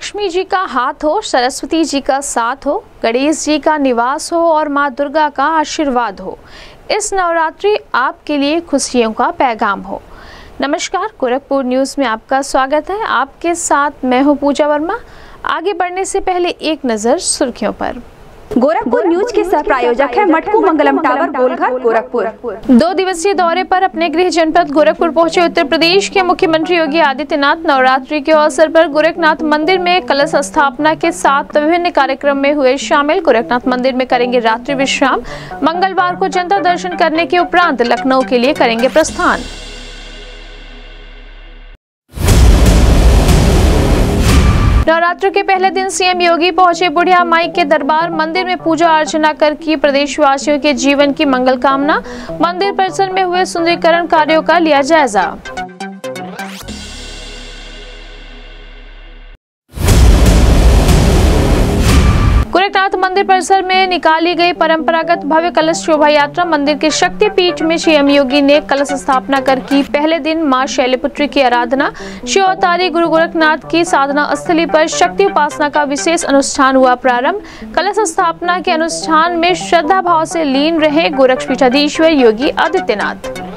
लक्ष्मी जी का हाथ हो, सरस्वती जी का साथ हो, गणेश जी का निवास हो और माँ दुर्गा का आशीर्वाद हो। इस नवरात्रि आपके लिए खुशियों का पैगाम हो। नमस्कार, गोरखपुर न्यूज़ में आपका स्वागत है। आपके साथ मैं हूँ पूजा वर्मा। आगे बढ़ने से पहले एक नज़र सुर्खियों पर। गोरखपुर न्यूज़ के सह प्रायोजक है मटकू मंगलम टावर गोलघर गोरखपुर। दो दिवसीय दौरे पर अपने गृह जनपद गोरखपुर पहुँचे उत्तर प्रदेश के मुख्यमंत्री योगी आदित्यनाथ। नवरात्रि के अवसर पर गोरखनाथ मंदिर में कलश स्थापना के साथ विभिन्न कार्यक्रम में हुए शामिल। गोरखनाथ मंदिर में करेंगे रात्रि विश्राम। मंगलवार को जनता दर्शन करने के उपरांत लखनऊ के लिए करेंगे प्रस्थान। नवरात्र के पहले दिन सीएम योगी पहुँचे बुढ़िया माई के दरबार, मंदिर में पूजा अर्चना कर की प्रदेशवासियों के जीवन की मंगल कामना। मंदिर परिसर में हुए सुंदरीकरण कार्यों का लिया जायजा। मंदिर परिसर में निकाली गई परंपरागत भव्य कलश शोभा यात्रा मंदिर के शक्ति पीठ में सीएम योगी ने कलश स्थापना कर की। पहले दिन माँ शैलपुत्री की आराधना, शिव अवतारी गुरु गोरखनाथ की साधना स्थली पर शक्ति उपासना का विशेष अनुष्ठान हुआ प्रारंभ। कलश स्थापना के अनुष्ठान में श्रद्धा भाव से लीन रहे गोरक्ष गोरक्षपीठाधीश्वर योगी आदित्यनाथ।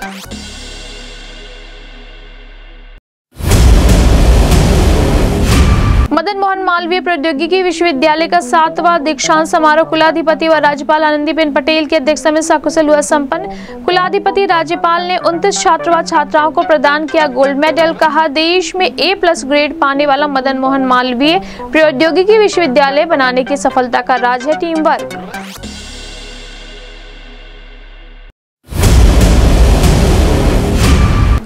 मालवीय प्रौद्योगिकी विश्वविद्यालय का सातवां दीक्षांत समारोह कुलाधिपति व राज्यपाल आनंदीबेन पटेल की अध्यक्षता में सकुशल हुआ संपन्न। कुलाधिपति राज्यपाल ने उनतीस छात्र व छात्राओं को प्रदान किया गोल्ड मेडल, कहा, देश में ए प्लस ग्रेड पाने वाला मदन मोहन मालवीय प्रौद्योगिकी विश्वविद्यालय बनाने की सफलता का राज है टीम वर्क।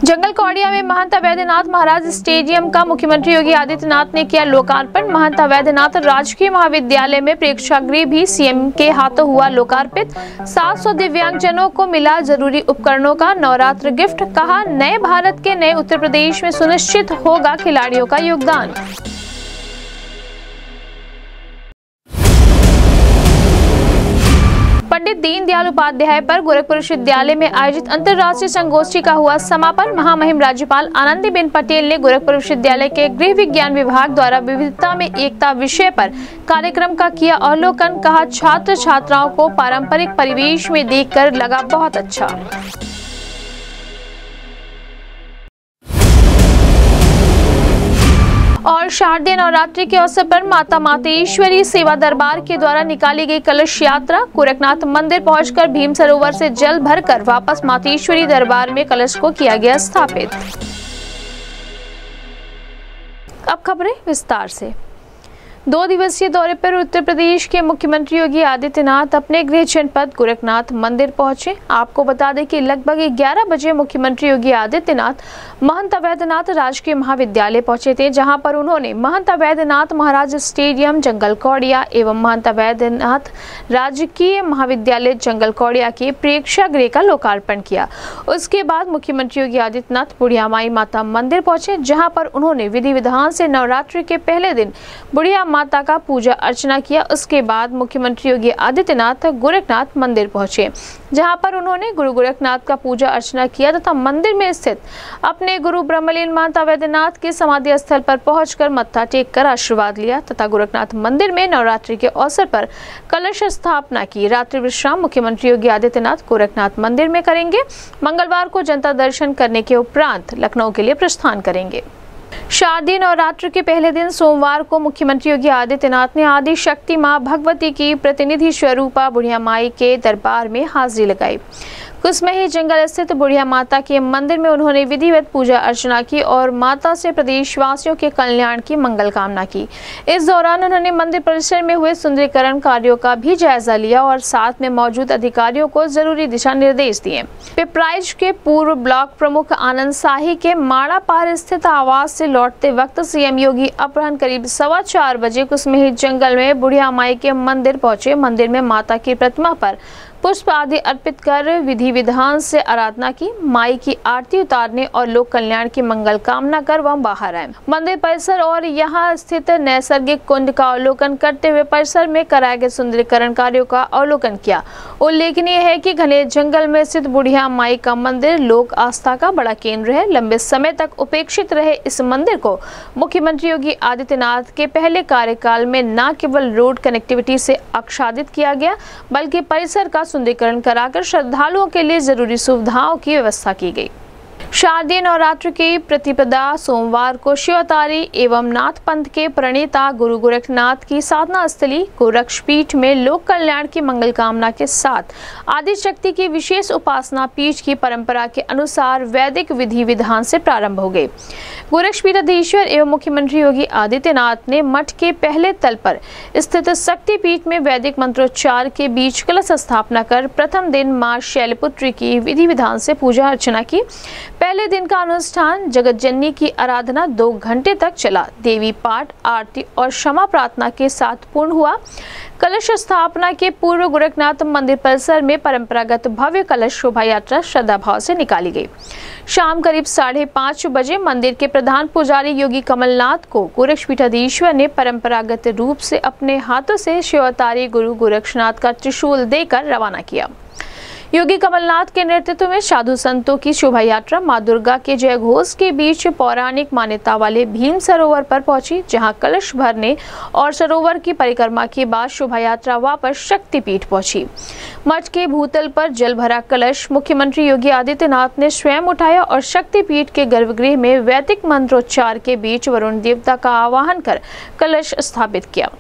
जंगल कौड़िया में महंत वैद्यनाथ महाराज स्टेडियम का मुख्यमंत्री योगी आदित्यनाथ ने किया लोकार्पण। महंत वैद्यनाथ राजकीय महाविद्यालय में प्रेक्षागृह भी सीएम के हाथों हुआ लोकार्पित। 700 दिव्यांगजनों को मिला ज़रूरी उपकरणों का नवरात्र गिफ्ट। कहा, नए भारत के नए उत्तर प्रदेश में सुनिश्चित होगा खिलाड़ियों का योगदान। पंडित दीनदयाल उपाध्याय पर गोरखपुर विश्वविद्यालय में आयोजित अंतर्राष्ट्रीय संगोष्ठी का हुआ समापन। महामहिम राज्यपाल आनंदीबेन पटेल ने गोरखपुर विश्वविद्यालय के गृह विज्ञान विभाग द्वारा विविधता में एकता विषय पर कार्यक्रम का किया अवलोकन, कहा छात्र छात्राओं को पारंपरिक परिवेश में देखकर लगा बहुत अच्छा। और शारदीय नवरात्रि के अवसर पर माता मातेश्वरी सेवा दरबार के द्वारा निकाली गई कलश यात्रा गोरखनाथ मंदिर पहुंचकर भीम सरोवर से जल भरकर वापस मातेश्वरी दरबार में कलश को किया गया स्थापित। अब खबरें विस्तार से। दो दिवसीय दौरे पर उत्तर प्रदेश के मुख्यमंत्री योगी आदित्यनाथ अपने गृह जनपद गोरखनाथ मंदिर पहुँचे। आपको बता दें कि लगभग 11 बजे मुख्यमंत्री योगी आदित्यनाथ महंत अवैधनाथ राजकीय महाविद्यालय पहुँचे थे, जहाँ पर उन्होंने महंत अवैधनाथ महाराज स्टेडियम, जंगल कौड़िया एवं महंत अवैधनाथ राजकीय महाविद्यालय जंगल कौड़िया के प्रेक्षागृह का लोकार्पण किया। उसके बाद मुख्यमंत्री योगी आदित्यनाथ बुढ़िया माई माता मंदिर पहुँचे, जहाँ पर उन्होंने विधि विधान से नवरात्रि के पहले दिन बुढ़िया माता का पूजा अर्चना किया। उसके बाद मुख्यमंत्री योगी आदित्यनाथ गोरखनाथ मंदिर पहुँचे, जहाँ पर उन्होंने गुरु गोरखनाथ का पूजा अर्चना किया तथा मंदिर में स्थित अपने गुरु ब्रह्मलीन माता वैद्यनाथ के समाधि स्थल पर पहुंचकर मत्था टेक कर आशीर्वाद लिया तथा गोरखनाथ मंदिर में नवरात्रि के अवसर पर कलश स्थापना की। रात्रि विश्राम मुख्यमंत्री योगी आदित्यनाथ गोरखनाथ मंदिर में करेंगे। मंगलवार को जनता दर्शन करने के उपरांत लखनऊ के लिए प्रस्थान करेंगे। शारदीय नवरात्र के पहले दिन सोमवार को मुख्यमंत्री योगी आदित्यनाथ ने आदि शक्ति माँ भगवती की प्रतिनिधि स्वरूपा बुढ़िया माई के दरबार में हाजिरी लगाई। कुसमही जंगल स्थित बुढ़िया माता के मंदिर में उन्होंने विधिवत पूजा अर्चना की और माता से प्रदेशवासियों के कल्याण की मंगल कामना की। इस दौरान उन्होंने मंदिर परिसर में हुए सुंदरीकरण कार्यों का भी जायजा लिया और साथ में मौजूद अधिकारियों को ज़रूरी दिशा निर्देश दिए। पिपराइज के पूर्व ब्लॉक प्रमुख आनंद शाही के माड़ा पार स्थित आवास से लौटते वक्त सीएम योगी अपहरण करीब सवा चार बजे कुसमही जंगल में बुढ़िया माई के मंदिर पहुँचे। मंदिर में माता की प्रतिमा पर पुष्प आदि अर्पित कर विधि विधान से आराधना की, माई की आरती उतारने और लोक कल्याण की मंगल कामना कर वह बाहर आए। मंदिर परिसर और यहाँ स्थित नैसर्गिक कुंड का अवलोकन करते हुए परिसर में कराए गए सुंदरीकरण कार्यो का अवलोकन किया। उल्लेखनीय है कि घने जंगल में स्थित बुढ़िया माई का मंदिर लोक आस्था का बड़ा केंद्र है। लंबे समय तक उपेक्षित रहे इस मंदिर को। मुख्यमंत्री योगी आदित्यनाथ के पहले कार्यकाल में न केवल रोड कनेक्टिविटी से आच्छादित किया गया, बल्कि परिसर का सुंदरीकरण कराकर श्रद्धालुओं के लिए ज़रूरी सुविधाओं की व्यवस्था की गई। शारदीय नवरात्र की प्रतिपदा सोमवार को शिवतारी एवं नाथ पंथ के प्रणेता गुरु गोरखनाथ की साधना स्थली गोरक्षपीठ में लोक कल्याण की मंगल कामना के साथ आदि शक्ति की विशेष उपासना पीठ की परंपरा के अनुसार वैदिक विधि विधान से प्रारंभ हो गई। गोरक्षपीठाधीश्वर एवं मुख्यमंत्री योगी आदित्यनाथ ने मठ के पहले तल पर स्थित शक्ति पीठ में वैदिक मंत्रोच्चार के बीच कलश स्थापना कर प्रथम दिन माँ शैलपुत्री की विधि विधान से पूजा अर्चना की। पहले दिन का अनुष्ठान जगत जननी की आराधना दो घंटे तक चला। देवी पाठ, आरती और क्षमा प्रार्थना के साथ पूर्ण हुआ। कलश स्थापना के पूर्व गोरखनाथ मंदिर परिसर में परंपरागत भव्य कलश शोभा यात्रा श्रद्धा भाव से निकाली गई। शाम करीब साढ़े पाँच बजे मंदिर के प्रधान पुजारी योगी कमलनाथ को गोरक्ष गोरक्षपीठाधीश्वर ने परंपरागत रूप से अपने हाथों से शिवतारी गुरु गोरक्षनाथ का त्रिशूल देकर रवाना किया। योगी कमलनाथ के नेतृत्व में साधु संतों की शोभा यात्रा माँ दुर्गा के जय घोष के बीच पौराणिक मान्यता वाले भीम सरोवर पर पहुँची, जहाँ कलश भरने और सरोवर की परिक्रमा के बाद शोभा यात्रा वापस शक्तिपीठ पहुँची। मठ के भूतल पर जल भरा कलश मुख्यमंत्री योगी आदित्यनाथ ने स्वयं उठाया और शक्तिपीठ के गर्भगृह में वैदिक मंत्रोच्चार के बीच वरुण देवता का आवाहन कर कलश स्थापित किया।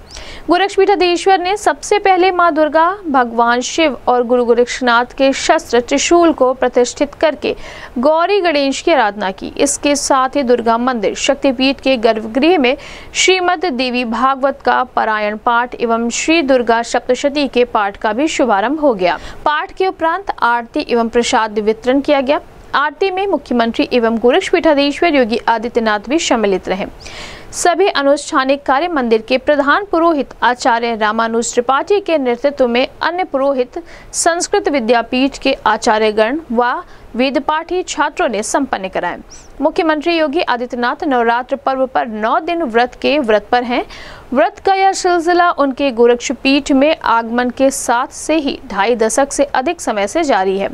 गोरक्षपीठाधीश्वर ने सबसे पहले माँ दुर्गा, भगवान शिव और गुरु गोरक्षनाथ के शस्त्र त्रिशूल को प्रतिष्ठित करके गौरी गणेश की आराधना की। इसके साथ ही दुर्गा मंदिर शक्तिपीठ के गर्भगृह में श्रीमद देवी भागवत का पारायण पाठ एवं श्री दुर्गा सप्तशती के पाठ का भी शुभारंभ हो गया। पाठ के उपरांत आरती एवं प्रसाद वितरण किया गया। आरती में मुख्यमंत्री एवं गोरक्षपीठाधीश्वर योगी आदित्यनाथ भी सम्मिलित रहे। सभी अनुष्ठानिक कार्य मंदिर के प्रधान पुरोहित आचार्य रामानुज त्रिपाठी के नेतृत्व में अन्य पुरोहित, संस्कृत विद्यापीठ के आचार्य गण व वेदपाठी छात्रों ने संपन्न कराए। मुख्यमंत्री योगी आदित्यनाथ नवरात्र पर्व पर नौ दिन व्रत के व्रत पर हैं। व्रत का यह सिलसिला उनके गोरक्षपीठ में आगमन के साथ से ही ढाई दशक से अधिक समय से जारी है।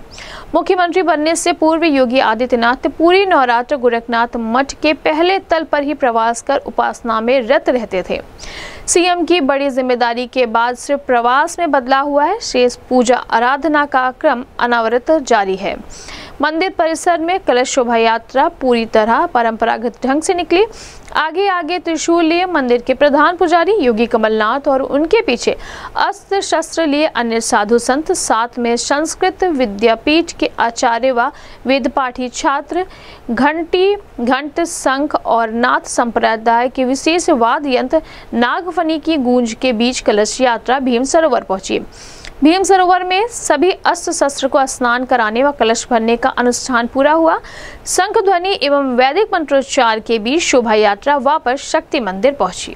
मुख्यमंत्री बनने से पूर्व योगी आदित्यनाथ पूरी नवरात्र गोरखनाथ मठ के पहले तल पर ही प्रवास कर उपासना में रत रहते थे। सीएम की बड़ी ज़िम्मेदारी के बाद सिर्फ़ प्रवास में बदला हुआ है। शेष पूजा आराधना का क्रम अनावरत जारी है। मंदिर परिसर में कलश शोभा यात्रा पूरी तरह परंपरागत ढंग से निकली। आगे आगे त्रिशूल लिए मंदिर के प्रधान पुजारी योगी कमलनाथ और उनके पीछे अस्त्र शस्त्र लिए अन्य साधु संत, साथ में संस्कृत विद्यापीठ के आचार्य व वेदपाठी छात्र, घंटी, घंट संख और नाथ संप्रदाय के विशेष वाद यंत्र नागफनी की गूंज के बीच कलश यात्रा भीम सरोवर पहुँची। भीम सरोवर में सभी अस्त्र शस्त्र को स्नान कराने व कलश भरने का अनुष्ठान पूरा हुआ। शंख ध्वनि एवं वैदिक मंत्रोच्चार के बीच शोभा यात्रा वापस शक्ति मंदिर पहुँची।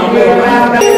मदन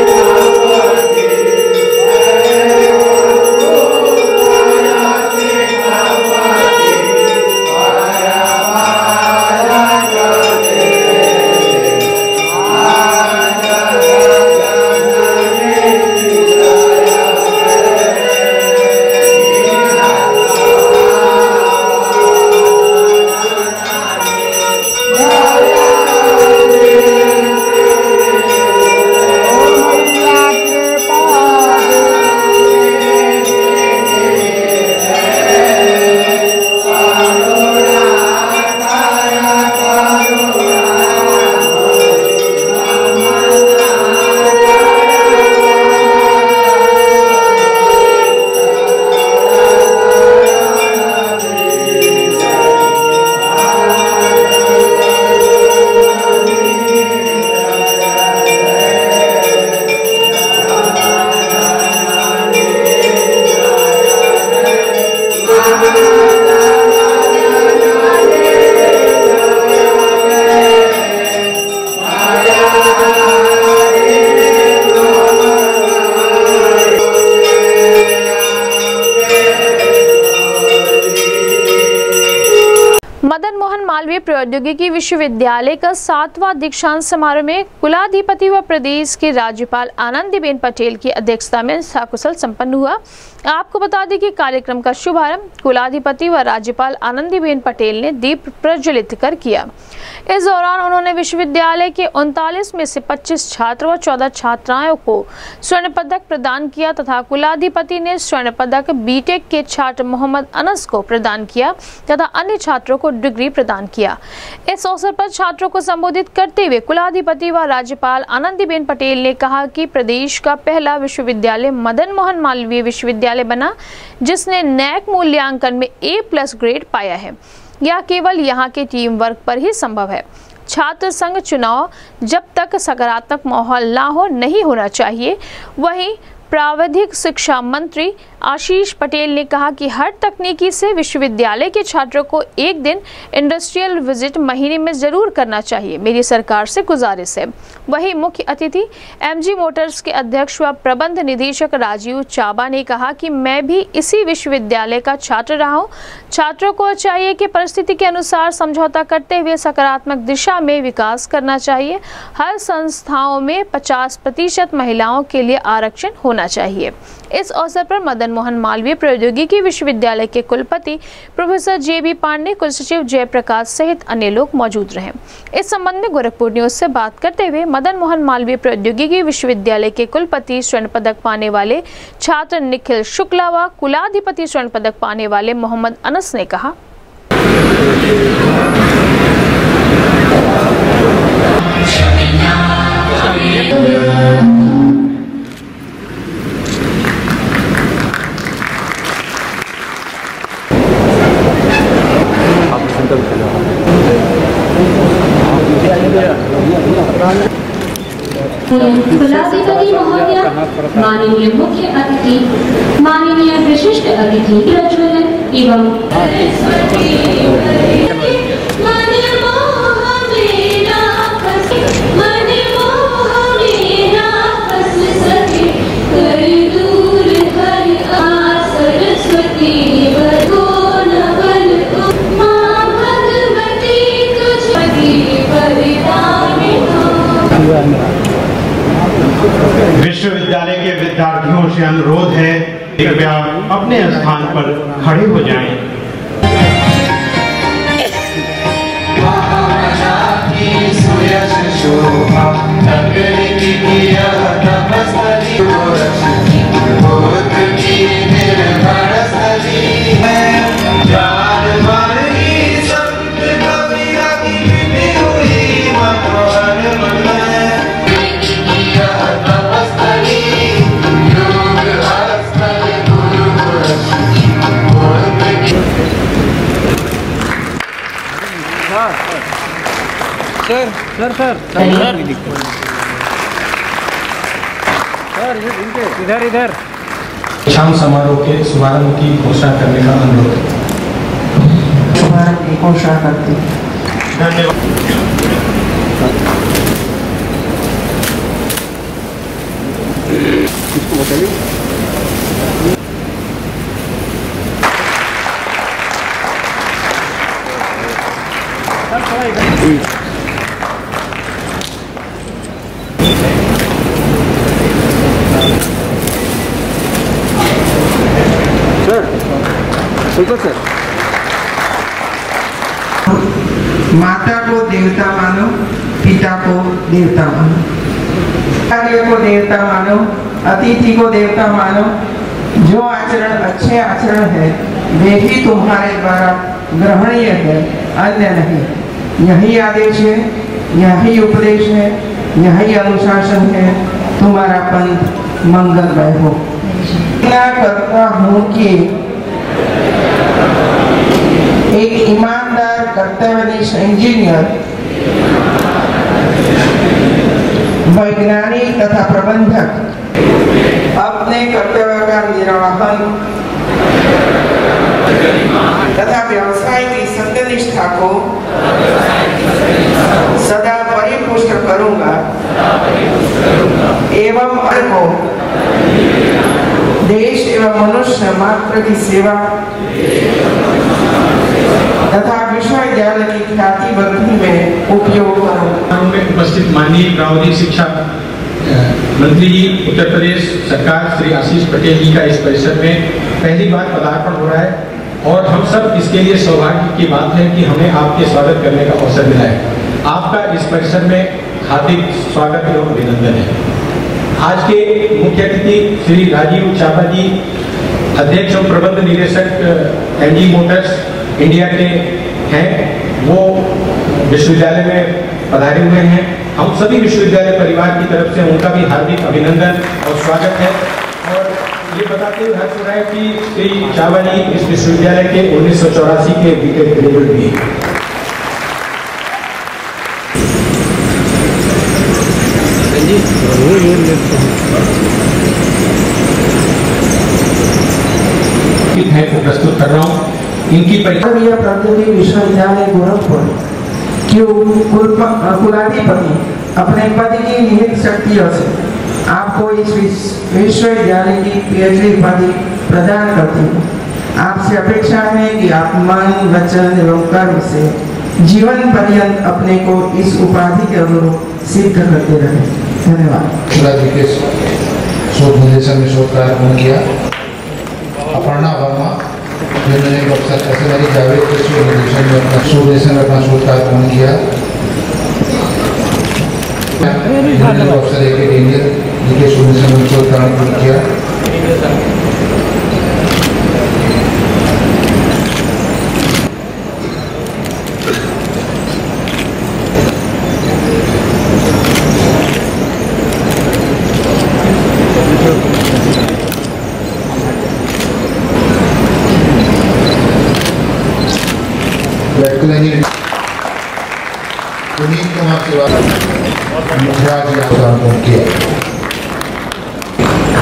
प्रौद्योगिकी विश्वविद्यालय का सातवां दीक्षांत समारोह में कुलाधिपति व प्रदेश के राज्यपाल आनंदीबेन पटेल की अध्यक्षता में सकुशल संपन्न हुआ। आपको बता दें कि कार्यक्रम का शुभारंभ कुलाधिपति व राज्यपाल आनंदीबेन पटेल ने दीप प्रज्वलित कर किया। इस दौरान उन्होंने विश्वविद्यालय के उनतालीस में से पच्चीस छात्र व 14 छात्राओं को स्वर्ण पदक प्रदान किया तथा कुलाधिपति ने स्वर्ण पदक बीटेक के छात्र मोहम्मद अनस को प्रदान किया तथा अन्य छात्रों को डिग्री प्रदान किया। इस अवसर पर छात्रों को संबोधित करते हुए कुलाधिपति व राज्यपाल आनंदीबेन पटेल ने कहा कि प्रदेश का पहला विश्वविद्यालय मदन मोहन मालवीय विश्वविद्यालय बना, जिसने नैक मूल्यांकन में ए प्लस ग्रेड पाया है। यह केवल यहाँ के टीम वर्क पर ही संभव है। छात्र संघ चुनाव जब तक सकारात्मक माहौल ना हो, नहीं होना चाहिए। वहीं प्राविधिक शिक्षा मंत्री आशीष पटेल ने कहा कि हर तकनीकी से विश्वविद्यालय के छात्रों को एक दिन इंडस्ट्रियल विज़िट महीने में ज़रूर करना चाहिए। मेरी सरकार से गुजारिश है। वहीं मुख्य अतिथि एमजी मोटर्स के अध्यक्ष व प्रबंध निदेशक राजीव चाबा ने कहा कि मैं भी इसी विश्वविद्यालय का छात्र रहा हूँ। छात्रों को चाहिए कि परिस्थिति के अनुसार समझौता करते हुए सकारात्मक दिशा में विकास करना चाहिए। हर संस्थाओं में 50 प्रतिशत महिलाओं के लिए आरक्षण होना चाहिए। इस अवसर पर मदन मोहन मालवीय प्रौद्योगिकी विश्वविद्यालय के कुलपति प्रोफेसर जे बी पांडे, कुल सचिव जयप्रकाश सहित अन्य लोग मौजूद रहे। इस संबंध में गोरखपुर न्यूज़ से बात करते हुए मदन मोहन मालवीय प्रौद्योगिकी विश्वविद्यालय के कुलपति स्वर्ण पदक पाने वाले छात्र निखिल शुक्ला व कुलाधिपति स्वर्ण पदक पाने वाले मोहम्मद अनस ने कहा। कुलाधिपति महोदय माननीय मुख्य अतिथि माननीय विशिष्ट अतिथि प्रज्वलन एवं से अनुरोध है कृपया अपने स्थान पर खड़े हो जाएँ। शाम समारोह के शुभारंभ की घोषणा करने का अनुरोध। शुभारंभ की घोषणा करती। धन्यवाद। माता को देवता मानो पिता को देवता मानो कार्य को देवता मानो अतिथि को देवता मानो जो आचरण, अच्छे आचरण है, वे ही तुम्हारे द्वारा ग्रहणीय है, अन्य नहीं। यही आदेश है, यही उपदेश है, यही अनुशासन है, तुम्हारा पंथ मंगलमय हो। इतना करता हूँ कि एक ईमानदार कर्तव्यनिष्ठ इंजीनियर वैज्ञानिक तथा प्रबंधक। अपने कर्तव्य का निर्वहन तथा व्यवसाय की सत्यनिष्ठा को सदा परिपुष्ट करूँगा एवं को देश एवं मनुष्य मात्र की सेवा तथा विश्वविद्यालय की ख्याति वृद्धि में उपयोग समारोह में उपस्थित माननीय प्रावधिक शिक्षा मंत्री जी, उत्तर प्रदेश सरकार श्री आशीष पटेल जी का इस परिसर में पहली बार पदार्पण हो रहा है और हम सब इसके लिए सौभाग्य की बात है कि हमें आपके स्वागत करने का अवसर मिला है। आपका इस परिसर में हार्दिक स्वागत एवं अभिनंदन है। आज के मुख्य अतिथि श्री राजीव चापा जी, अध्यक्ष और प्रबंध निदेशक एनजी मोटर्स, इंडिया के हैं, वो विश्वविद्यालय में पधारे हुए हैं। हम सभी विश्वविद्यालय परिवार की तरफ़ से उनका भी हार्दिक अभिनंदन और स्वागत है। और ये बताते हुए हर्ष हो कि श्री चावा जी इस विश्वविद्यालय के उन्नीस सौ चौरासी के बीटेक ग्रेजुएट भी हैं। प्रस्तुत कर रहा हूँ। इनकी परीक्षा प्रौद्योगिकी विश्वविद्यालय गोरखपुर, के कुल- कुलाधिपति अपने पद की निहित शक्तियों से आपको इस विश्वविद्यालय की पीएचडी उपाधि प्रदान करती हूँ। आपसे अपेक्षा है कि आप मन, वचन एवं कर्म से जीवन पर्यंत अपने को इस उपाधि के अनुरूप सिद्ध करते रहे। धन्यवाद। अपर्णा वर्मा। जिन्होंने डॉक्टर ऐसे जावेद के शोध निदेशन में अपना शोध निदेशन में अपना शोध कार्य पूर्ण किया डॉक्टर ए के डेंजर जिनके शून्य में मंचोर काम किया लेफ्टिनेंट पुनीत कुमार सेवा मुखराज यादव किया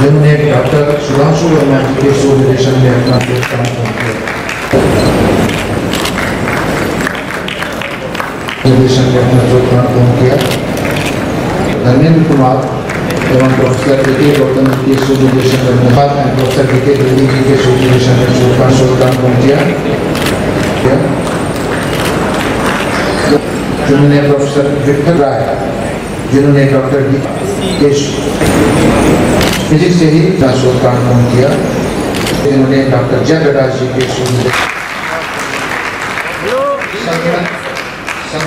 जिन्होंने डॉक्टर सुधांशु वर्मा जी के शो निर्देशन में अपना योगदान किया निर्देशन में अपना योगदान किया धर्मेंद्र कुमार एवं प्रोफेसर ए के गौतम के शो निर्देशन में मुखात एवं प्रोफेसर डी के दिल्ली जी के शो निर्देशन में योगदान योगदान किया जिन्होंने प्रोफेसर विक्टर राय जिन्होंने डॉक्टर के फिजिक्स से ही का काम किया जिन्होंने डॉक्टर जयप्रकाश जी के शोध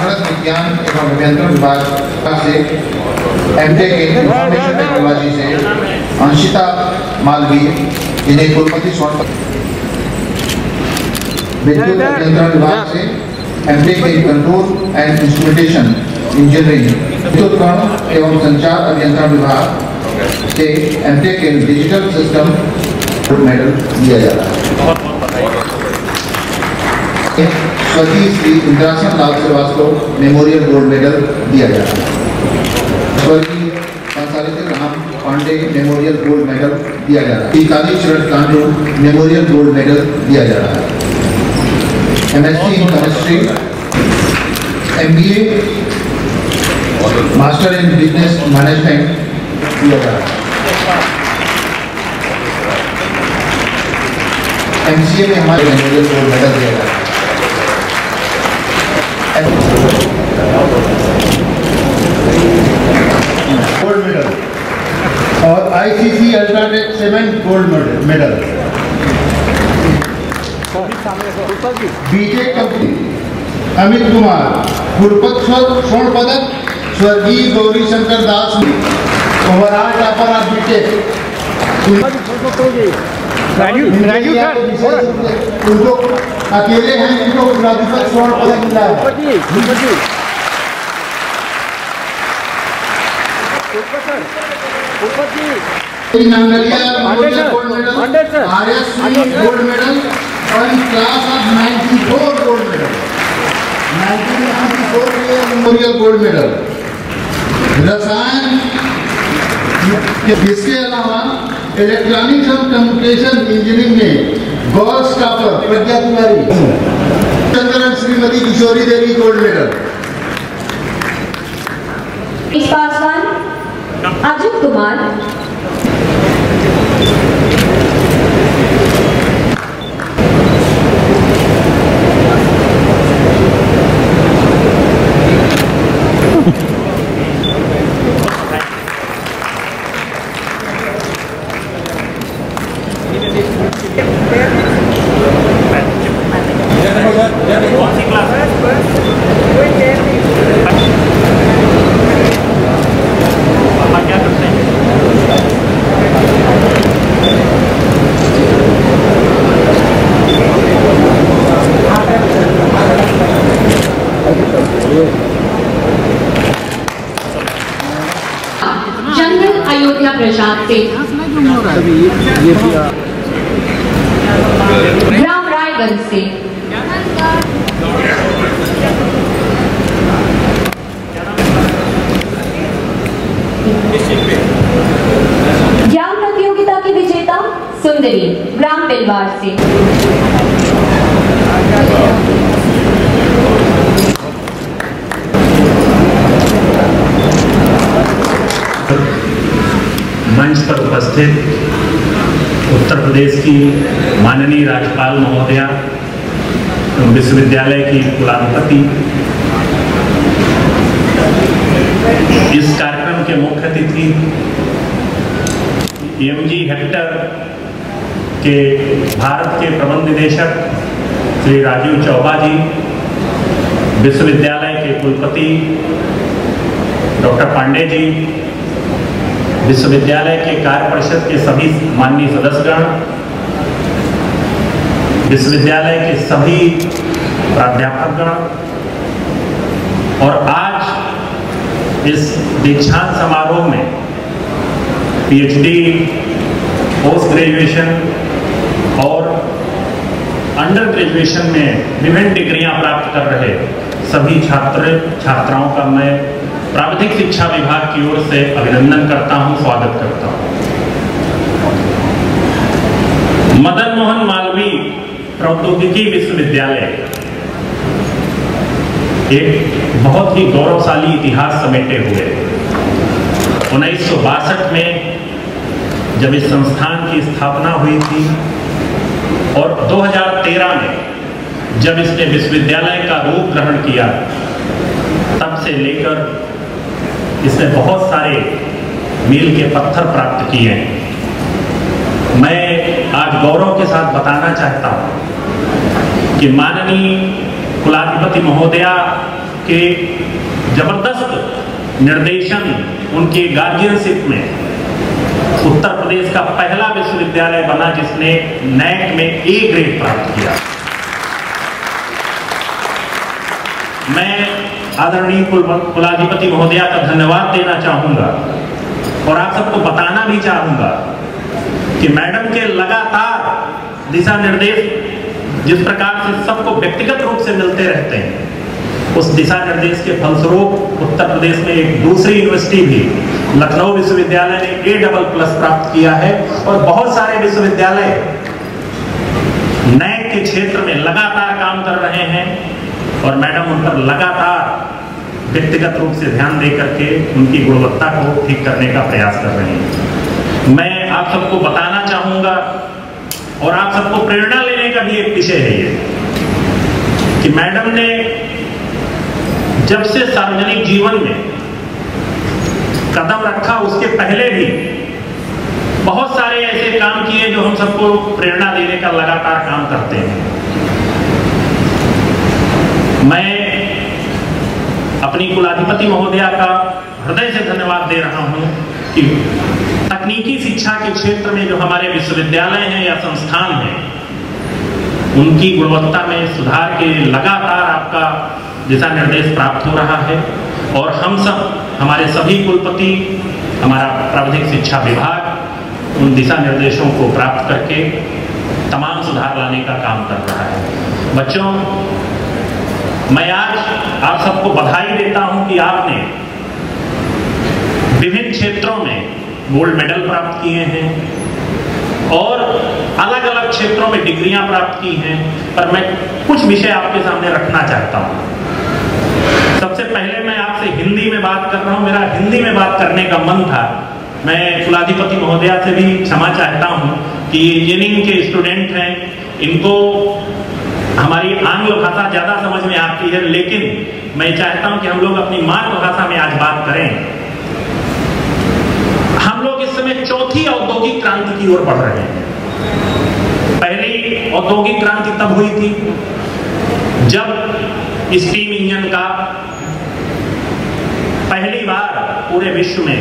संगणक विज्ञान एवं अभियंत्रण विभाग से एमटेक इन इंफॉर्मेशन टेक्नोलॉजी से अंशिता मालवीय जिन्हें कुलपति स्वर्ण विद्युत अभियंत्रण विभाग से MTech in control and instrumentation engineering विद्युत कण एवं संचार अभियंत्रण विभाग से MTech in digital system medal दिया जा रहा है। स्वर्गीय Shri Indrasan Lal Srivastava memorial gold medal दिया गया। स्वर्गीय Ram Pandey memorial gold medal दिया जा रहा है। श्री काली चरण कांडू मेमोरियल गोल्ड मेडल दिया जा रहा है। M MSc in chemistry MBA master in business management दिया जा रहा है। एम सी ए में हमारे मेमोरियल गोल्ड मेडल दिया जा रहा है गोल्ड मेडल और ICC UltraTech cement gold medal BJ company Amit Kumar पूर्वोत्तर स्वर्ण पदक स्वर्गीय Gauri Shankar Das overall topper of BTech उनको अकेले हैं जिनको राज्यपाल स्वर्ण पदक मिला है Nanglia memorial gold medal RSC gold medal और क्लास ऑफ़ 94 गोल्ड मेडल 1994 के मेमोरियल गोल्ड मेडल रसायन इसके अलावा इलेक्ट्रॉनिक्स और कम्युनिकेशन इंजीनियरिंग में gold topper Pragya Tiwari Chandran Shrimati Kishori Devi gold medal Paswan Ajit Kumar माननीय राज्यपाल महोदया, विश्वविद्यालय की कुलाधिपति। इस कार्यक्रम के मुख्य अतिथि एम जी हेक्टर के भारत के प्रबंध निदेशक श्री राजीव चौबा जी, विश्वविद्यालय के कुलपति डॉक्टर पांडे जी, विश्वविद्यालय के कार्य परिषद के सभी माननीय सदस्यगण विश्वविद्यालय के सभी प्राध्यापकगण और आज इस दीक्षांत समारोह में पीएचडी पोस्ट ग्रेजुएशन और अंडर ग्रेजुएशन में विभिन्न डिग्रियाँ प्राप्त कर रहे सभी छात्र, छात्राओं का मैं प्राविधिक शिक्षा विभाग की ओर से अभिनंदन करता हूँ, स्वागत करता हूँ। मदन मोहन मालवीय प्रौद्योगिकी विश्वविद्यालय। एक बहुत ही गौरवशाली इतिहास समेटे हुए। उन्नीस सौ बासठ में जब इस संस्थान की स्थापना हुई थी और 2013 में जब इसने विश्वविद्यालय का रूप ग्रहण किया, तब से लेकर इसने बहुत सारे मील के पत्थर प्राप्त किए। मैं आज गौरव के साथ बताना चाहता हूँ कि माननीय कुलाधिपति महोदया के ज़बरदस्त निर्देशन उनके गार्जियनशिप में उत्तर प्रदेश का पहला विश्वविद्यालय बना जिसने नैक में ए ग्रेड प्राप्त किया। मैं आदरणीय कुलाधिपति महोदया का धन्यवाद देना चाहूँगा और आप सबको बताना भी चाहूँगा कि मैडम के लगातार दिशा निर्देश जिस प्रकार से सबको व्यक्तिगत रूप से मिलते रहते हैं, उस दिशा निर्देश के फलस्वरूप उत्तर प्रदेश में एक दूसरी यूनिवर्सिटी भी लखनऊ विश्वविद्यालय ने ए डबल प्लस प्राप्त किया है और बहुत सारे विश्वविद्यालय नए के क्षेत्र में लगातार काम कर रहे हैं और मैडम उन पर लगातार व्यक्तिगत रूप से ध्यान दे करके उनकी गुणवत्ता को ठीक करने का प्रयास कर रहे हैं। मैं आप सबको बताना चाहूँगा और आप सबको प्रेरणा लेने का भी एक विषय है ये, कि मैडम ने जब से सार्वजनिक जीवन में कदम रखा, उसके पहले भी बहुत सारे ऐसे काम किए जो हम सबको प्रेरणा देने का लगातार काम करते हैं। मैं अपनी कुलाधिपति महोदया का हृदय से धन्यवाद दे रहा हूँ कि तकनीकी शिक्षा के क्षेत्र में जो हमारे विश्वविद्यालय हैं या संस्थान हैं, उनकी गुणवत्ता में सुधार के लगातार आपका दिशा निर्देश प्राप्त हो रहा है। और हम सब, हमारे सभी कुलपति, हमारा प्राविधिक शिक्षा विभाग, उन दिशा निर्देशों को प्राप्त करके तमाम सुधार लाने का काम कर रहा है। बच्चों, मैं आज आप सबको बधाई देता हूँ कि आपने विभिन्न क्षेत्रों में गोल्ड मेडल प्राप्त किए हैं और अलग अलग क्षेत्रों में डिग्रियाँ प्राप्त की हैं, पर मैं कुछ विषय आपके सामने रखना चाहता हूँ। सबसे पहले मैं आपसे हिंदी में बात कर रहा हूँ। मेरा हिंदी में बात करने का मन था। मैं कुलाधिपति महोदया से भी क्षमा चाहता हूँ कि इंजीनियरिंग के स्टूडेंट हैं। इनको हमारी आंग्ल भाषा ज़्यादा समझ में आती है, लेकिन मैं चाहता हूँ कि हम लोग अपनी मातृभाषा में आज बात करें। समय चौथी औद्योगिक क्रांति की ओर बढ़ रहे हैं। पहली औद्योगिक क्रांति तब हुई थी, जब स्टीम इंजन का पहली बार पूरे विश्व में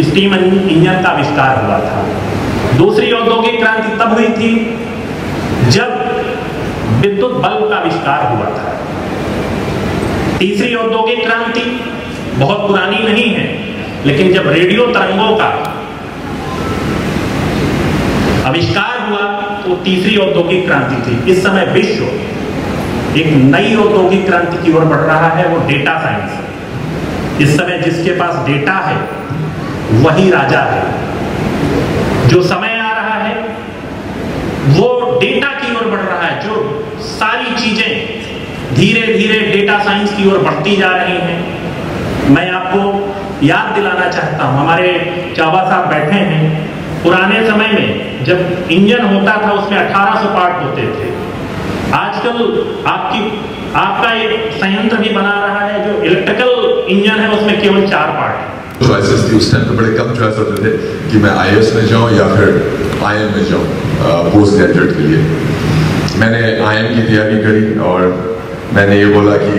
स्टीम इंजन का आविष्कार हुआ था। दूसरी औद्योगिक क्रांति तब हुई थी, जब विद्युत बल्ब का आविष्कार हुआ था। तीसरी औद्योगिक क्रांति बहुत पुरानी नहीं है, लेकिन जब रेडियो तरंगों का आविष्कार हुआ तो तीसरी औद्योगिक क्रांति थी। इस समय विश्व एक नई औद्योगिक क्रांति की ओर बढ़ रहा है, वो डेटा साइंस इस समय जिसके पास डेटा है, वही राजा है। जो समय आ रहा है, वो डेटा की ओर बढ़ रहा है। जो सारी चीज़ें धीरे धीरे डेटा साइंस की ओर बढ़ती जा रही हैं। मैं आपको याद दिलाना चाहता हूँ, हमारे चाबा साहब बैठे हैं। पुराने समय में जब इंजन होता था, उसमें 1800 पार्ट होते थे। आजकल आपकी, आपका एक संयंत्र भी बना रहा है, जो इलेक्ट्रिकल इंजन है, उसमें केवल चार पार्ट चॉइसेस थी, उस टाइम पे बड़े कम चॉइस होते थे कि मैं आई में जाऊँ या फिर आई में जाऊँ पोस्ट ग्रेजुएट के लिए। मैंने आई की तैयारी करी और मैंने ये बोला कि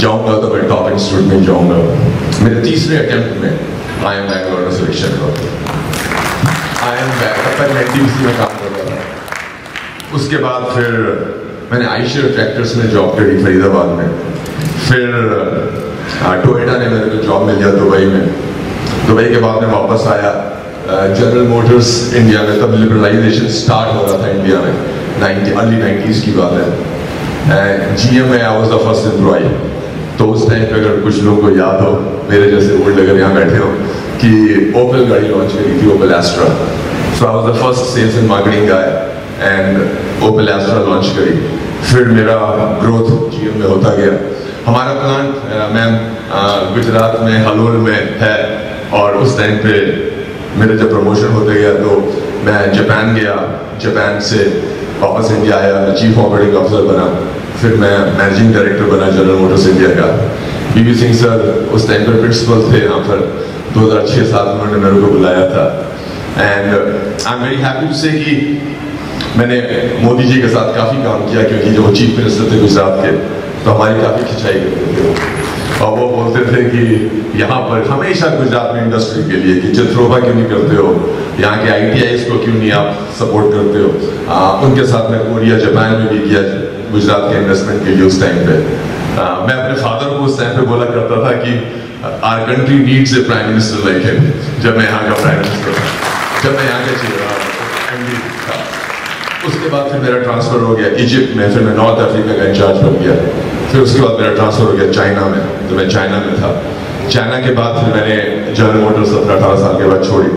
जाऊँगा तो मैं टॉप इंस्टीट्यूट में जाऊँगा। मेरे तीसरे अटेम्प्ट में आई एम बैंगलोर में सिलेक्शन हुआ। आई एम तब तक मैं टीसी में काम कर रहा था। उसके बाद फिर मैंने आइशर ट्रैक्टर्स में जॉब करी फरीदाबाद में। फिर टोयोटा ने मेरे को जॉब मिल गया दुबई में। दुबई के बाद मैं वापस आया। जनरल मोटर्स इंडिया में, तब लिबरलाइजेशन स्टार्ट हो रहा था इंडिया में। 90 अर्ली 90s की बात है। जीएम में I was the first employee तो उस टाइम पे अगर कुछ लोगों को याद हो, मेरे जैसे ओल्ड अगर यहाँ बैठे हो कि ओपल गाड़ी लॉन्च करी थी Opel Astra so I was the first sales and marketing guy and Opel Astra launch करी। फिर मेरा ग्रोथ जीएम में होता गया। हमारा प्लांट मैम गुजरात में, हलोल में है और उस टाइम पे मेरा जब प्रमोशन होते गया तो मैं जापान गया। जापान से वापस इंडिया आया चीफ ऑपरेटिंग ऑफिसर बना। फिर मैं मैनेजिंग डायरेक्टर बना जनरल मोटर्स इंडिया का। बीबी सिंह सर उस टाइम पर प्रिंसिपल थे यहाँ पर। 2006 सात में उन्होंने मेरे को बुलाया था। And I am very happy to say कि मैंने मोदी जी के साथ काफ़ी काम किया क्योंकि जो चीफ मिनिस्टर थे गुजरात के तो हमारी काफ़ी खिंचाई करते थे और वो बोलते थे कि यहाँ पर हमेशा गुजरात में इंडस्ट्री के लिए कि चित्रोभा क्यों नहीं करते हो? यहाँ के आई को क्यों नहीं आप सपोर्ट करते हो? आ, उनके साथ मैं कोरिया जापान में भी किया गुजरात के इन्वेस्टमेंट के लिए उस टाइम पे। आ, मैं अपने फादर को उस टाइम पे बोला करता था कि our country needs a prime minister like him जब मैं यहाँ का प्राइम मिनिस्टर जब मैं यहाँ का एमडी था उसके बाद फिर मेरा ट्रांसफ़र हो गया इजिप्ट में, फिर मैं नॉर्थ अफ्रीका का इंचार्ज बन गया। फिर उसके बाद मेरा ट्रांसफ़र हो गया चाइना में तो मैं चाइना में था। चाइना के बाद फिर मैंने जनरल मोटर्स सत्रह अठारह साल के बाद छोड़ी।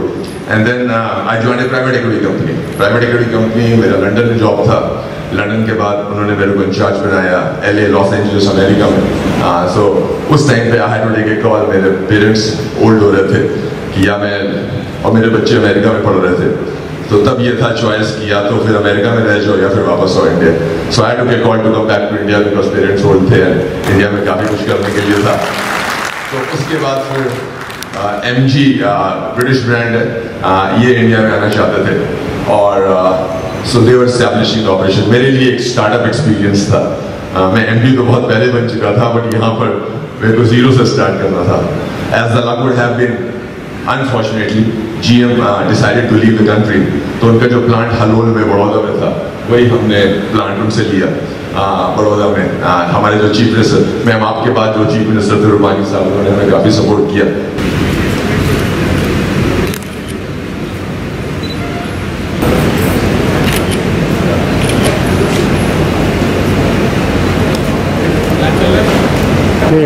And then I join a private equity company private equity company मेरा लंदन में जॉब था। लंदन के बाद उन्होंने मेरे को इंचार्ज बनाया L A Los Angeles America में। सो uh, उस टाइम पे आई टू ए कॉल मेरे पेरेंट्स ओल्ड हो रहे थे कि या मैं और मेरे बच्चे अमेरिका में पढ़ रहे थे। तो तब ये था चॉइस कि या तो फिर अमेरिका में रह जाओ या फिर वापस आओ India so I to get call to come back to India because parents old थे इंडिया में काफ़ी कुछ करने के लिए था। तो उसके बाद फिर एम जी ब्रिटिश ब्रांड ये इंडिया में आना चाहते थे। और सो देवर स्टैब्लिशिंग ऑपरेशन मेरे लिए एक स्टार्टअप एक्सपीरियंस था। Uh, मैं एम तो बहुत पहले बन चुका था बट यहाँ पर मेरे को ज़ीरो से स्टार्ट करना था। As the luck would have been unfortunately GM decided to leave the country तो उनका जो प्लांट हलोल में बड़ौदा में था वही हमने प्लांट उनसे लिया बड़ौदा में। आ, हमारे जो चीफ मिनिस्टर मैम आपके बाद जो चीफ मिनिस्टर थे रूपानी साहब उन्होंने हमें काफ़ी सपोर्ट किया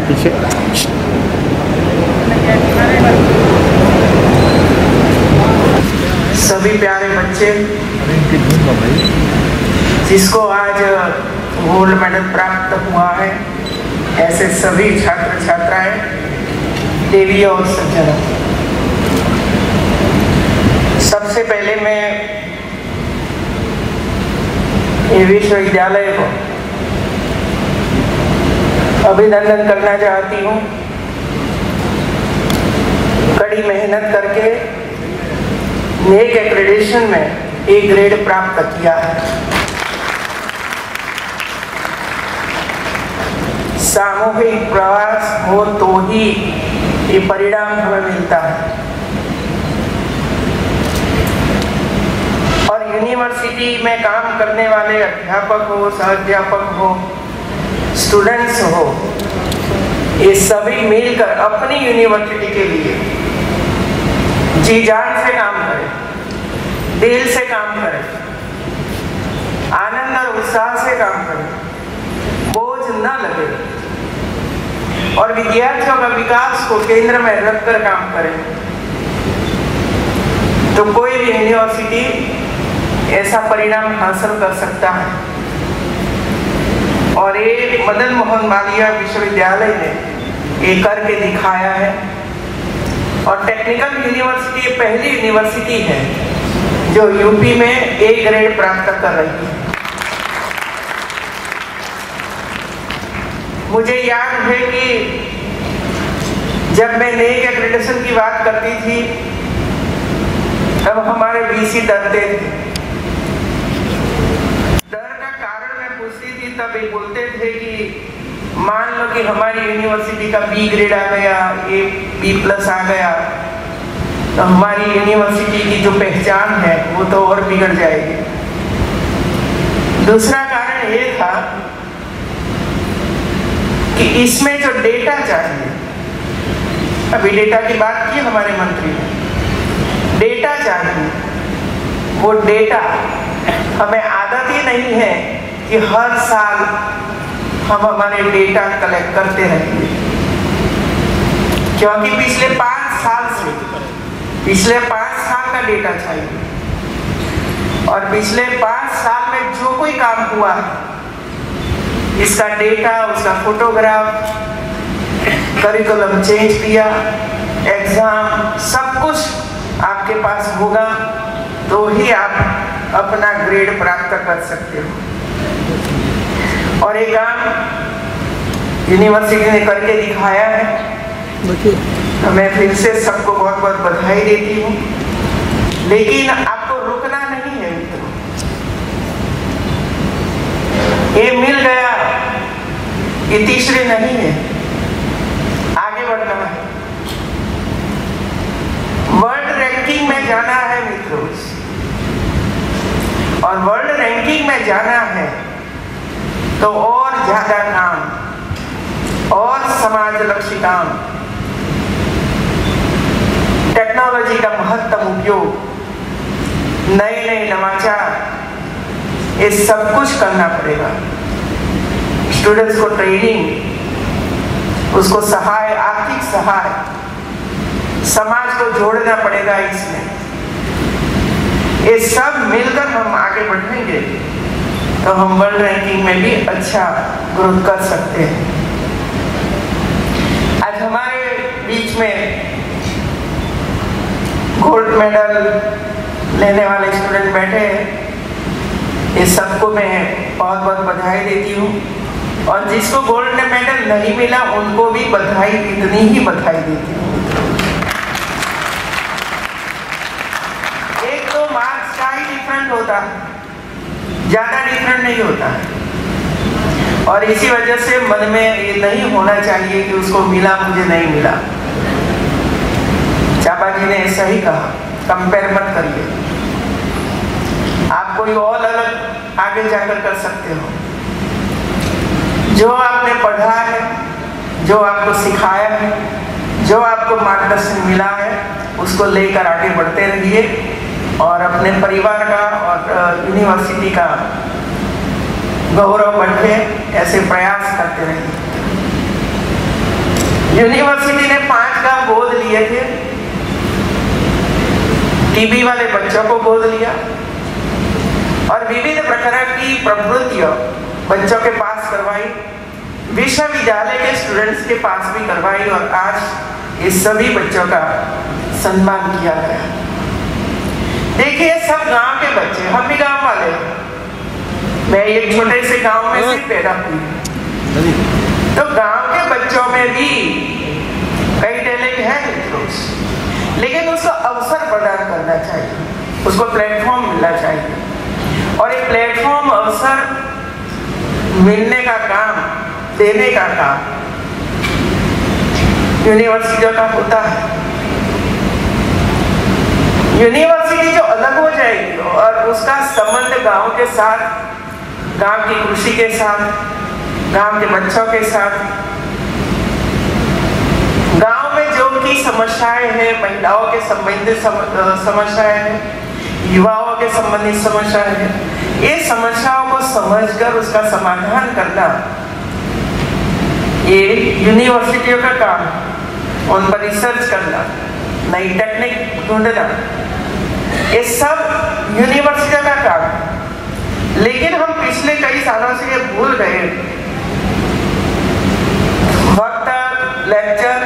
पीछे सभी प्यारे बच्चे जिसको आज गोल्ड मेडल प्राप्त हुआ है ऐसे सभी छात्र छात्राएँ देवी और सज्जन सबसे पहले मैं ये विश्वविद्यालय को अभिनंदन करना चाहती हूँ। कड़ी मेहनत करके नेक एक्रेडिशन में ए ग्रेड प्राप्त किया है। सामूहिक प्रवास हो तो ही ये परिणाम हमें मिलता है। और यूनिवर्सिटी में काम करने वाले अध्यापक हो सहाध्यापक हो स्टूडेंट्स हो, ये सभी मिलकर अपनी यूनिवर्सिटी के लिए जी जान से काम करें, दिल से काम करें, आनंद और उत्साह से काम करें। बोझ न लगे। और विद्यार्थियों का विकास को केंद्र में रखकर काम करें। तो कोई भी यूनिवर्सिटी ऐसा परिणाम हासिल कर सकता है। और ये मदन मोहन मालिया विश्वविद्यालय ने ये करके दिखाया है। और टेक्निकल यूनिवर्सिटी पहली यूनिवर्सिटी है जो यूपी में ए ग्रेड प्राप्त कर रही है। मुझे याद है कि जब मैं नेक एक्रेडिटेशन की बात करती थी, तब हमारे बीसी डरते थे। डर का कारण मैं पूछती थी, तब ये बोलते थे कि मान लो कि हमारी यूनिवर्सिटी का बी ग्रेड आ गया ए बी प्लस आ गया तो हमारी यूनिवर्सिटी की जो पहचान है, वो तो और बिगड़ जाएगी। दूसरा कारण ये था कि इसमें जो डेटा चाहिए, अभी डेटा की बात की हमारे मंत्री ने। डेटा चाहिए, वो डेटा हमें आदत ही नहीं है कि हर साल हम हमारे डेटा कलेक्ट करते रहेंगे। क्योंकि पिछले पाँच साल से, पिछले पाँच साल का डेटा चाहिए। और पिछले पाँच साल में जो कोई काम हुआ है इसका डेटा उसका फोटोग्राफ करिकुलम चेंज किया एग्ज़ाम सब कुछ आपके पास होगा तो ही आप अपना ग्रेड प्राप्त कर सकते हो। और एक काम यूनिवर्सिटी ने करके दिखाया है। तो मैं फिर से सबको बहुत बहुत बधाई देती हूँ। लेकिन आपको रुकना नहीं है मित्रों। ये मिल गया। ये तीसरे नहीं है। आगे बढ़ना है। वर्ल्ड रैंकिंग में जाना है मित्रों। और वर्ल्ड रैंकिंग में जाना है तो और ज़्यादा काम, और समाज लक्ष्य काम। टेक्नोलॉजी का महत्तम उपयोग नए नए नवाचार, ये सब कुछ करना पड़ेगा। स्टूडेंट्स को ट्रेनिंग उसको सहाय, आर्थिक सहाय, समाज को जोड़ना पड़ेगा इसमें। ये सब मिलकर हम आगे बढ़ेंगे तो हम वर्ल्ड रैंकिंग में भी अच्छा ग्रोथ कर सकते हैं। आज हमारे बीच में गोल्ड मेडल लेने वाले स्टूडेंट बैठे हैं। ये सबको मैं बहुत बहुत बधाई देती हूँ। और जिसको गोल्ड मेडल नहीं मिला, उनको भी बधाई, इतनी ही बधाई देती हूँ। एक तो मार्क्स का ही डिफरेंट होता है ज़्यादा डिफरेंट नहीं होता। और इसी वजह से मन में ये नहीं होना चाहिए कि उसको मिला, मुझे नहीं मिला। चापा जी ने सही कहा कंपेयर मत करिए। आप कोई और अलग आगे जाकर कर सकते हो। जो आपने पढ़ा है, जो आपको सिखाया है, जो आपको मार्गदर्शन मिला है, उसको लेकर आगे बढ़ते रहिए और अपने परिवार का और यूनिवर्सिटी का गौरव बढ़े, ऐसे प्रयास करते रहिए। यूनिवर्सिटी ने पाँच का गोद लिए थे। टीबी वाले बच्चों को गोद लिया। और विविध प्रकार की प्रवृत्तियों बच्चों के पास करवाई, विश्वविद्यालय के स्टूडेंट्स के पास भी करवाई और आज इस सभी बच्चों का सम्मान किया गया। देखिए सब गाँव के बच्चे, हम भी गाँव वाले मैं एक छोटे से गाँव में से पैदा हुई। तो गाँव के बच्चों में भी कई टैलेंट है लेकिन उसको अवसर प्रदान करना चाहिए, उसको प्लेटफॉर्म मिलना चाहिए। और एक प्लेटफॉर्म अवसर मिलने का काम, देने का काम। यूनिवर्सिटियों का होता है। यूनिवर्सिटी जो अलग हो जाएगी और उसका संबंध गाँव के साथ, गाँव की कृषि के साथ, गाँव के बच्चों के साथ। गाँव में जो की समस्याएँ हैं, महिलाओं के संबंधित समस्याएँ हैं युवाओं के संबंधित समस्याएँ हैं। ये समस्याओं को समझकर उसका समाधान करना ये यूनिवर्सिटियों का काम उन पर रिसर्च करना, नई टेक्निक ढूंढना, ये सब यूनिवर्सिटी का काम लेकिन हम पिछले कई सालों से ये भूल गए वक्त लेक्चर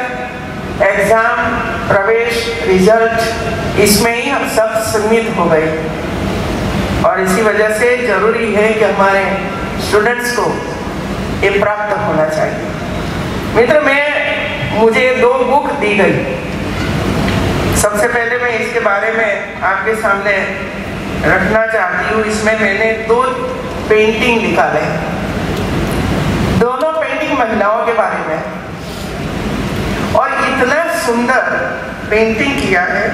एग्ज़ाम प्रवेश रिज़ल्ट इसमें ही हम सब सीमित हो गए। और इसी वजह से ज़रूरी है कि हमारे स्टूडेंट्स को ये प्राप्त होना चाहिए। मित्र, मैं, मुझे दो बुक दी गई। सबसे पहले मैं इसके बारे में आपके सामने रखना चाहती हूँ। इसमें मैंने दो पेंटिंग निकाले दोनों पेंटिंग महिलाओं के बारे में और इतना सुंदर पेंटिंग किया है।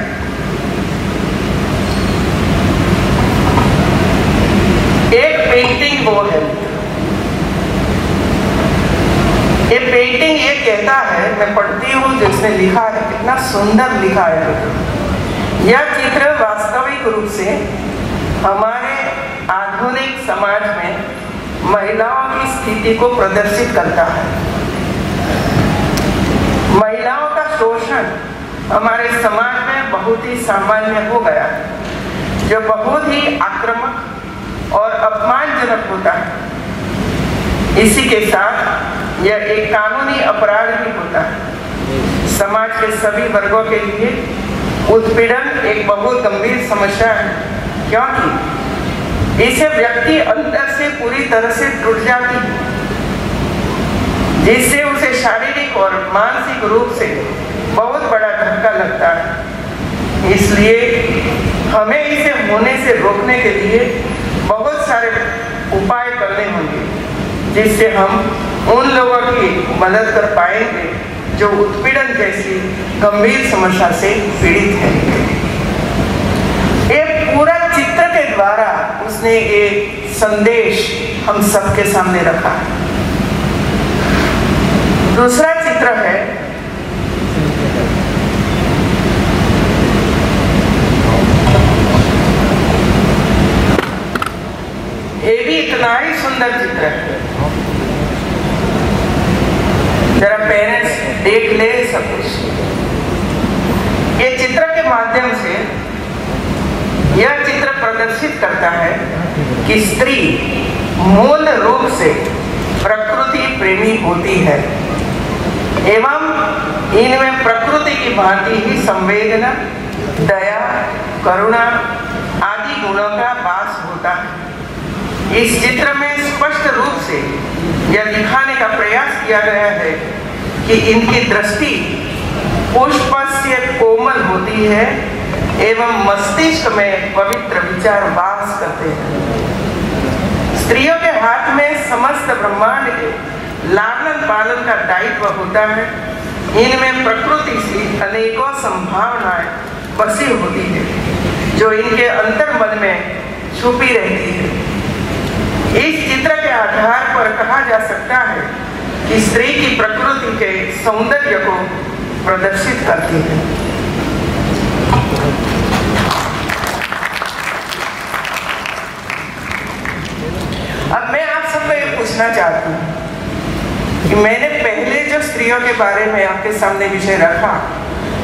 एक पेंटिंग वो है। ये पेंटिंग ये कहता है, मैं पढ़ती हूँ जिसने लिखा है, कितना सुंदर लिखा है यह चित्र वास्तविक रूप से हमारे आधुनिक समाज में महिलाओं की स्थिति को प्रदर्शित करता है। महिलाओं शोषण हमारे समाज में बहुत ही सामान्य हो गया है। जो बहुत ही आक्रामक और अपमानजनक होता है। इसी के साथ यह एक कानूनी अपराध भी होता है। समाज के सभी वर्गों के लिए उत्पीड़न एक बहुत गंभीर समस्या है। क्योंकि इसे व्यक्ति अंदर से पूरी तरह से टूट जाती है। जिससे उसे शारीरिक और मानसिक रूप से बहुत बड़ा धक्का लगता है। इसलिए हमें इसे होने से रोकने के लिए बहुत सारे उपाय करने होंगे, जिससे हम उन लोगों की मदद कर पाएँगे जो उत्पीड़न जैसी गंभीर समस्या से पीड़ित है। एक पूरा चित्र के द्वारा उसने एक संदेश हम सबके सामने रखा दूसरा चित्र है। ये भी इतना ही सुंदर चित्र है। जरा पेरेंट्स देख ले सब कुछ। ये चित्र के माध्यम से यह चित्र प्रदर्शित करता है कि स्त्री मूल रूप से प्रकृति प्रेमी होती है। एवं इनमें प्रकृति की भांति ही संवेदना, दया, करुणा आदि गुणों का वास होता है। इस चित्र में स्पष्ट रूप से यह दिखाने का प्रयास किया गया है कि इनकी दृष्टि पुष्प से कोमल होती है एवं मस्तिष्क में पवित्र विचार वास करते हैं। स्त्रियों के हाथ में समस्त ब्रह्मांड के लालन पालन का दायित्व होता है। इनमें प्रकृति से अनेकों संभावनाएँ बसी होती है, जो इनके अंतर मन में छुपी रहती है। इस चित्र के आधार पर कहा जा सकता है कि स्त्री की प्रकृति के सौंदर्य को प्रदर्शित करती है। अब मैं आप सबको ये पूछना चाहती हूँ कि मैंने पहले जो स्त्रियों के बारे में आपके सामने विषय रखा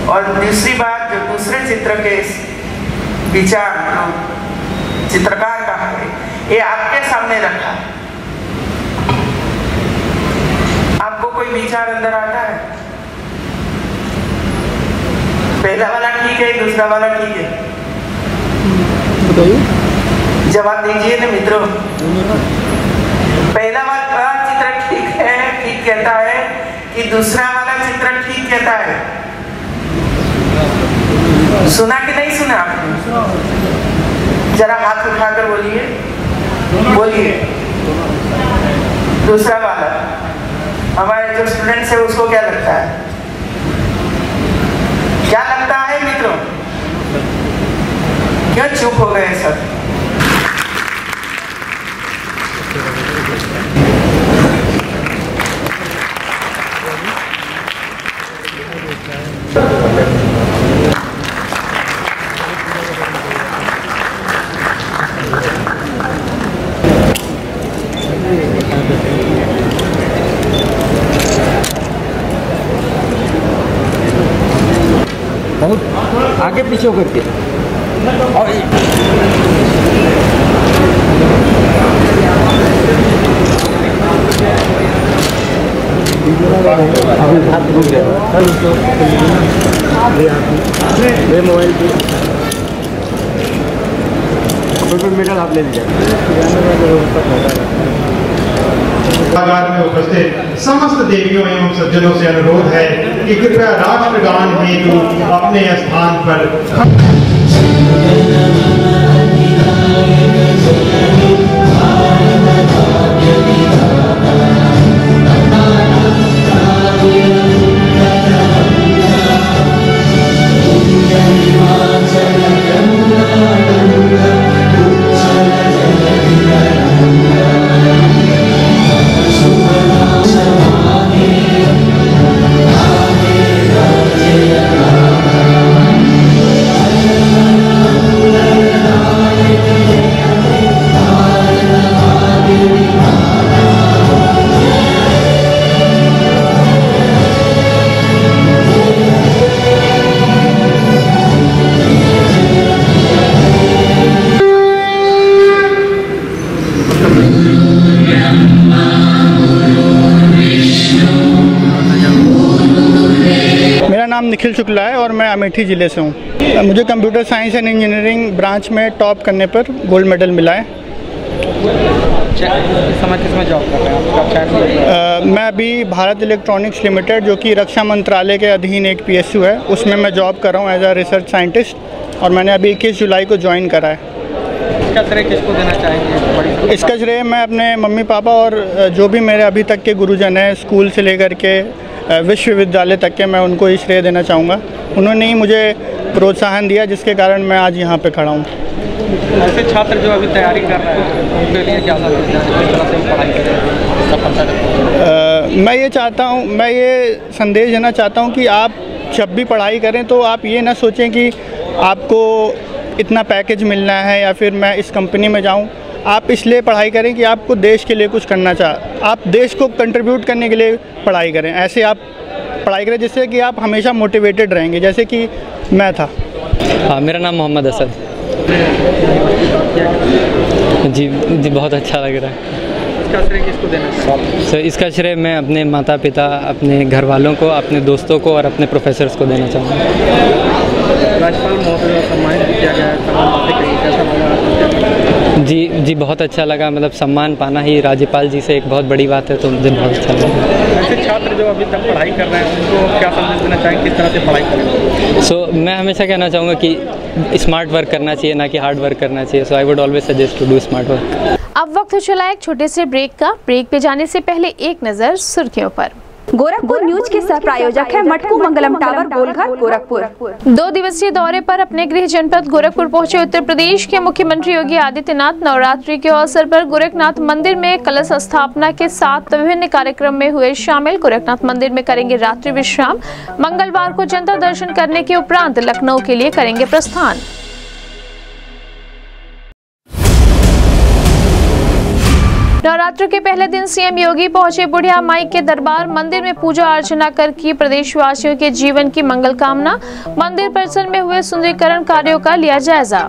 और दूसरी बात जो दूसरे चित्र के विचार चित्रकार का है ये आपके सामने रखा। आपको कोई विचार अंदर आता है? पहला वाला ठीक है दूसरा वाला ठीक है? बताइए। जवाब दीजिए ना मित्रों। पहला है कहता है कि दूसरा वाला चित्र ठीक कहता है। सुना कि नहीं सुना? जरा हाथ उठाकर बोलिए। बोलिए। दूसरा वाला। हमारे जो स्टूडेंट्स है, उसको क्या लगता है? क्या लगता है मित्रों? क्यों चुप हो गए सब? बहुत आगे पीछे होकर के और अभी हाथ रुक गया मेरे मोबाइल पे मेडल आप ले लीजिए उपस्थित समस्त देवियों एवं सज्जनों से अनुरोध है कि कृपया राष्ट्रगान हेतु अपने स्थान पर शुक्ला है और मैं अमेठी ज़िले से हूँ। मुझे computer science and engineering branch में टॉप करने पर गोल्ड मेडल मिला है। समय किसमें जॉब कर रहे हैं आपका मैं अभी भारत इलेक्ट्रॉनिक्स लिमिटेड जो कि रक्षा मंत्रालय के अधीन एक पीएसयू है उसमें मैं जॉब कर रहा हूँ एज अ रिसर्च साइंटिस्ट और मैंने अभी 21 जुलाई को ज्वाइन करा है। इसका श्रेय किसको देना चाहेंगे? इसका श्रेय मैं अपने मम्मी पापा और जो भी मेरे अभी तक के गुरुजन हैं स्कूल से लेकर के विश्वविद्यालय तक के मैं उनको ही श्रेय देना चाहूँगा। उन्होंने ही मुझे प्रोत्साहन दिया जिसके कारण मैं आज यहाँ पे खड़ा हूँ। ऐसे छात्र जो अभी तैयारी कर रहे हैं उनके लिए क्या पढ़ाई मैं ये चाहता हूँ मैं ये संदेश देना चाहता हूँ कि आप जब भी पढ़ाई करें तो आप ये ना सोचें कि आपको इतना पैकेज मिलना है या फिर मैं इस कंपनी में जाऊँ। आप इसलिए पढ़ाई करें कि आपको देश के लिए कुछ करना चाह आप देश को कंट्रीब्यूट करने के लिए पढ़ाई करें ऐसे आप पढ़ाई करें जिससे कि आप हमेशा मोटिवेटेड रहेंगे जैसे कि मैं था। हाँ मेरा नाम मोहम्मद असद। जी जी बहुत अच्छा लग रहा है। इसका श्रेय किसको देना चाहेंगे सो इसका श्रेय मैं अपने माता पिता अपने घर वालों को अपने दोस्तों को और अपने प्रोफेसर्स को देना चाहूँगा। राज्यपाल महोदय किया गया है सम्मान पाते कहीं कैसा लगा जी जी बहुत अच्छा लगा। मतलब सम्मान पाना ही राज्यपाल जी से एक बहुत बड़ी बात है तो मुझे बहुत अच्छा लगा। ऐसे छात्र जो अभी तक पढ़ाई कर रहे हैं उनको क्या संदेश देना चाहेंगे किस तरह से पढ़ाई करें? सो so, मैं हमेशा कहना चाहूँगा कि स्मार्ट वर्क करना चाहिए ना कि हार्ड वर्क करना चाहिए। So I would always suggest to do smart work अब वक्त हो चला एक छोटे से ब्रेक का। ब्रेक पे जाने से पहले एक नज़र सुर्खियों पर। गोरखपुर न्यूज़ के सह प्रायोजक है मटकू मंगलम टावर गोलघर गोरखपुर। दो दिवसीय दौरे पर अपने गृह जनपद गोरखपुर पहुँचे उत्तर प्रदेश के मुख्यमंत्री योगी आदित्यनाथ। नवरात्रि के अवसर पर गोरखनाथ मंदिर में कलश स्थापना के साथ विभिन्न कार्यक्रम में हुए शामिल। गोरखनाथ मंदिर में करेंगे रात्रि विश्राम। मंगलवार को जनता दर्शन करने के उपरांत लखनऊ के लिए करेंगे प्रस्थान। नवरात्र के पहले दिन सीएम योगी पहुँचे बुढ़िया माई के दरबार, मंदिर में पूजा अर्चना कर की प्रदेशवासियों के जीवन की मंगल कामना। मंदिर परिसर में हुए सुंदरीकरण कार्यों का लिया जायजा।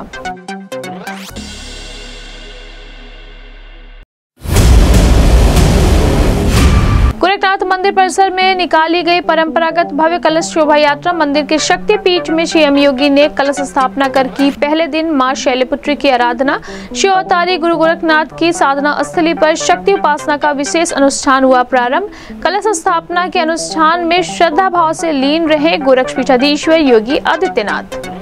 परिसर में निकाली गई परंपरागत भव्य कलश शोभा यात्रा मंदिर के शक्ति पीठ में सीएम योगी ने कलश स्थापना कर की। पहले दिन माँ शैलपुत्री की आराधना, शिव अवतारी गुरु गोरखनाथ की साधना स्थली पर शक्ति उपासना का विशेष अनुष्ठान हुआ प्रारंभ। कलश स्थापना के अनुष्ठान में श्रद्धा भाव से लीन रहे गोरक्षपीठाधीश्वर योगी आदित्यनाथ।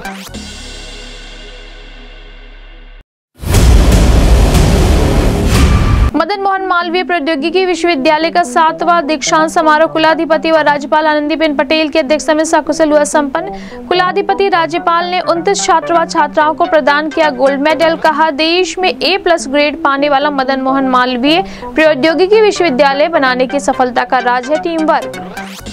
मालवीय प्रौद्योगिकी विश्वविद्यालय का सातवा दीक्षांत समारोह कुलाधिपति व राज्यपाल आनंदीबेन पटेल की अध्यक्षता में सकुशल हुआ संपन्न। कुलाधिपति राज्यपाल ने उनतीस छात्र व छात्राओं को प्रदान किया गोल्ड मेडल, कहा, देश में ए प्लस ग्रेड पाने वाला मदन मोहन मालवीय प्रौद्योगिकी विश्वविद्यालय बनाने की सफलता का राज है टीम वर्क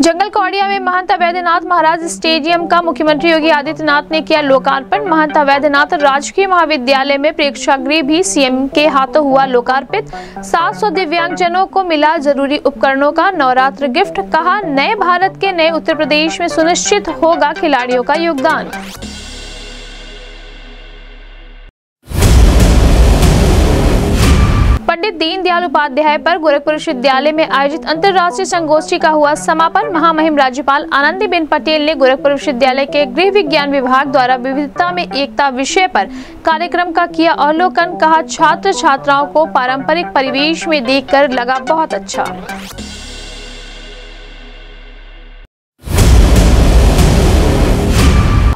जंगल कौड़िया में महंत वैद्यनाथ महाराज स्टेडियम का मुख्यमंत्री योगी आदित्यनाथ ने किया लोकार्पण। महंत अवैधनाथ राजकीय महाविद्यालय में प्रेक्षागृह भी सीएम के हाथों हुआ लोकार्पित। 700 दिव्यांगजनों को मिला ज़रूरी उपकरणों का नवरात्र गिफ्ट। कहा, नए भारत के नए उत्तर प्रदेश में सुनिश्चित होगा खिलाड़ियों का योगदान। दीनदयाल उपाध्याय पर गोरखपुर विश्वविद्यालय में आयोजित अंतर्राष्ट्रीय संगोष्ठी का हुआ समापन। महामहिम राज्यपाल आनंदी बेन पटेल ने गोरखपुर विश्वविद्यालय के गृह विज्ञान विभाग द्वारा विविधता में एकता विषय पर कार्यक्रम का किया अवलोकन। कहा छात्र छात्राओं को पारंपरिक परिवेश में देखकर लगा बहुत अच्छा।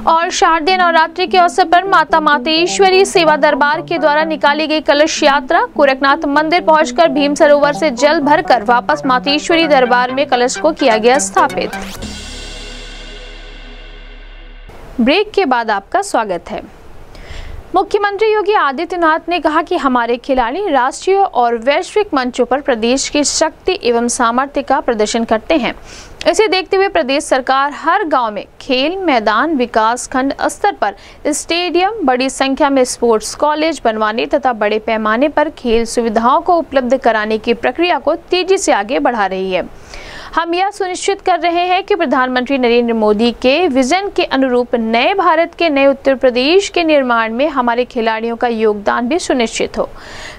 और शारदीय नवरात्रि के अवसर पर माता मातेश्वरी सेवा दरबार के द्वारा निकाली गई कलश यात्रा गोरखनाथ मंदिर पहुंचकर भीम सरोवर से जल भरकर वापस मातेश्वरी दरबार में कलश को किया गया स्थापित। ब्रेक के बाद आपका स्वागत है। मुख्यमंत्री योगी आदित्यनाथ ने कहा कि हमारे खिलाड़ी राष्ट्रीय और वैश्विक मंचों पर प्रदेश की शक्ति एवं सामर्थ्य का प्रदर्शन करते हैं। इसे देखते हुए प्रदेश सरकार हर गाँव में खेल, मैदान, विकास खंड स्तर पर स्टेडियम, बड़ी संख्या में स्पोर्ट्स कॉलेज बनवाने तथा बड़े पैमाने पर खेल सुविधाओं को उपलब्ध कराने की प्रक्रिया को तेज़ी से आगे बढ़ा रही है। हम यह सुनिश्चित कर रहे हैं कि प्रधानमंत्री नरेंद्र मोदी के विजन के अनुरूप नए भारत के नए उत्तर प्रदेश के निर्माण में हमारे खिलाड़ियों का योगदान भी सुनिश्चित हो।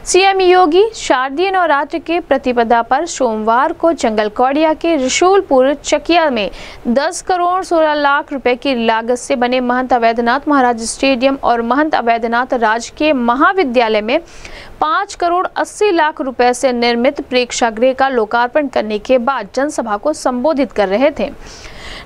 सीएम योगी शारदीय नवरात्र के प्रतिपदा पर सोमवार को जंगल कौड़िया के रसूलपुर चकिया में 10 करोड़ 16 लाख रुपए की लागत से बने महंत अवैधनाथ महाराज स्टेडियम और महंत अवैधनाथ राजकीय महाविद्यालय में पाँच करोड़ अस्सी लाख रुपए से निर्मित प्रेक्षागृह का लोकार्पण करने के बाद जनसभा को संबोधित कर रहे थे।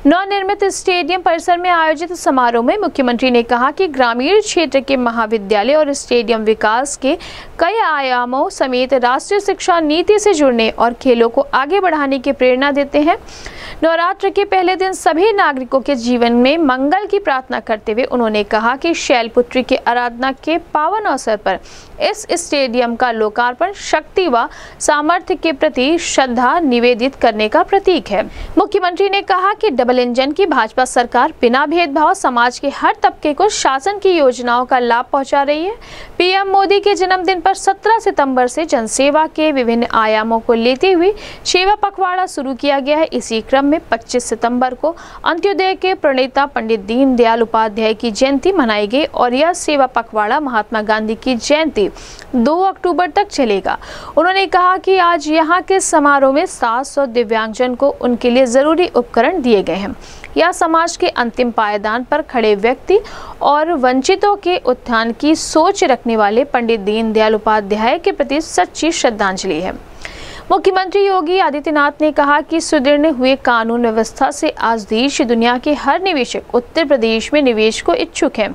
नवनिर्मित स्टेडियम परिसर में आयोजित समारोह में मुख्यमंत्री ने कहा कि ग्रामीण क्षेत्र के महाविद्यालय और स्टेडियम विकास के कई आयामों समेत राष्ट्रीय शिक्षा नीति से जुड़ने और खेलों को आगे बढ़ाने की प्रेरणा देते हैं। नवरात्र के पहले दिन सभी नागरिकों के जीवन में मंगल की प्रार्थना करते हुए उन्होंने कहा कि शैलपुत्री के आराधना के पावन अवसर पर इस स्टेडियम का लोकार्पण शक्ति व सामर्थ्य के प्रति श्रद्धा निवेदित करने का प्रतीक है। मुख्यमंत्री ने कहा कि डबल इंजन की भाजपा सरकार बिना भेदभाव समाज के हर तबके को शासन की योजनाओं का लाभ पहुँचा रही है। पीएम मोदी के जन्मदिन पर 17 सितंबर से जनसेवा के विभिन्न आयामों को लेते हुए सेवा पखवाड़ा शुरू किया गया है। इसी क्रम में 25 सितंबर को अंत्योदय के प्रणेता पंडित दीनदयाल उपाध्याय की जयंती मनाई गई और यह सेवा पखवाड़ा महात्मा गांधी की जयंती दो अक्टूबर तक चलेगा। उन्होंने कहा कि आज यहाँ के समारोह में 700 दिव्यांगजन को उनके लिए ज़रूरी उपकरण दिए गए। हैं। यह समाज के अंतिम पायदान पर खड़े व्यक्ति और वंचितों के उत्थान की सोच रखने वाले पंडित दीनदयाल उपाध्याय के प्रति सच्ची श्रद्धांजलि है। मुख्यमंत्री योगी आदित्यनाथ ने कहा कि सुदृढ़ हुए कानून व्यवस्था से आज देश दुनिया के हर निवेशक उत्तर प्रदेश में निवेश को इच्छुक है।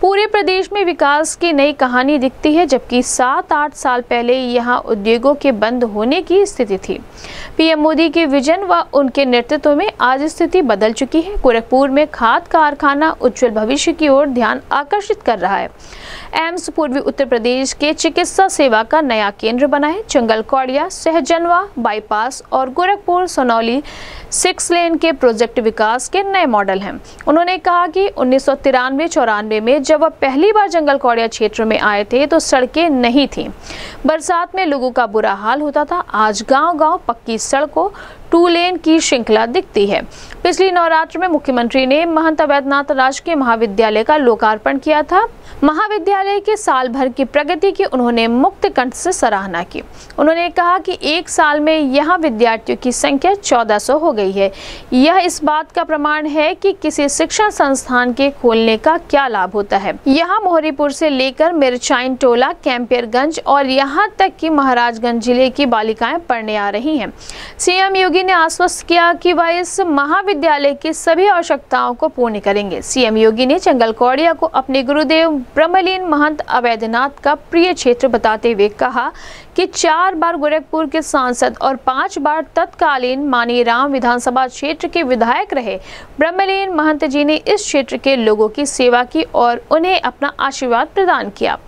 पूरे प्रदेश में विकास की नई कहानी दिखती है, जबकि सात आठ साल पहले यहाँ उद्योगों के बंद होने की स्थिति थी। पीएम मोदी के विजन व उनके नेतृत्व में आज स्थिति बदल चुकी है। गोरखपुर में खाद कारखाना उज्जवल भविष्य की ओर ध्यान आकर्षित कर रहा है। एम्स पूर्वी उत्तर प्रदेश के चिकित्सा सेवा का नया केंद्र बना है। चंगल कौड़िया, सहजनवा, बाईपास और गोरखपुर सोनौली सिक्स लेन के प्रोजेक्ट विकास के नए मॉडल हैं। उन्होंने कहा कि उन्नीस सौ चौरानवे में जब वह पहली बार जंगल कौड़िया क्षेत्र में आए थे तो सड़कें नहीं थी। बरसात में लोगों का बुरा हाल होता था। आज गांव-गांव पक्की सड़कों टू लेन की श्रृंखला दिखती है। पिछली नवरात्र में मुख्यमंत्री ने महंत अवैधनाथ राजकीय महाविद्यालय का लोकार्पण किया था। महाविद्यालय के साल भर की प्रगति की उन्होंने मुक्त कंठ से सराहना की। उन्होंने कहा कि एक साल में यहाँ विद्यार्थियों की संख्या 1400 हो गई है। यह इस बात का प्रमाण है कि किसी शिक्षण संस्थान के खोलने का क्या लाभ होता है। यहाँ मोहरीपुर से लेकर मिर्चाइन टोला कैंपियरगंज और यहाँ तक कि महाराजगंज ज़िले की बालिकाएँ पढ़ने आ रही हैं। सीएम योगी ने आश्वस्त किया कि वह इस महाविद्यालय की सभी आवश्यकताओं को पूर्ण करेंगे। सीएम योगी ने जंगल कौड़िया को अपने गुरुदेव ब्रह्मलीन महंत अवैधनाथ का प्रिय क्षेत्र बताते हुए कहा कि चार बार गोरखपुर के सांसद और पाँच बार तत्कालीन मानी राम विधानसभा क्षेत्र के विधायक रहे। ब्रह्मलीन महंत जी ने इस क्षेत्र के लोगों की सेवा की और उन्हें अपना आशीर्वाद प्रदान किया।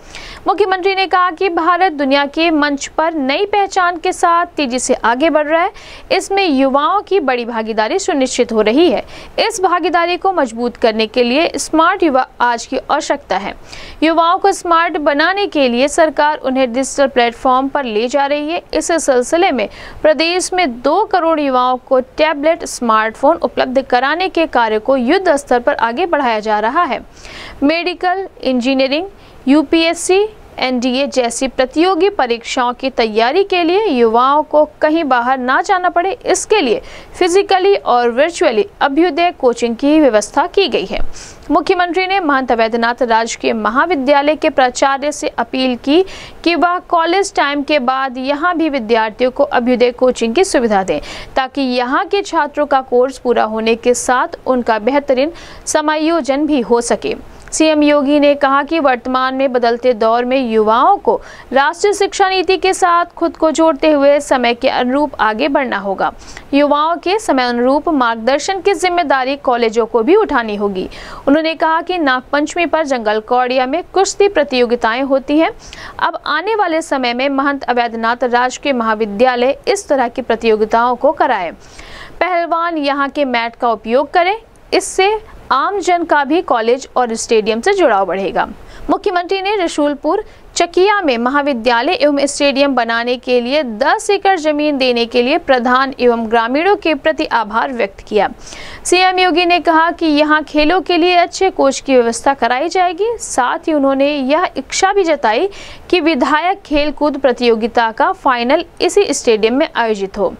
मुख्यमंत्री ने कहा कि भारत दुनिया के मंच पर नई पहचान के साथ तेज़ी से आगे बढ़ रहा है। इसमें युवाओं की बड़ी भागीदारी सुनिश्चित हो रही है। इस भागीदारी को मज़बूत करने के लिए स्मार्ट युवा आज की आवश्यकता है। युवाओं को स्मार्ट बनाने के लिए सरकार उन्हें डिजिटल प्लेटफॉर्म पर ले जा रही है। इस सिलसिले में प्रदेश में दो करोड़ युवाओं को टैबलेट, स्मार्टफ़ोन उपलब्ध कराने के कार्य को युद्ध स्तर पर आगे बढ़ाया जा रहा है। मेडिकल इंजीनियरिंग यूपीएससी, एनडीए जैसी प्रतियोगी परीक्षाओं की तैयारी के लिए युवाओं को कहीं बाहर ना जाना पड़े। इसके लिए फिजिकली और वर्चुअली अभ्युदय कोचिंग की व्यवस्था की गई है। मुख्यमंत्री ने महंत वैद्यनाथ राजकीय महाविद्यालय के प्राचार्य से अपील की कि वह कॉलेज टाइम के बाद यहाँ भी विद्यार्थियों को अभ्युदय कोचिंग की सुविधा दें, ताकि यहाँ के छात्रों का कोर्स पूरा होने के साथ उनका बेहतरीन समायोजन भी हो सके। सीएम योगी ने कहा कि वर्तमान में बदलते दौर में युवाओं को राष्ट्रीय शिक्षा नीति के साथ खुद को जोड़ते हुए समय के अनुरूप आगे बढ़ना होगा। युवाओं के समय अनुरूप मार्गदर्शन की ज़िम्मेदारी कॉलेजों को भी उठानी होगी। उन्होंने कहा कि नागपंचमी पर जंगल कौड़िया में कुश्ती प्रतियोगिताएँ होती हैं। अब आने वाले समय में महंत अवैधनाथ राजकीय महाविद्यालय इस तरह की प्रतियोगिताओं को कराए। पहलवान यहाँ के मैट का उपयोग करें। इससे आम जन का भी कॉलेज और स्टेडियम से जुड़ाव बढ़ेगा। मुख्यमंत्री ने रसूलपुर, चकिया में महाविद्यालय एवं स्टेडियम बनाने के लिए 10 एकड़ ज़मीन देने के लिए प्रधान एवं ग्रामीणों के प्रति आभार व्यक्त किया। सीएम योगी ने कहा कि यहाँ खेलों के लिए अच्छे कोच की व्यवस्था कराई जाएगी। साथ ही उन्होंने यह इच्छा भी जताई कि विधायक खेल कूद प्रतियोगिता का फाइनल इसी स्टेडियम में आयोजित हो।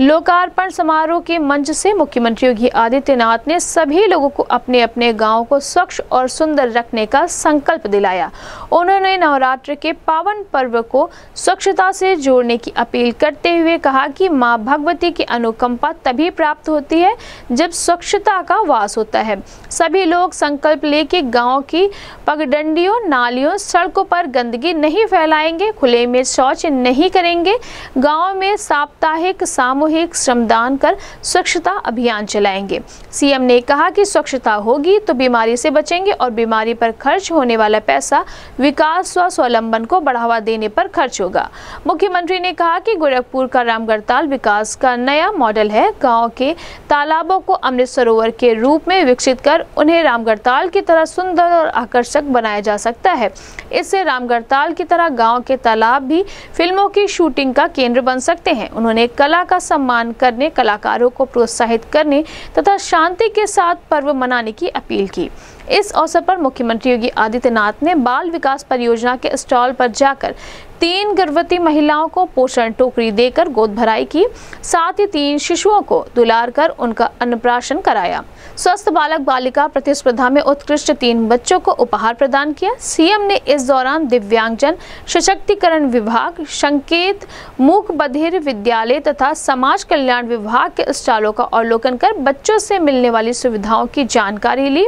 लोकार्पण समारोह के मंच से मुख्यमंत्री योगी आदित्यनाथ ने सभी लोगों को अपने अपने गाँव को स्वच्छ और सुंदर रखने का संकल्प दिलाया। उन्होंने नवरात्र के पावन पर्व को स्वच्छता से जोड़ने की अपील करते हुए कहा कि माँ भगवती की अनुकंपा तभी प्राप्त होती है जब स्वच्छता का वास होता है। सभी लोग संकल्प लेके गाँव की पगडंडियों, नालियों, सड़कों पर गंदगी नहीं फैलाएँगे, खुले में शौच नहीं करेंगे। गाँव में साप्ताहिक, सामूहिक श्रमदान कर स्वच्छता अभियान चलाएँगे। सीएम ने कहा कि स्वच्छता होगी तो बीमारी से बचेंगे और बीमारी पर खर्च होने वाला पैसा विकास व स्वावलंबन को बढ़ावा देने पर खर्च होगा। मुख्यमंत्री ने कहा कि गोरखपुर का रामगढ़ताल विकास का नया मॉडल है। गाँव के तालाबों को अमृत सरोवर के रूप में विकसित कर उन्हें रामगढ़ताल की तरह सुंदर और आकर्षक बनाया जा सकता है। इससे रामगढ़ताल की तरह गाँव के तालाब भी फ़िल्मों की शूटिंग का केंद्र बन सकते हैं। उन्होंने कला का सम्मान करने, कलाकारों को प्रोत्साहित करने तथा शांति के साथ पर्व मनाने की अपील की। इस अवसर पर मुख्यमंत्री योगी आदित्यनाथ ने बाल विकास परियोजना के स्टॉल पर जाकर तीन गर्भवती महिलाओं को पोषण टोकरी देकर गोद भराई की, साथ ही तीन शिशुओं को दुलार कर उनका अन्नप्राशन कराया। स्वस्थ बालक बालिका प्रतिस्पर्धा में उत्कृष्ट तीन बच्चों को उपहार प्रदान किया। सीएम ने इस दौरान दिव्यांगजन, सशक्तिकरण विभाग, संकेत, मूक बधिर विद्यालय तथा समाज कल्याण विभाग के स्टॉलों का अवलोकन कर बच्चों से मिलने वाली सुविधाओं की जानकारी ली।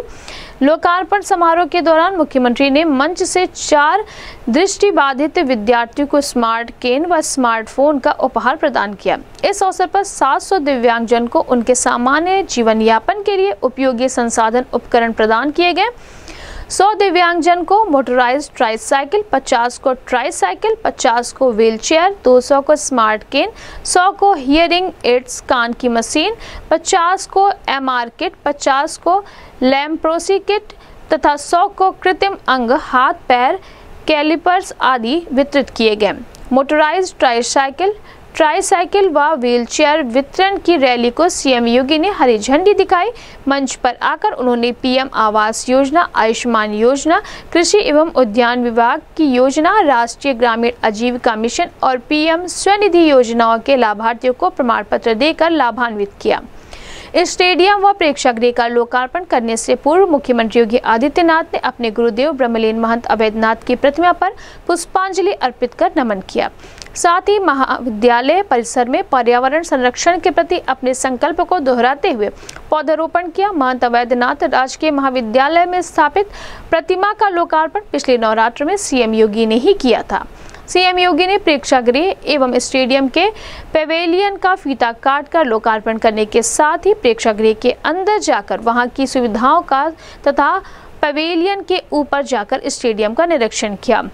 लोकार्पण समारोह के दौरान मुख्यमंत्री ने मंच से चार दृष्टिबाधित विद्यार्थियों को स्मार्ट केन व स्मार्टफ़ोन का उपहार प्रदान किया। इस अवसर पर 700 दिव्यांगजन को उनके सामान्य जीवन यापन के लिए उपयोगी संसाधन उपकरण प्रदान किए गए। 100 दिव्यांगजन को मोटराइज ट्राईसाइकिल 50 को ट्राईसाइकिल 50 को व्हीलचेयर 200 को स्मार्ट केन 100 को हियरिंग एड्स कान की मशीन 50 को एमआर किट 50 को लैम्प्रोसी किट तथा 100 को कृत्रिम अंग, हाथ, पैर, कैलिपर्स आदि वितरित किए गए। मोटराइज ट्राईसाइकिल ट्राईसाइकिल व व्हीलचेयर वितरण की रैली को सीएम योगी ने हरी झंडी दिखाई। मंच पर आकर उन्होंने पीएम आवास योजना, आयुष्मान योजना, कृषि एवं उद्यान विभाग की योजना, राष्ट्रीय ग्रामीण आजीविका मिशन और पीएम स्वनिधि योजनाओं के लाभार्थियों को प्रमाण पत्र देकर लाभान्वित किया। स्टेडियम व प्रेक्षागृह का लोकार्पण करने से पूर्व मुख्यमंत्री योगी आदित्यनाथ ने अपने गुरुदेव ब्रह्मलीन महंत अवैधनाथ की प्रतिमा पर पुष्पांजलि अर्पित कर नमन किया। साथ ही महाविद्यालय परिसर में पर्यावरण संरक्षण के प्रति अपने संकल्प को दोहराते हुए पौधारोपण किया। महंत अवैधनाथ राजकीय महाविद्यालय में स्थापित प्रतिमा का लोकार्पण पिछले नवरात्र में सीएम योगी ने ही किया था। सीएम योगी ने प्रेक्षागृह एवं स्टेडियम के पेवेलियन का फीता काट कर लोकार्पण करने के साथ ही प्रेक्षागृह के अंदर जाकर वहाँ की सुविधाओं का तथा पवेलियन के ऊपर जाकर स्टेडियम का निरीक्षण किया।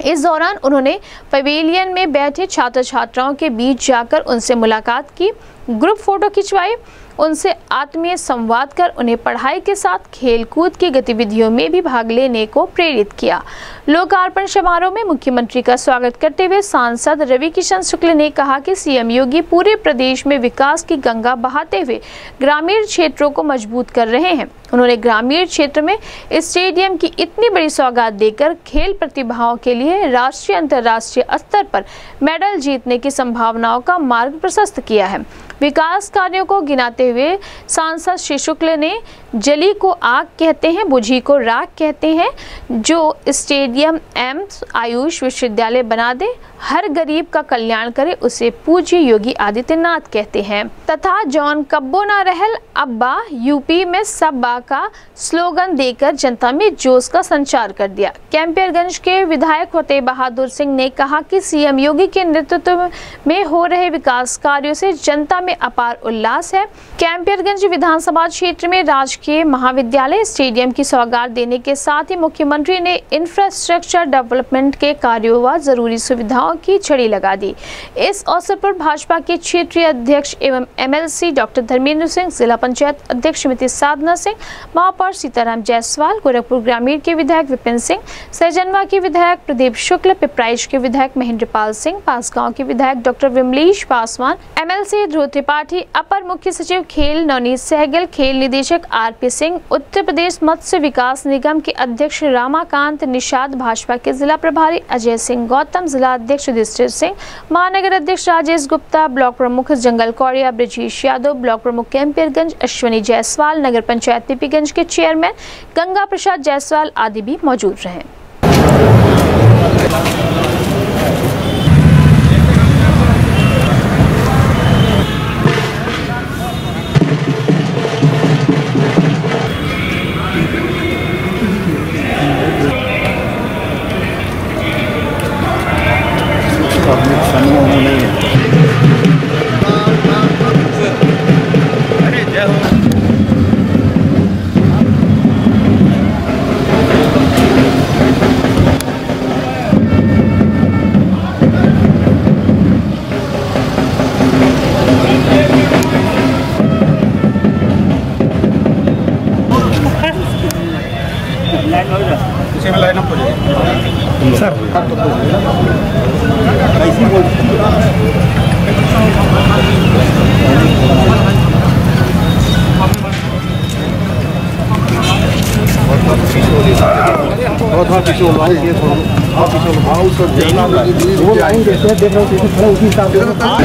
इस दौरान उन्होंने पवेलियन में बैठे छात्र छात्राओं के बीच जाकर उनसे मुलाकात की, ग्रुप फ़ोटो खिंचवाई उनसे आत्मीय संवाद कर उन्हें पढ़ाई के साथ खेलकूद की गतिविधियों में भी भाग लेने को प्रेरित किया। लोकार्पण समारोह में मुख्यमंत्री का स्वागत करते हुए सांसद रवि किशन शुक्ल ने कहा कि सीएम योगी पूरे प्रदेश में विकास की गंगा बहाते हुए ग्रामीण क्षेत्रों को मज़बूत कर रहे हैं। उन्होंने ग्रामीण क्षेत्र में स्टेडियम की इतनी बड़ी सौगात देकर खेल प्रतिभाओं के लिए राष्ट्रीय अंतर्राष्ट्रीय स्तर पर मेडल जीतने की संभावनाओं का मार्ग प्रशस्त किया है। विकास कार्यों को गिनाते हुए सांसद श्री शुक्ल ने जली को आग कहते हैं, बुझी को राख कहते हैं, जो स्टेडियम एम्स आयुष विश्वविद्यालय बना दे, हर गरीब का कल्याण करे, उसे पूज्य योगी आदित्यनाथ कहते हैं। तथा जॉन कब्बो ना रहल, अब्बा, यूपी में सब्बा का स्लोगन देकर जनता में जोश का संचार कर दिया। कैंपियरगंज के विधायक फतेह बहादुर सिंह ने कहा कि सीएम योगी के नेतृत्व में हो रहे विकास कार्यों से जनता में अपार उल्लास है। कैंपियरगंज विधानसभा क्षेत्र में राजकीय महाविद्यालय स्टेडियम की सौगात देने के साथ ही मुख्यमंत्री ने इंफ्रास्ट्रक्चर डेवलपमेंट के कार्यों व ज़रूरी सुविधाओं की छड़ी लगा दी। इस अवसर पर भाजपा के क्षेत्रीय अध्यक्ष एवं एमएलसी डॉक्टर धर्मेंद्र सिंह, जिला पंचायत अध्यक्ष श्रीमती साधना सिंह, महापौर सीताराम जायसवाल, गोरखपुर ग्रामीण के विधायक विपिन सिंह, सहजनवा के विधायक प्रदीप शुक्ल पिपराइश के विधायक महेंद्र पाल सिंह, पासगांव के विधायक डॉक्टर विमलेश पासवान एमएलसी ध्रुव त्रिपाठी। अपर मुख्य सचिव खेल नवनीत सहगल, खेल निदेशक आर पी सिंह, उत्तर प्रदेश मत्स्य विकास निगम के अध्यक्ष रामाकांत निषाद, भाजपा के जिला प्रभारी अजय सिंह, गौतम जिला अध्यक्ष युधिष्ठिर सिंह, महानगर अध्यक्ष राजेश गुप्ता, ब्लॉक प्रमुख जंगल कौड़िया ब्रजेश यादव, ब्लॉक प्रमुख कैंपियरगंज अश्वनी जायसवाल, नगर पंचायत पीपीगंज के चेयरमैन गंगा प्रसाद जायसवाल आदि भी मौजूद रहे। लाइन जैसे है, देख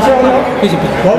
पीछे पीछे पीछे थोड़ा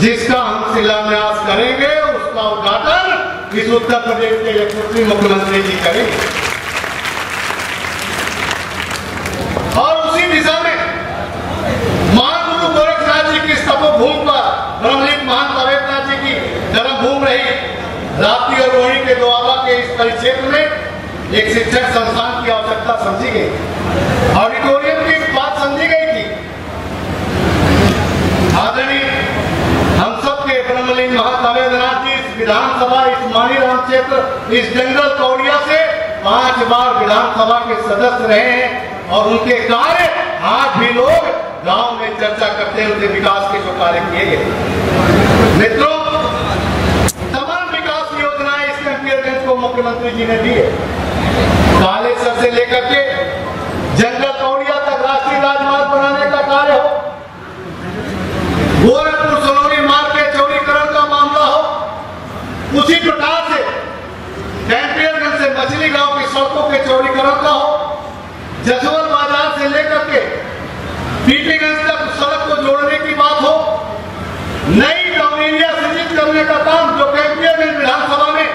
जिसका हम शिलान्यास करेंगे, उसका उद्घाटन इस उत्तर प्रदेश के यशस्वी मुख्यमंत्री जी करेंगे। और उसी दिशा में महान गुरु गोरखनाथ जी की तपोभूमि पर, ब्रह्मलिंग महान तवेदनाथ जी की जन्मभूमि रही। राप्ती और रोहिणी के दोआबा के इस परिक्षेत्र में एक शिक्षण संस्थान की आवश्यकता समझी गई। ऑडिटोरियम की बात समझी गई थी आदरणीय हम सब के जी इस विधानसभा, इस मानी राम क्षेत्र, इस जंगल कौड़िया से पाँच बार विधानसभा के सदस्य रहे हैं और उनके कार्य, आज भी लोग गाँव में चर्चा करते हैं, उनके विकास के जो कार्य किए गए। मित्रों, तमाम विकास योजनाएँ इस कंपियरगंज को मुख्यमंत्री जी ने दी है। कालेसर से लेकर के जंगल कौड़िया तक राष्ट्रीय राजमार्ग बनाने का कार्य हो। गोरखपुर सलोनी मार्ग के चौड़ीकरण का मामला हो उसी प्रकार से कैंपियरगंज से मछली गाँव की सड़कों के चौड़ीकरण का हो जसवल बाज़ार से लेकर के पीपीगंज तक सड़क को जोड़ने की बात हो, नई टाउन एरिया सृजित करने का काम जो कैंपियरगंज विधानसभा में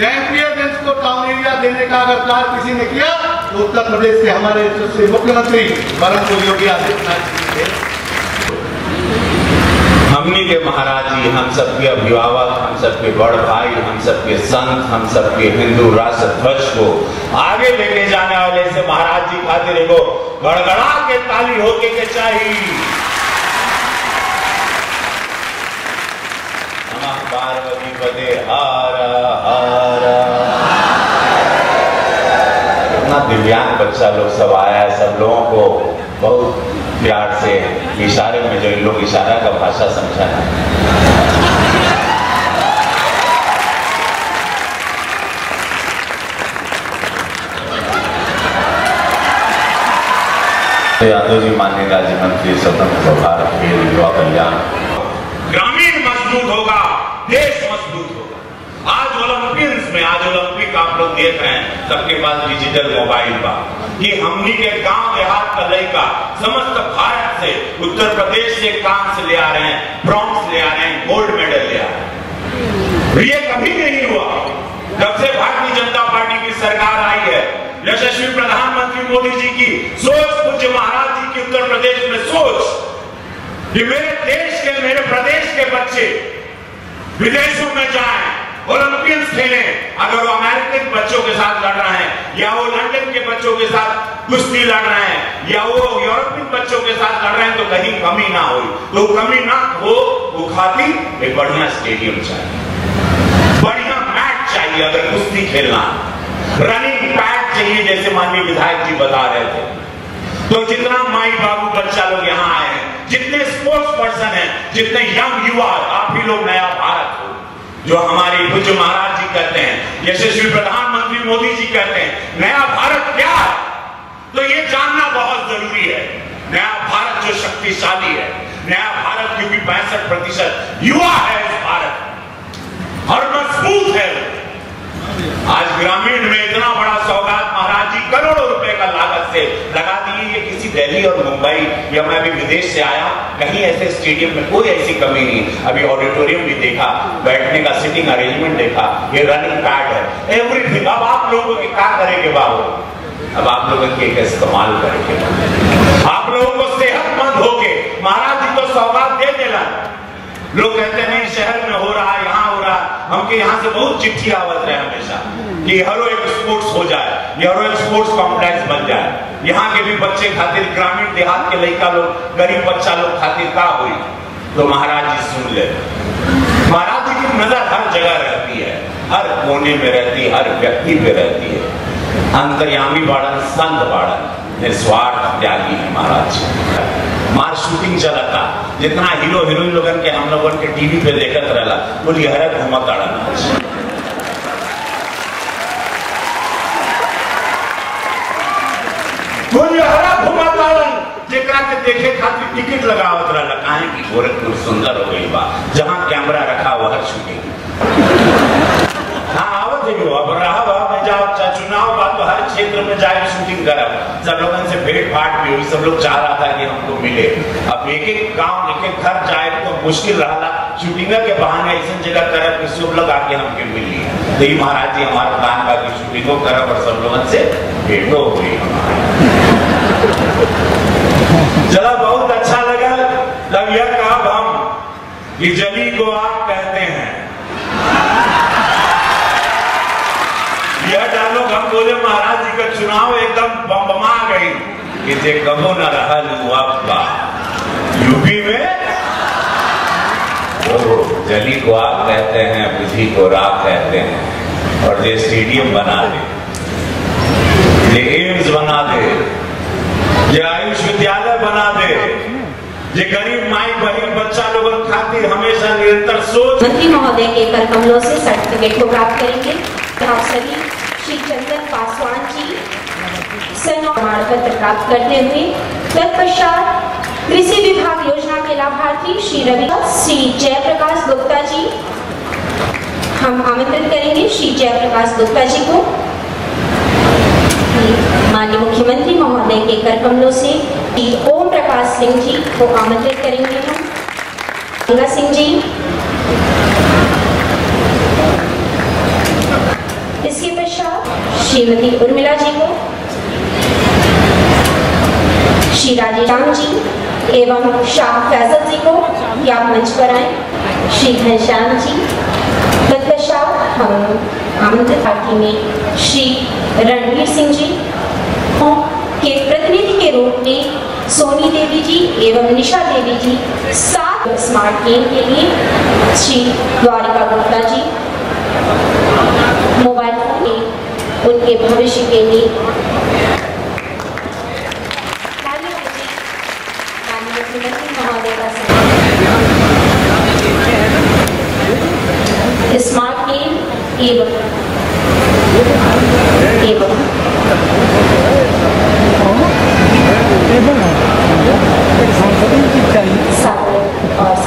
कैंपियरगंज को टाउन एरिया देने का अगर कार्य किसी ने किया तो उत्तर प्रदेश के हमारे मुख्यमंत्री परम योगी आदित्यनाथ जी हमनी के महाराज जी, हम सबके अभिभावक, हम सबके बड़ भाई, हम सबके संत, हम सबके हिंदू राष्ट्र ध्वज को आगे लेके जाने वाले से महाराज जी खातिर एगो गड़गड़ा के ताली होके के चाहिए पार्वती पदे हर हर। इतना दिव्यांग बच्चा लोग सब आया है, सब लोगों को बहुत प्यार से इशारे लोग इशारा का भाषा समझा यादव जी माननीय राज्य मंत्री स्वतंत्र भारत खेल युवा कल्याण ग्रामीण मज़बूत होगा, देश मज़बूत होगा। आज ओलंपियंस में, आज ओलंपिक आप लोग देख रहे हैं, सबके पास डिजिटल मोबाइल बा कि हमनी के गाँव देहात का लड़का समस्त भारत से उत्तर प्रदेश से कांस ले आ रहे हैं ब्रॉन्ज ले आ रहे हैं, गोल्ड मेडल ले आ रहे हैं। ये कभी नहीं हुआ। जब से भारतीय जनता पार्टी की सरकार आई है, यशस्वी प्रधानमंत्री मोदी जी की सोच, पूज्य महाराज जी की उत्तर प्रदेश में सोच कि मेरे देश के, मेरे प्रदेश के बच्चे विदेशों में जाएँ ओलंपियंस खेले। अगर वो अमेरिकन बच्चों के साथ लड़ रहे हैं, या वो लंदन के बच्चों के साथ कुश्ती लड़ रहे हैं, या वो यूरोपियन बच्चों के साथ लड़ रहे हैं तो कहीं कमी ना हो। तो कमी ना हो, वो खातिर एक बढ़िया स्टेडियम चाहिए। बढ़िया मैच चाहिए अगर कुश्ती खेलना। रनिंग पैड चाहिए, जैसे माननीय विधायक जी बता रहे थे। तो जितना माई बाबू बच्चा लोग यहाँ आए हैं, जितने स्पोर्ट्स पर्सन हैं, जितने यंग युवा, आप ही लोग नया भारत हो। जो हमारे पूज्य महाराज जी कहते हैं, यशस्वी प्रधानमंत्री मोदी जी कहते हैं, नया भारत क्या है तो ये जानना बहुत ज़रूरी है। नया भारत जो शक्तिशाली है, नया भारत क्योंकि पैंसठ प्रतिशत युवा है इस भारत और मज़बूत है। आज ग्रामीण में इतना बड़ा जी करोड़ों रुपए का लागत से लगा दिए ये किसी दिल्ली और मुंबई या मैं अभी विदेश से आया, कहीं ऐसे स्टेडियम में कोई ऐसी कमी नहीं। अभी ऑडिटोरियम भी देखा, बैठने का सिटिंग अरेंजमेंट देखा, ये रनिंग पैड है। एवरीथिंग अब आप लोगों के क्या करेंगे बाबू? अब आप लोगों के एक इस्तेमाल करेंगे। आप लोगों को सेहतमंद होके महाराज जी तो सौगात दे देना। लोग कहते नहीं, शहर में हो रहा है, यहाँ रहा हमके यहाँ से बहुत चिट्ठी आवत रहे हमेशा, कि हरो एक स्पोर्ट्स हो जाए, ये हरो एक स्पोर्ट्स कॉम्प्लेक्स बन जाए। यहाँ के भी बच्चे खातिर ग्रामीण देहात के लड़का लोग, गरीब बच्चा लोग खातिर का हुई? तो महाराज जी सुन ले। महाराज जी की नज़र हर जगह रहती है। हर कोने में रहती है हर व्यक्ति पे रहती है। अंतर्यामी बाड़न संत बाड़न, निस्वार्थ त्यागी है महाराज मार शूटिंग चला था। जितना हीरो हीरोइन लोगन के हम लोगन के टीवी पे देखत रहला, बोली हरे घूमत आड़न आज बोली हरा घूमत आड़न जेकरा के देखे खातिर टिकट लगावत रहला। काहे की गोरखपुर सुंदर हो गई बा, जहाँ कैमरा रखा वह शूटिंग। हाँ आवत है अब रहा बा मैं जा चुनाव बा तो हर क्षेत्र में जाए शूटिंग करब सब लोगन से भेंट भाट भी हुई, सब लोग चाह रहा था कि हमको मिले। अब एक एक गाँव एक एक घर जाए तो मुश्किल रहा शूटिंग के बहाने ऐसी जगह करब कि सब लोग आके हमके मिली तो ये महाराज जी हमारा प्लान कि शूटिंगो करब और सब लोगन से भेंटो हुई चला, बहुत अच्छा लगा। तब यह कहा, हम कि जली को आप कहते हैं यह डायलॉग हम बोले महाराज जी का चुनाव एकदम बमबमा गई कि जे कबो न रहल बा। यूपी में वो जली को आप कहते हैं, बुझी को राख कहते हैं, और ये स्टेडियम बना दे ये एम्स बना दे ये आयुष विद्यालय बना दे ये गरीब माई बहन बच्चा लोगों खातिर हमेशा निरंतर सोच। मंत्री महोदय के कर कमलों से सर्टिफिकेट को प्राप्त करेंगे। आप सभी श्री चंदन पासवान जी सन प्रमाण पत्र प्राप्त करते हुए तत्पश्चात कृषि विभाग योजना के लाभार्थी श्री रवि श्री जयप्रकाश गुप्ता जी। हम आमंत्रित करेंगे श्री जयप्रकाश गुप्ता जी को। माननीय मुख्यमंत्री महोदय के कर कमलों से ओम प्रकाश सिंह जी को आमंत्रित करेंगे हम। गंगा सिंह जी। इसके पश्चात श्रीमती उर्मिला जी को, श्री राजेश राम जी एवं शाह फैजल जी को या मंच पर आए। श्री घनश्याम जी तत्पश्चात हम आमंत्रित पार्टी में। श्री रणवीर सिंह जी के प्रतिनिधि के रूप में सोनी देवी जी एवं निशा देवी जी सात स्मार्ट गेम के लिए श्री द्वारिका गुप्ता जी, मोबाइल उनके भविष्य के लिए। स्मार्ट एवं और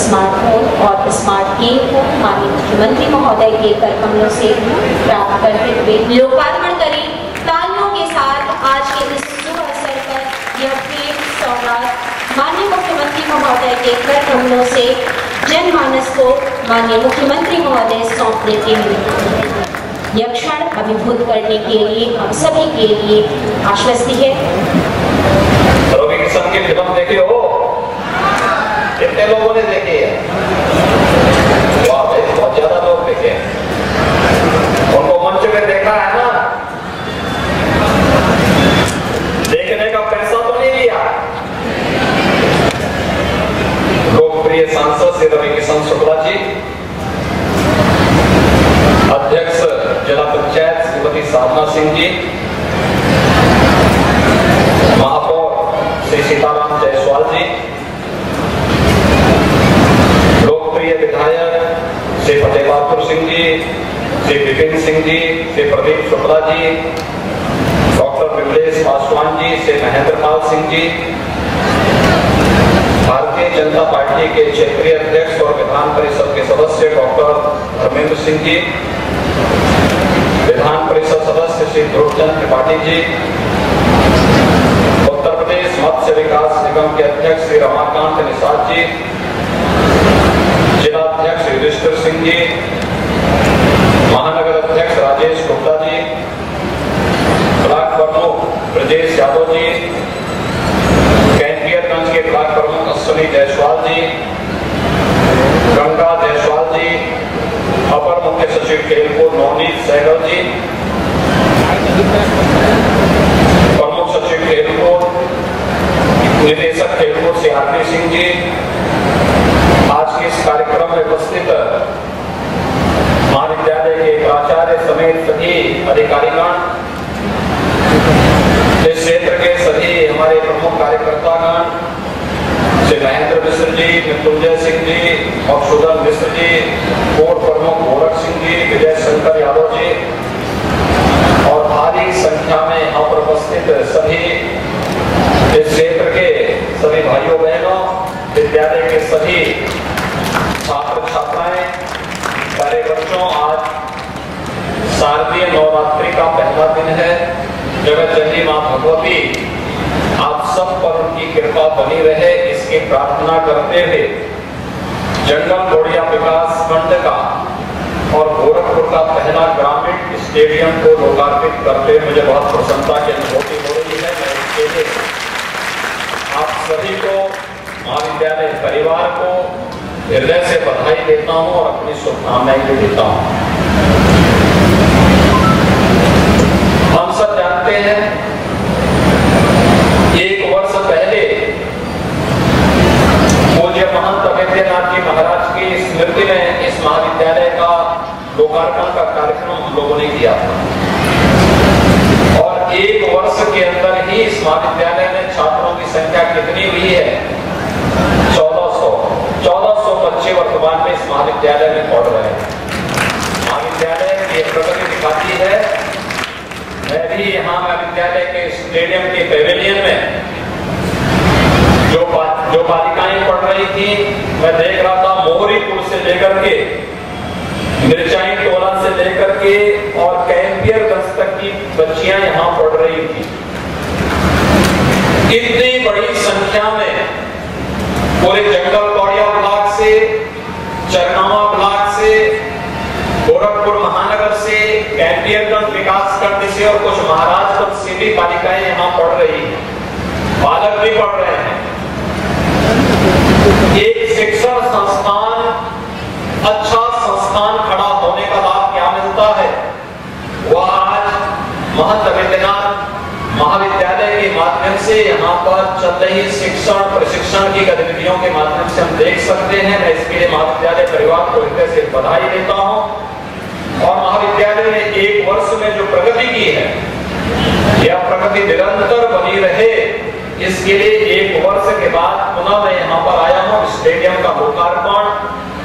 स्मार्टफ़ोन और स्मार्ट गेम को माननीय मुख्यमंत्री महोदय के कर कमलों से प्राप्त करते हुए लोकार्पण करें। तालियों के साथ आज के इस शुभ अवसर पर यह भेंट सौगात। माननीय मुख्यमंत्री महोदय के कर कमलों से जनमानस को माननीय मुख्यमंत्री महोदय सौंप देते हैं यह क्षण अभिभूत करने के लिए हम सभी के लिए आश्वस्ति है। कितने लोगों ने देखी है? ज़्यादा लोग देखे। उनको मंच में देखा है ना? देखने का पैसा तो नहीं लिया। लोकप्रिय सांसद श्री रवि किशन शुक्ला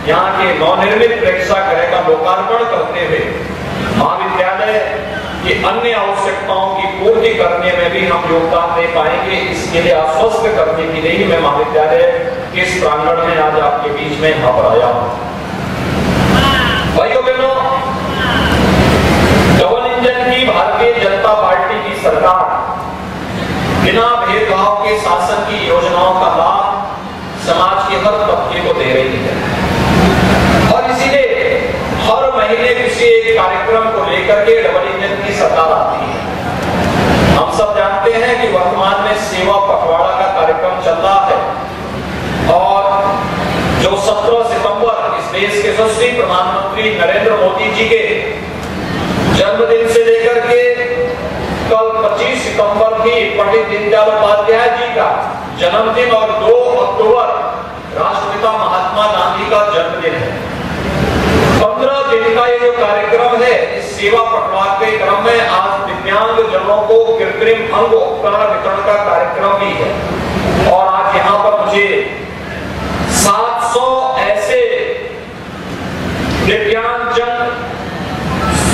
यहाँ के नवनिर्मित प्रेक्षागृह का लोकार्पण करते हुए महाविद्यालय की अन्य आवश्यकताओं की पूर्ति करने में भी हम योगदान दे पाएँगे। इसके लिए आश्वस्त करने के लिए ही मैं महाविद्यालय के प्रांगण में आज आपके बीच में यहाँ पर आया हूँ। डबल इंजन की भारतीय जनता पार्टी की सरकार बिना भेदभाव के शासन की योजनाओं का लाभ समाज के हर तबके को दे रही है। किसी एक कार्यक्रम को लेकर के डबल इंजन की सरकार आती है। हम सब जानते हैं कि वर्तमान में सेवा पखवाड़ा का कार्यक्रम चल रहा है और जो 17 सितंबर इस देश के यशस्वी प्रधानमंत्री नरेंद्र मोदी जी के जन्मदिन से लेकर के कल 25 सितंबर की पंडित दीनदयाल उपाध्याय जी का जन्मदिन और 2 अक्टूबर राष्ट्रपिता महात्मा गांधी का जन्मदिन है। सेवा पखवाद के क्रम में आज दिव्यांग जनों को कृत्रिम अंग उपकरण वितरण का कार्यक्रम भी है। और आज यहाँ पर मुझे 700 ऐसे दिव्यांग जन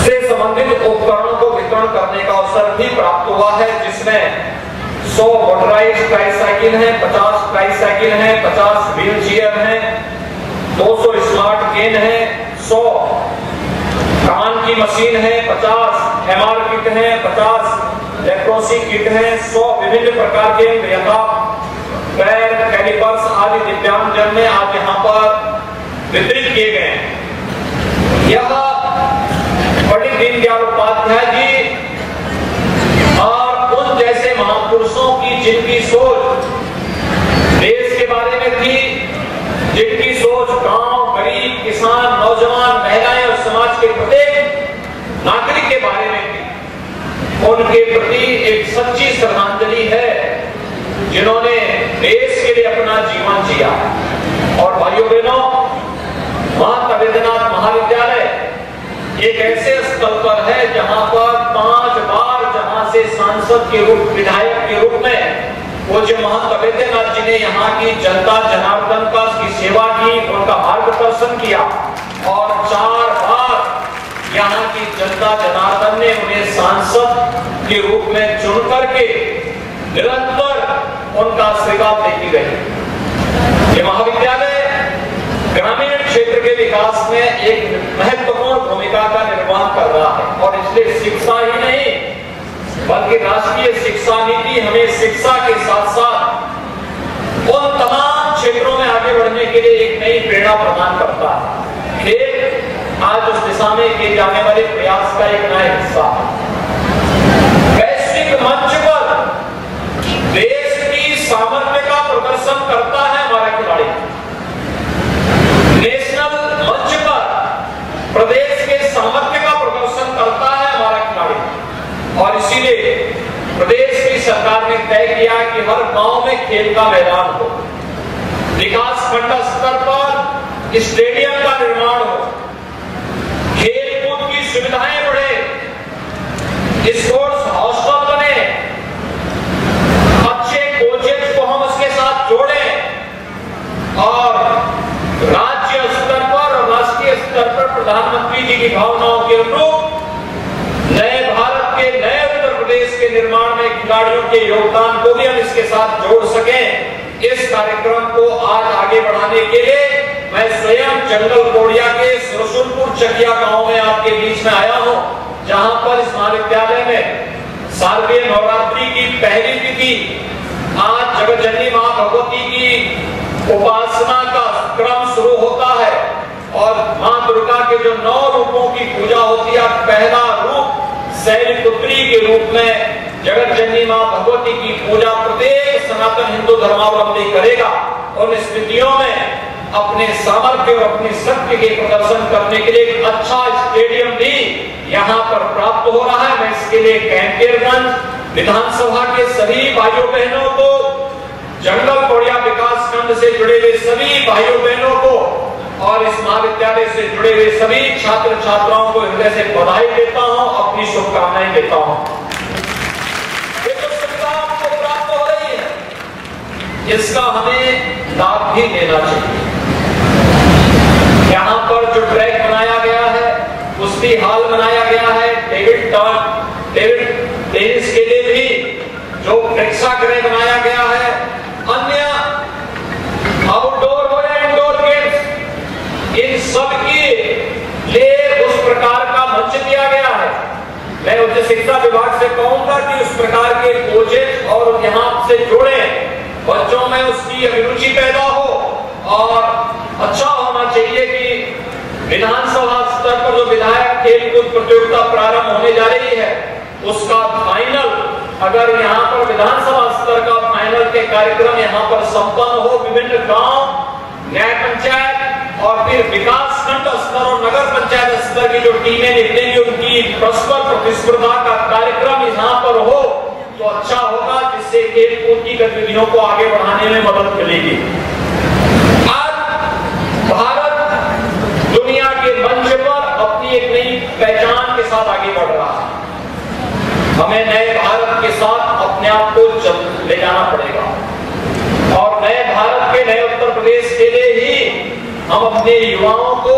से संबंधित उपकरणों को वितरण करने का अवसर भी प्राप्त हुआ है जिसमें 100 मोटराइज ट्राईसाइकिल हैं, 50 ट्राईसाइकिल है 50 व्हील चेयर है 200 स्मार्ट केन है 100 कान की मशीन है 50 एमआर किट है 50 लेप्रोसी किट है 100 विभिन्न प्रकार के पैर कैलिपर्स आदि दिव्यांग जन में आज यहाँ पर वितरित किए गए हैं। यह पंडित दीनदयाल उपाध्याय जी और उन जैसे महापुरुषों की जिनकी सोच देश के बारे में थी, जिनकी सोच गाँव गरीब किसान नौजवान महिलाएँ और समाज के प्रत्येक नागरिक के बारे में उनके प्रति एक सच्ची श्रद्धांजलि है, जिन्होंने देश के लिए अपना जीवन जिया। और भाइयों बहनों महंत अवेद्यनाथ महाविद्यालय एक ऐसे स्थल पर है, जहाँ पर पाँच बार जहाँ से सांसद के रूप, विधायक के रूप में पूज्य महंत अवेद्यनाथ जी ने यहाँ की जनता, जनार्दन का की सेवा की, उनका मार्गदर्शन किया। और चार यहाँ की जनता जनार्दन ने उन्हें सांसद के रूप में चुन करके निरंतर उनका आशीर्वाद देती रही। ये महाविद्यालय ग्रामीण क्षेत्र के विकास में एक महत्वपूर्ण भूमिका का निर्वहन कर रहा है और इसलिए शिक्षा ही नहीं, बल्कि राष्ट्रीय शिक्षा नीति हमें शिक्षा के साथ साथ उन तमाम क्षेत्रों में आगे बढ़ने के लिए एक नई प्रेरणा प्रदान करता है। खेल आज उस दिशा में किए जाने वाले प्रयास का एक नया हिस्सा वैश्विक मंच पर देश की सामर्थ्य का प्रदर्शन करता है हमारा खिलाड़ी। नेशनल मंच पर प्रदेश के सामर्थ्य का प्रदर्शन करता है हमारा खिलाड़ी। और इसीलिए प्रदेश की सरकार ने तय किया कि हर गाँव में खेल का मैदान हो। विकास खंड स्तर पर स्टेडियम का निर्माण हो खेल कूद की सुविधाएँ बने अच्छे कोचेज को हम साथ जोड़ें। और राज्य स्तर पर राष्ट्रीय स्तर पर प्रधानमंत्री जी की भावनाओं के अनुरूप नए भारत के नए उत्तर प्रदेश के निर्माण में खिलाड़ियों के योगदान को भी हम इसके साथ जोड़ सकें। इस कार्यक्रम को आज आगे बढ़ाने के लिए मैं स्वयं जंगल के चकिया गाँव में आपके बीच में आया हूँ, जहाँ पर इस महाविद्यालय में शारदीय नवरात्रि की पहली तिथि आज जगतजननी माँ भगवती की उपासना का क्रम शुरू होता है और माँ दुर्गा के जो नौ रूपों की पूजा होती है पहला रूप शैलपुत्री के रूप में जगत जननी माँ भगवती की पूजा प्रत्येक सनातन हिंदू धर्मावलंबी करेगा उन स्थितियों में अपने सामर्थ्य और अपनी शक्ति के प्रदर्शन करने के लिए अच्छा स्टेडियम भी यहाँ पर प्राप्त हो रहा है। मैं इसके लिए कैंपेरगंज विधानसभा के सभी भाइयों बहनों को, जंगल कोड़िया विकास खंड से जुड़े हुए सभी भाइयों बहनों को और इस महाविद्यालय से जुड़े हुए सभी छात्र छात्राओं को हृदय से बधाई देता हूँ, अपनी शुभकामनाएँ देता हूँ। प्राप्त हो रही है, इसका हमें लाभ भी लेना चाहिए। यहाँ पर जो ट्रैक बनाया गया है, उसकी हाल बनाया गया है डेविड टर्न डेविड टेनिस के लिए भी जो प्रेक्षागृह बनाया गया है अन्य आउटडोर हो या इंडोर गेम्स इन सब के लिए उस प्रकार का मंच दिया गया है उच्च शिक्षा विभाग से कहूँगा कि उस प्रकार के कोचेज और यहाँ से जोड़े। बच्चों में उसकी अभिरुचि पैदा हो और अच्छा होना चाहिए कि विधानसभा स्तर पर जो विधायक खेलकूद प्रतियोगिता प्रारंभ होने जा रही है, उसका फाइनल अगर यहाँ पर विधानसभा स्तर का फाइनल के कार्यक्रम यहाँ पर संपन्न हो, विभिन्न गाँव न्याय पंचायत और फिर विकास खंड स्तर और नगर पंचायत स्तर की जो टीमें निकलेंगी, उनकी परस्पर प्रतिस्पर्धा का कार्यक्रम यहाँ पर हो तो अच्छा होगा, जिससे खेल कूद की गतिविधियों को आगे बढ़ाने में मदद मिलेगी। आज भारत दुनिया के मंच पर अपनी एक नई पहचान के साथ आगे बढ़ रहा है। हमें नए भारत के साथ अपने आप को ले जाना पड़ेगा। और नए भारत के नए उत्तर प्रदेश के लिए ही हम अपने युवाओं को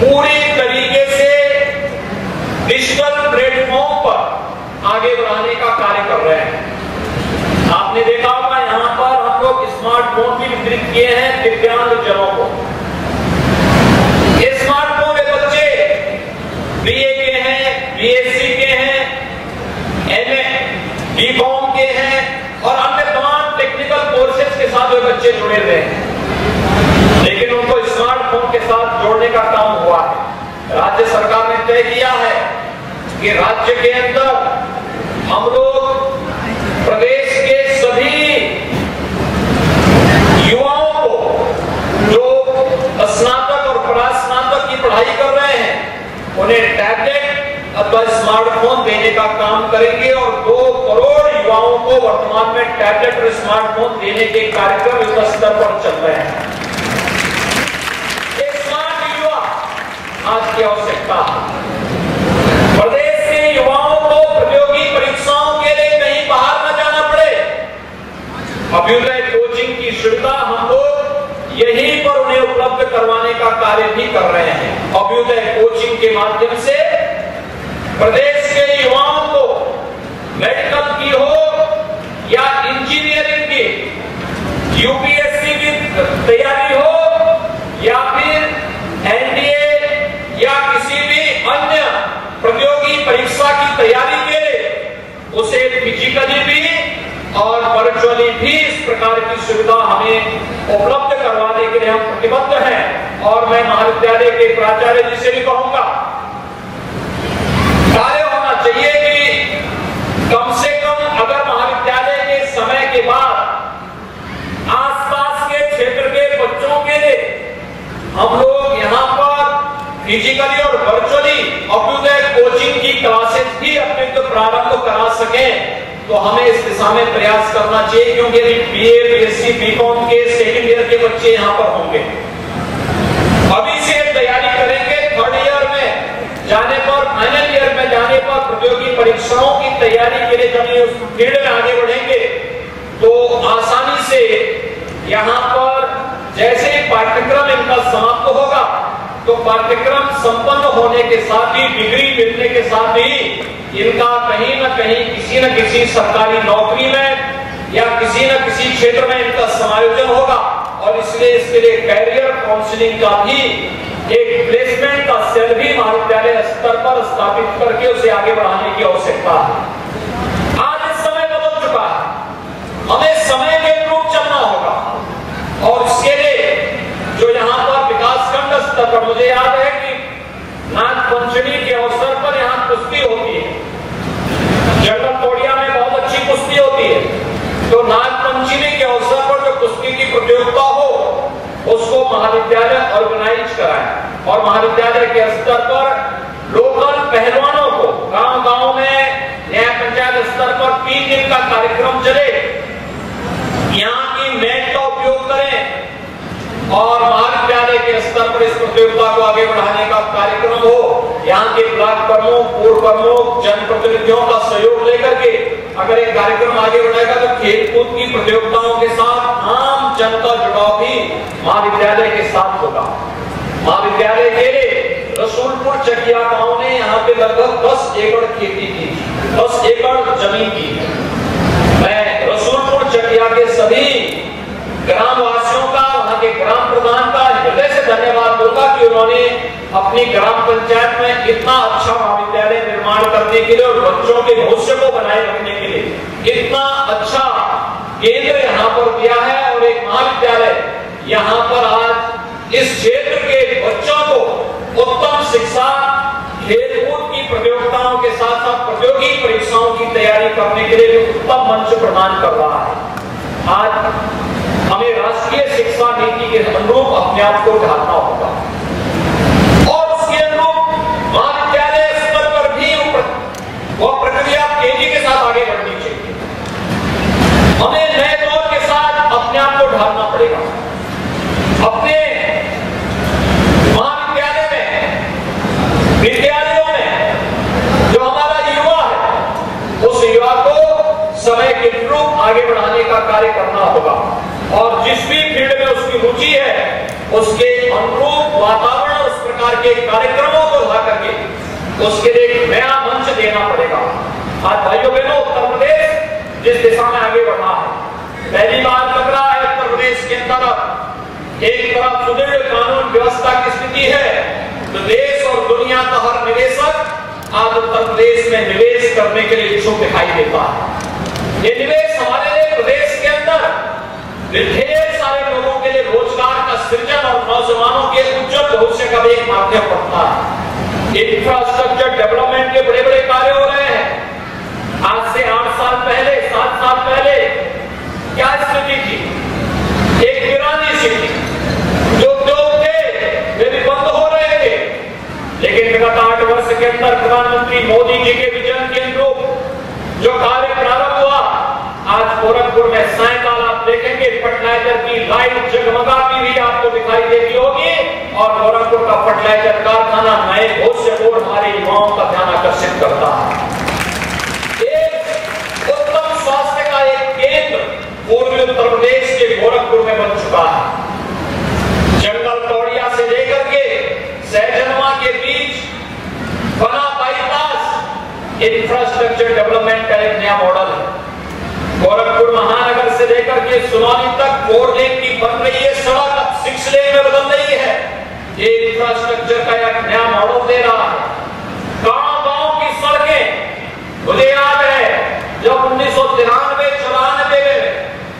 पूरे तरीके से डिजिटल प्लेटफॉर्म पर आगे बढ़ाने का कार्य कर रहे हैं। आपने देखा होगा यहाँ पर हम लोग स्मार्टफ़ोन भी वितरित किए हैं दिव्यांग जनों को स्मार्टफ़ोन में बच्चे बीए के हैं बीएससी के हैं एमए बीकॉम के हैं और अन्य तमाम टेक्निकल कोर्सेज के साथ वे बच्चे जुड़े हुए हैं। कि राज्य के अंदर हम लोग प्रदेश के सभी युवाओं को जो स्नातक और परास्नातक की पढ़ाई कर रहे हैं, उन्हें टैबलेट अथवा स्मार्टफ़ोन देने का काम करेंगे और दो करोड़ युवाओं को वर्तमान में टैबलेट और स्मार्टफ़ोन देने के कार्यक्रम युद्ध स्तर पर चल रहे हैं। स्मार्ट युवा आज की आवश्यकता है। अभ्युदय कोचिंग की सुविधा हम लोग यहीं पर उन्हें उपलब्ध करवाने का कार्य भी कर रहे हैं। अभ्युदय कोचिंग के माध्यम से प्रदेश के युवाओं को मेडिकल की हो या इंजीनियरिंग की, यूपीएससी की तैयारी हो या फिर एनडीए या किसी भी अन्य प्रतियोगी परीक्षा की तैयारी के उसे फिजिकली भी और वर्चुअली भी इस प्रकार की सुविधा हमें उपलब्ध करवाने के लिए हम प्रतिबद्ध हैं। और मैं महाविद्यालय के प्राचार्य जी से भी कहूँगा कार्य होना चाहिए कि कम से कम अगर महाविद्यालय के समय के बाद आसपास के क्षेत्र के बच्चों के लिए हम लोग यहाँ पर फिजिकली और वर्चुअली अभ्युदय कोचिंग की क्लासेस भी अपने तो प्रारंभ करा सकें तो हमें इस दिशा में प्रयास करना चाहिए क्योंकि अभी बीए बीएससी बीकॉम के सेकेंड ईयर के बच्चे यहाँ पर होंगे अभी से तैयारी करेंगे थर्ड ईयर में जाने पर फाइनल ईयर में जाने पर प्रतियोगी परीक्षाओं की तैयारी के लिए जब ये उस फ़ील्ड में आगे बढ़ेंगे तो आसानी से यहाँ पर जैसे ही पाठ्यक्रम इनका समाप्त होगा तो पाठ्यक्रम संपन्न होने के साथ ही, डिग्री मिलने के साथ ही इनका कहीं ना कहीं किसी न किसी सरकारी नौकरी में या किसी न किसी क्षेत्र में इनका समायोजन होगा। और इसलिए इसके लिए कैरियर काउंसलिंग का भी एक प्लेसमेंट का सेल भी महाविद्यालय स्तर पर स्थापित करके उसे आगे बढ़ाने की आवश्यकता है। आज इस समय बदल चुका है। हमें समय के अनुरूप चलना होगा। और इसके लिए जो यहाँ पर विकासखंड स्तर पर मुझे याद है कि नाग पंचमी के अवसर पर यहाँ कुश्ती होती है। तोड़िया में बहुत अच्छी कुश्ती होती है। तो नाग पंचमी के अवसर पर जो कुश्ती की प्रतियोगिता हो, उसको महाविद्यालय ऑर्गेनाइज कराए। और महाविद्यालय के स्तर पर लोकल पहलवानों को गाँव गाँव में न्याय पंचायत स्तर पर तीन दिन का कार्यक्रम चले। यहाँ की मैट का उपयोग करें और महाविद्यालय के स्तर पर इस प्रतियोगिता को आगे बढ़ाने का कार्यक्रम हो। यहाँ के ब्लॉक प्रमुख, पूर्व प्रमुख, जनप्रतिनिधियों का सहयोग लेकर के अगर एक कार्यक्रम आगे बढ़ाएगा तो खेलकूद की प्रतियोगिताओं के साथ आम जनता जुड़ाव भी महाविद्यालय के साथ होगा। महाविद्यालय के रसूलपुर चकिया गाँव ने यहाँ पे लगभग 10 एकड़ खेती की 10 एकड़ ज़मीन की। मैं रसूलपुर चकिया के सभी ग्रामवासियों का, वहाँ के ग्राम प्रधान का हृदय से धन्यवाद दूँगा कि उन्होंने अपनी ग्राम पंचायत में इतना अच्छा महाविद्यालय निर्माण करने के लिए और बच्चों के भविष्य को बनाए रखने के लिए इतना अच्छा केंद्र यहाँ पर दिया है और एक महाविद्यालय यहाँ पर आज इस क्षेत्र के बच्चों को उत्तम शिक्षा, खेलकूद की प्रतियोगिताओं के साथ साथ प्रतियोगी परीक्षाओं की तैयारी करने के लिए उत्तम मंच प्रदान कर रहा है। आज हमें राष्ट्रीय शिक्षा नीति के अनुरूप अपने आप को ढालना होगा और उसके अनुरूप महाविद्यालय स्तर पर भी वह प्रक्रिया तेज़ी के साथ आगे बढ़नी चाहिए हमें नए दौर के साथ अपने आप को ढालना पड़ेगा अपने महाविद्यालय में विद्यालयों में जो हमारा युवा है उस युवा को समय के अनुरूप आगे बढ़ाने का कार्य करना होगा। और जिस भी फ़ील्ड में उसकी रुचि है, उसके अनुरूप वातावरण उस प्रकार के कार्यक्रमों को ला करके उसके लिए एक नया मंच देना पड़ेगा। आज भाइयों बहनों, उत्तर प्रदेश जिस दिशा में आगे बढ़ा है, पहली बार लग रहा है उत्तर प्रदेश के अंदर एक तरफ़ सुदृढ़ कानून व्यवस्था की स्थिति है। तो देश और दुनिया का हर निवेशक आज उत्तर प्रदेश में निवेश करने के लिए इच्छुक दिखाई देता है। ये निवेश हमारे लिए प्रदेश के अंदर ढेर सारे लोगों नौजवानों के उज्जवल भविष्य का भी एक माध्यम बनता है। इंफ्रास्ट्रक्चर डेवलपमेंट के बड़े बड़े कार्य हो रहे हैं। आज से आठ साल पहले, सात साल पहले क्या स्थिति थी? एक वीरानी सी थी जो उद्योग थे, वे भी बंद हो रहे थे। लेकिन विगत आठ वर्ष के अंदर प्रधानमंत्री मोदी जी के विजन के अनुरूप जो कार्य प्रारंभ हुआ आज गोरखपुर में सायकाल आप देखेंगे फर्टिलाइज़र की लाइट जगमगाती हुई आपको दिखाई देती होगी और गोरखपुर का फर्टिलाइज़र कारखाना नए भविष्य को हमारे युवाओं का ध्यान आकर्षित करता है। एक उत्तम स्वास्थ्य का एक केंद्र पूर्वी उत्तर प्रदेश के गोरखपुर में बन चुका है। जंगल से लेकर के सहजनवा के बीच बना बाईपास इंफ्रास्ट्रक्चर डेवलपमेंट का एक नया मॉडल है। गोरखपुर महानगर से लेकर के सुनौली तक फोर लेन की बन रही है सड़क सिक्स लेन में बदल रही है। ये इंफ्रास्ट्रक्चर का एक नया मॉडल दे रहा है। गाँव गाँव की सड़कें। मुझे याद है, जब उन्नीस सौ तिरानवे, चौरानवे में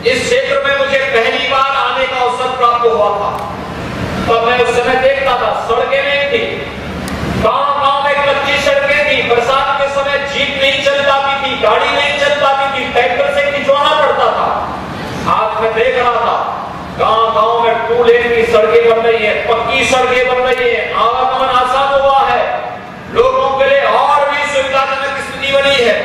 इस क्षेत्र में मुझे पहली बार आने का अवसर प्राप्त हुआ था मैं उस समय देखता था, सड़कें नहीं थी। गाँव गाँव में कच्ची सड़कें थी, बरसात के समय जीप नहीं चल पाती थी, गाड़ी नहीं चल पाती थी, ट्रैक्टर से खिंचवाना पड़ता था। आज मैं देख रहा था गाँव गाँव में टू लेन की सड़कें बन रही है, पक्की सड़कें बन रही है, आवागमन आसान हुआ है। लोगों के लिए और भी सुविधाजनक स्थिति बनी है।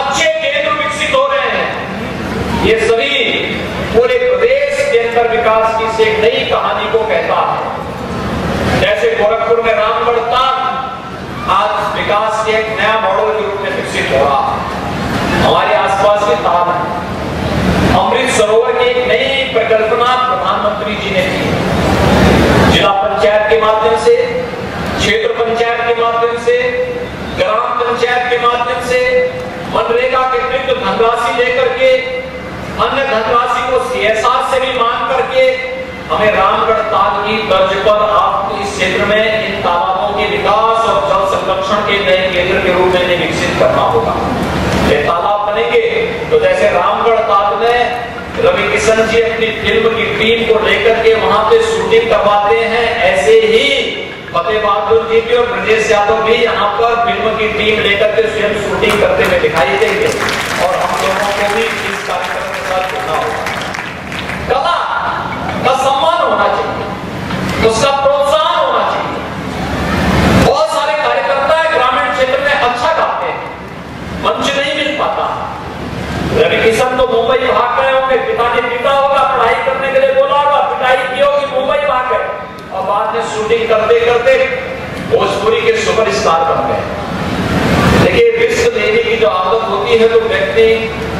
अच्छे केंद्र विकसित हो रहे हैं। ये सभी पूरे प्रदेश के अंदर विकास की एक नई कहानी को कहता है। जैसे गोरखपुर में रामगढ़ ताल, आज विकास के एक नया मॉडल के रूप में विकसित हो रहा हमारे आसपास के ताल है। सरोवर की एक नई परिकल्पना प्रधानमंत्री जी ने की। जिला पंचायत के माध्यम से, क्षेत्र पंचायत के माध्यम से, ग्राम पंचायत के माध्यम से, मनरेगा के अतिरिक्त धनराशि लेकर के, अन्य धनराशि को सीएसआर से भी मांग करके हमें रामगढ़ ताल की तर्ज पर आपको इस क्षेत्र में इन तालाबों के विकास और जल संरक्षण के नए केंद्र के रूप में विकसित करना होगा। ये तालाब बनेंगे तो जैसे रामगढ़ ताल में रवि किशन जी अपनी फ़िल्म की टीम को लेकर के वहाँ पे शूटिंग करवाते हैं, ऐसे ही फतेह बहादुर जी भी और ब्रजेश यादव भी यहाँ पर फ़िल्म की टीम लेकर के स्वयं शूटिंग करते हुए दिखाई देंगे। और हम लोगों को भी इस कार्यक्रम के साथ जुड़ना होगा। कला का सम्मान होना चाहिए उसका प्रोत्साहन होना चाहिए बहुत सारे कार्यकर्ता ग्रामीण क्षेत्र में अच्छा गाते हैं मंच नहीं मिल पाता रवि किशन तो मुंबई भाग गए होंगे पिता ने पिता होगा पढ़ाई करने के लिए बोला होगा पिटाई की होगी मुंबई भाग गए और बाद में शूटिंग करते करते भोजपुरी के सुपर स्टार बन गए। देखिए, रिस्क लेने की जो आदत होती है तो व्यक्ति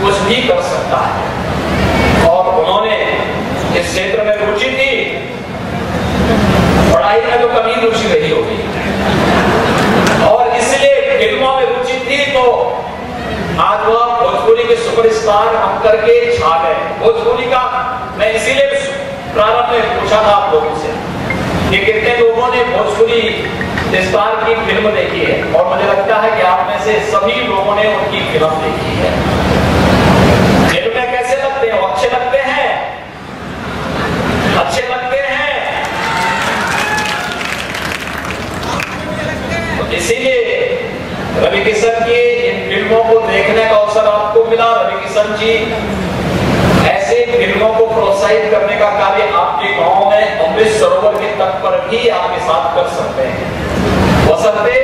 कुछ भी कर सकता है। और उन्होंने इस क्षेत्र में रुचि थी पढ़ाई में तो कमी रुचि रही होगी। और इसलिए फ़िल्मों में रुचि थी तो आज वह भोजपुरी के सुपरस्टार हम करके छा गए। भोजपुरी का मैं इसीलिए प्रारंभ में पूछा था आप लोगों से। कि कितने लोगों ने भोजपुरी स्टार की फ़िल्म देखी है और मुझे लगता है कि आप में से सभी लोगों ने उनकी फ़िल्म देखी है। तो इसीलिए रवि किशन की इन फ़िल्मों को देखने का अवसर आपको मिला। रवि किशन जी, ऐसे फ़िल्मों को प्रोत्साहित करने का कार्य गाँव में अमृत सरोवर के तट पर भी आपके साथ कर सकते हैं। बसंते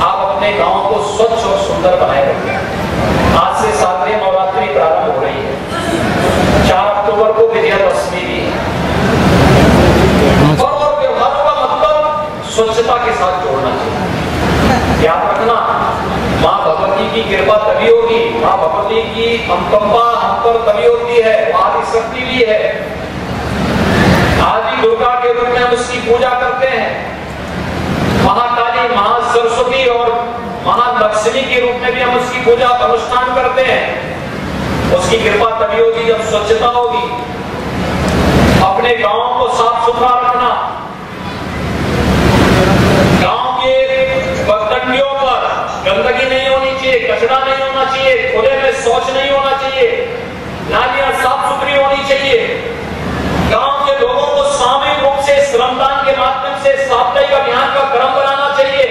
आप अपने गाँव को स्वच्छ और सुंदर बनाए रखें आज से सातवीं नवरात्रि प्रारंभ हो रही है। चार अक्टूबर को विजयादशमी भी है। और त्योहारों का मतलब स्वच्छता के साथ जोड़ना चाहिए। याद रखना, माँ भगवती की कृपा तभी होगी। माँ भगवती की अनुकंपा हम पर तभी होती है आदि शक्ति भी है। दुर्गा के रूप में उसकी पूजा करते हैं। महाकाली, महासरस्वती और महालक्ष्मी के रूप में भी हम उसकी पूजा अनुष्ठान करते हैं। उसकी कृपा तभी होगी जब स्वच्छता होगी। अपने गाँव को साफ़ सुथरा रखना। गाँव के पगडंडियों पर गंदगी नहीं होनी चाहिए, कचरा नहीं होना चाहिए, खुले में शौच नहीं होना रमज़ान के माध्यम से साप्ताहिक अभियान का क्रम बनाना चाहिए।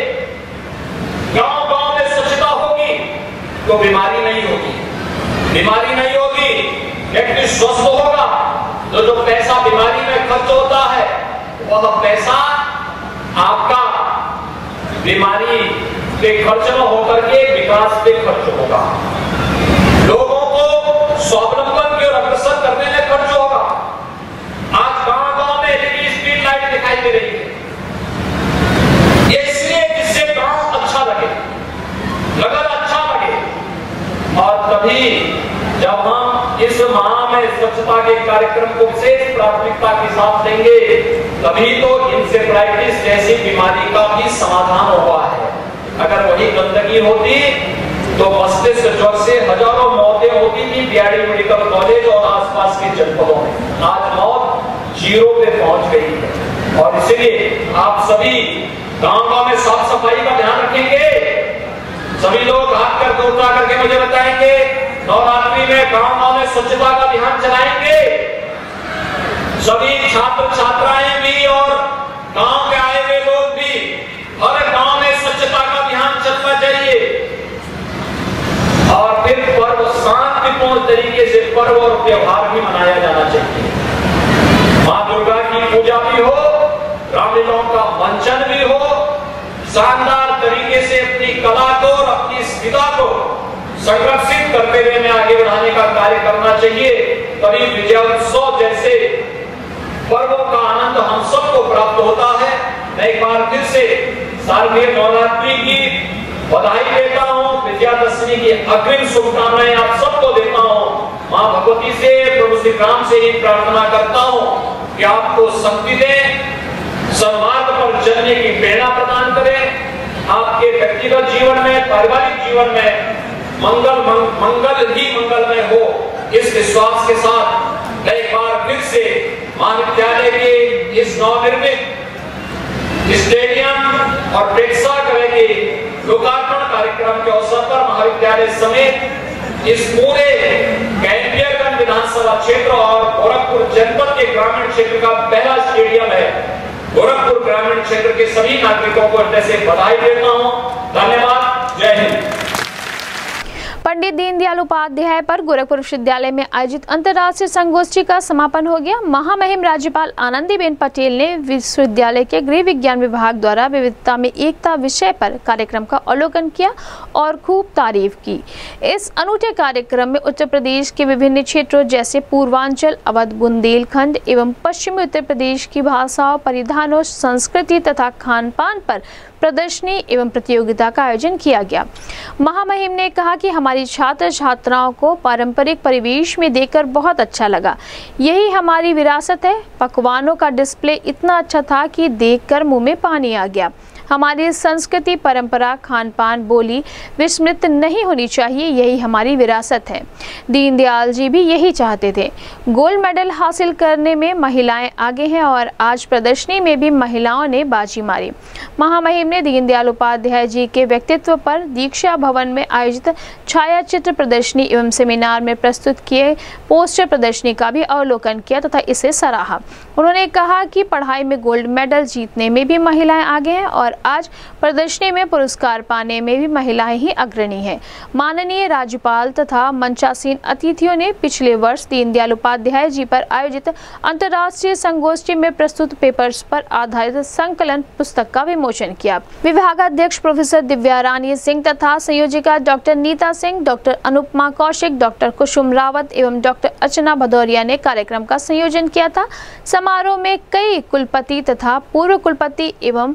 गाँव गाँव में स्वच्छता होगी तो बीमारी नहीं होगी। बीमारी नहीं होगी, व्यक्ति स्वस्थ होगा तो जो पैसा बीमारी में खर्च होता है, वह पैसा आपका बीमारी के खर्च में होकर के विकास पे खर्च होगा। लोगों को स्वावलंबन तभी जब हम इस माह में स्वच्छता के कार्यक्रम को विशेष प्राथमिकता के साथ देंगे, तभी तो इंसेफ्लाइटिस जैसी बीमारी का भी समाधान हुआ है। अगर वही गंदगी होती तो मस्तिष्क ज्वर से हज़ारों मौतें होती थी बिहारी मेडिकल कॉलेज और आसपास के जनपदों में। आज मौत ज़ीरो पे पहुँच गई है। और इसलिए आप सभी गाँव गाँव में साफ़ सफ़ाई का ध्यान रखेंगे सभी लोग हाथ कर उठा करके मुझे बताएँगे। नवरात्रि में गाँव गाँव में स्वच्छता का अभियान चलाएँगे। सभी छात्र छात्राएँ भी और गाँव के आए हुए लोग भी हर गाँव में स्वच्छता का अभियान चलना चाहिए और फिर पर्व शांतिपूर्ण तरीके से पर्व और त्योहार भी मनाया जाना चाहिए माँ दुर्गा की पूजा भी हो रामलीलाओं का मंचन भी हो शानदार तरीके से अपनी कला को और अपनी स्मिता को संरक्षित करते हुए में आगे बढ़ाने का कार्य करना चाहिए। तभी विजयोत्सव जैसे पर्वों का आनंद हम सबको प्राप्त होता है। मैं एक बार फिर से शारदीय नवरात्रि की बधाई देता हूँ। विजयादशमी की अग्रिम शुभकामनाएँ आप सबको देता हूँ। माँ भगवती से, प्रभु श्री राम से ही प्रार्थना करता हूँ कि आपको शक्ति दे सन्मार्ग पर चलने की प्रेरणा प्रदान करें। आपके व्यक्तिगत जीवन में, पारिवारिक जीवन में मंगल मंग, मंगल ही मंगलमय हो। इस विश्वास के साथ एक बार फिर से महाविद्यालय के इस नवनिर्मित स्टेडियम और प्रेक्षागृह के लोकार्पण कार्यक्रम के अवसर पर महाविद्यालय समेत इस पूरे विधानसभा क्षेत्र और गोरखपुर जनपद के ग्रामीण क्षेत्र का पहला स्टेडियम है। गोरखपुर ग्रामीण क्षेत्र के सभी नागरिकों को हृदय से बधाई देता हूँ। धन्यवाद। जय हिंद। पंडित दीनदयाल उपाध्याय पर गोरखपुर विश्वविद्यालय में आयोजित अंतर्राष्ट्रीय संगोष्ठी का समापन हो गया। महामहिम राज्यपाल आनंदीबेन पटेल ने विश्वविद्यालय के गृह विज्ञान विभाग द्वारा विविधता में एकता विषय पर कार्यक्रम का अवलोकन किया और खूब तारीफ़ की। इस अनूठे कार्यक्रम में उत्तर प्रदेश के विभिन्न क्षेत्रों जैसे पूर्वांचल, अवध बुंदेलखंड एवं पश्चिमी उत्तर प्रदेश की भाषाओं, परिधानों, संस्कृति तथा खान पान पर प्रदर्शनी एवं प्रतियोगिता का आयोजन किया गया। महामहिम ने कहा कि हमारी छात्र छात्राओं को पारंपरिक परिवेश में देखकर बहुत अच्छा लगा। यही हमारी विरासत है। पकवानों का डिस्प्ले इतना अच्छा था कि देखकर मुँह में पानी आ गया। हमारी संस्कृति, परंपरा खान पान बोली विस्मृत नहीं होनी चाहिए, यही हमारी विरासत है। दीनदयाल जी भी यही चाहते थे। गोल्ड मेडल हासिल करने में महिलाएँ आगे हैं और आज प्रदर्शनी में भी महिलाओं ने बाजी मारी। महामहिम ने दीनदयाल उपाध्याय जी के व्यक्तित्व पर दीक्षा भवन में आयोजित छाया चित्र प्रदर्शनी एवं सेमिनार में प्रस्तुत किए पोस्टर प्रदर्शनी का भी अवलोकन किया तथा इसे सराहा। उन्होंने कहा कि पढ़ाई में गोल्ड मेडल जीतने में भी महिलाएँ आगे हैं और आज प्रदर्शनी में पुरस्कार पाने में भी महिलाएँ ही अग्रणी हैं। माननीय राज्यपाल तथा मंचासीन अतिथियों ने पिछले वर्ष दीनदयाल उपाध्याय जी पर आयोजित अंतर्राष्ट्रीय संगोष्ठी में प्रस्तुत पेपर्स पर आधारित संकलन पुस्तक का विमोचन किया। विभागाध्यक्ष प्रोफेसर दिव्या रानी सिंह तथा संयोजिका doctor Neeta Singh, doctor Anupama Kaushik, doctor Kusum Rawat एवं डॉक्टर अर्चना भदौरिया ने कार्यक्रम का संयोजन किया था। समारोह में कई कुलपति तथा पूर्व कुलपति एवं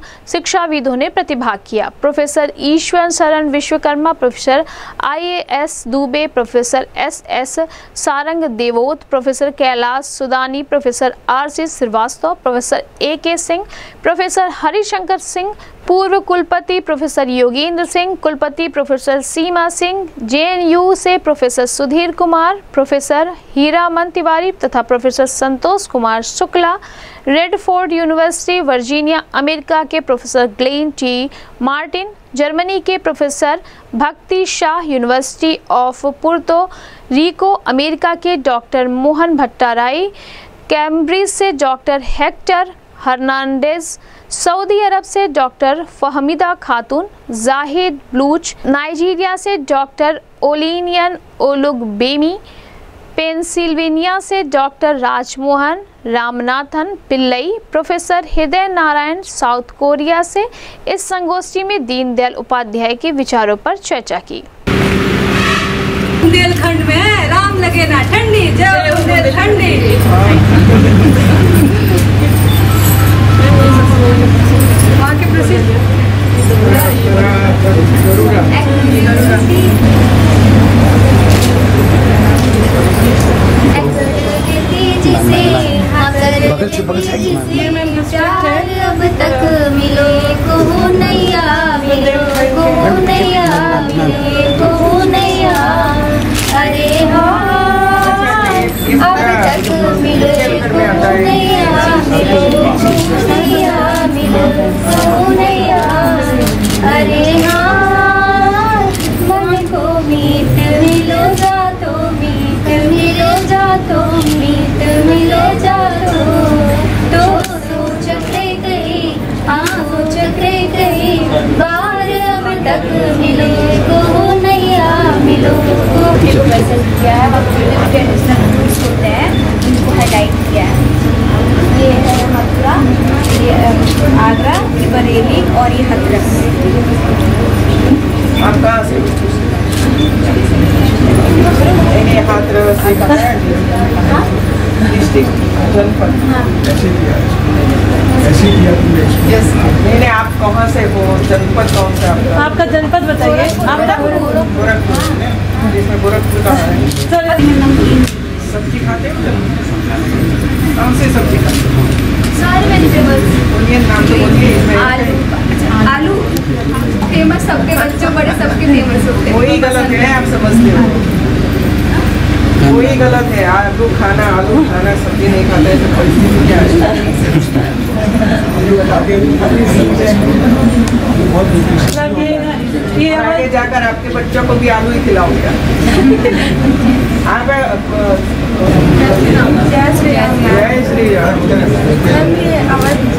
शिक्षाविदों ने प्रतिभाग किया। Professor Ishwar Sharan Vishwakarma, professor IAS Dubey, professor S S Sarang Devot professor Kailash Sudani, professor R C Srivastava, professor A K Singh, professor Harishankar Singh, पूर्व कुलपति प्रोफेसर योगेंद्र सिंह, कुलपति प्रोफेसर सीमा सिंह, जेएनयू से प्रोफेसर सुधीर कुमार, प्रोफेसर हीरामन तिवारी तथा professor Santosh Kumar Shukla Radford University Virginia America के professor Glenn T Martin Germany के professor Bhakti Shah University of Puerto Rico America के doctor Mohan Bhattarai Cambridge से doctor Hector Hernandez Saudi अरब से doctor Fahmida Khatoon Zahid Baloch Nigeria से doctor Olinian Olugbemi Pennsylvania से doctor Rajmohan, Ramanathan, Pillai, professor Hriday Narayan, south Korea से इस संगोष्ठी में दीनदयाल उपाध्याय के विचारों पर चर्चा की। में राम लगे ना ठंडी, जय के प्रसिद्ध। बगल से बगल प्यार अब तक मिले को नैया मिले को नैया मिले को नैया अरे हाँ अब तक मिले को नैया मिले नैया मिले को नैया अरे हाँ को मीत मिलो तक मिलो को नैया मिलो। को प्रेजेंट किया है और ट्रेडिशनल फूड्स होते हैं उनको हाईलाइट किया है। ये है मथुरा ये आगरा ये बरेली और ये हथरस आप है? नहीं आप कहाँ से हो जनपद कौन सा आपका आपका जनपद बताइए। आपका गोरखपुर जिसमें गोरखपुर। का है सब्ज़ी खाते हो कौन सी सब्ज़ी खाते हो सारे वेजिटेबल्स बोलिए नाम तो बोलिए। आलू। फ़ेमस सबके बच्चों बड़े सबके फ़ेमस होते हैं वही गलत है आप समझते हो वही गलत है आलू खाना आलू खाना सब्ज़ी नहीं खाता है तो परिस्थिति क्या है आगे जाकर आपके बच्चों को भी आलू ही खिलाओगे आप जय श्री राम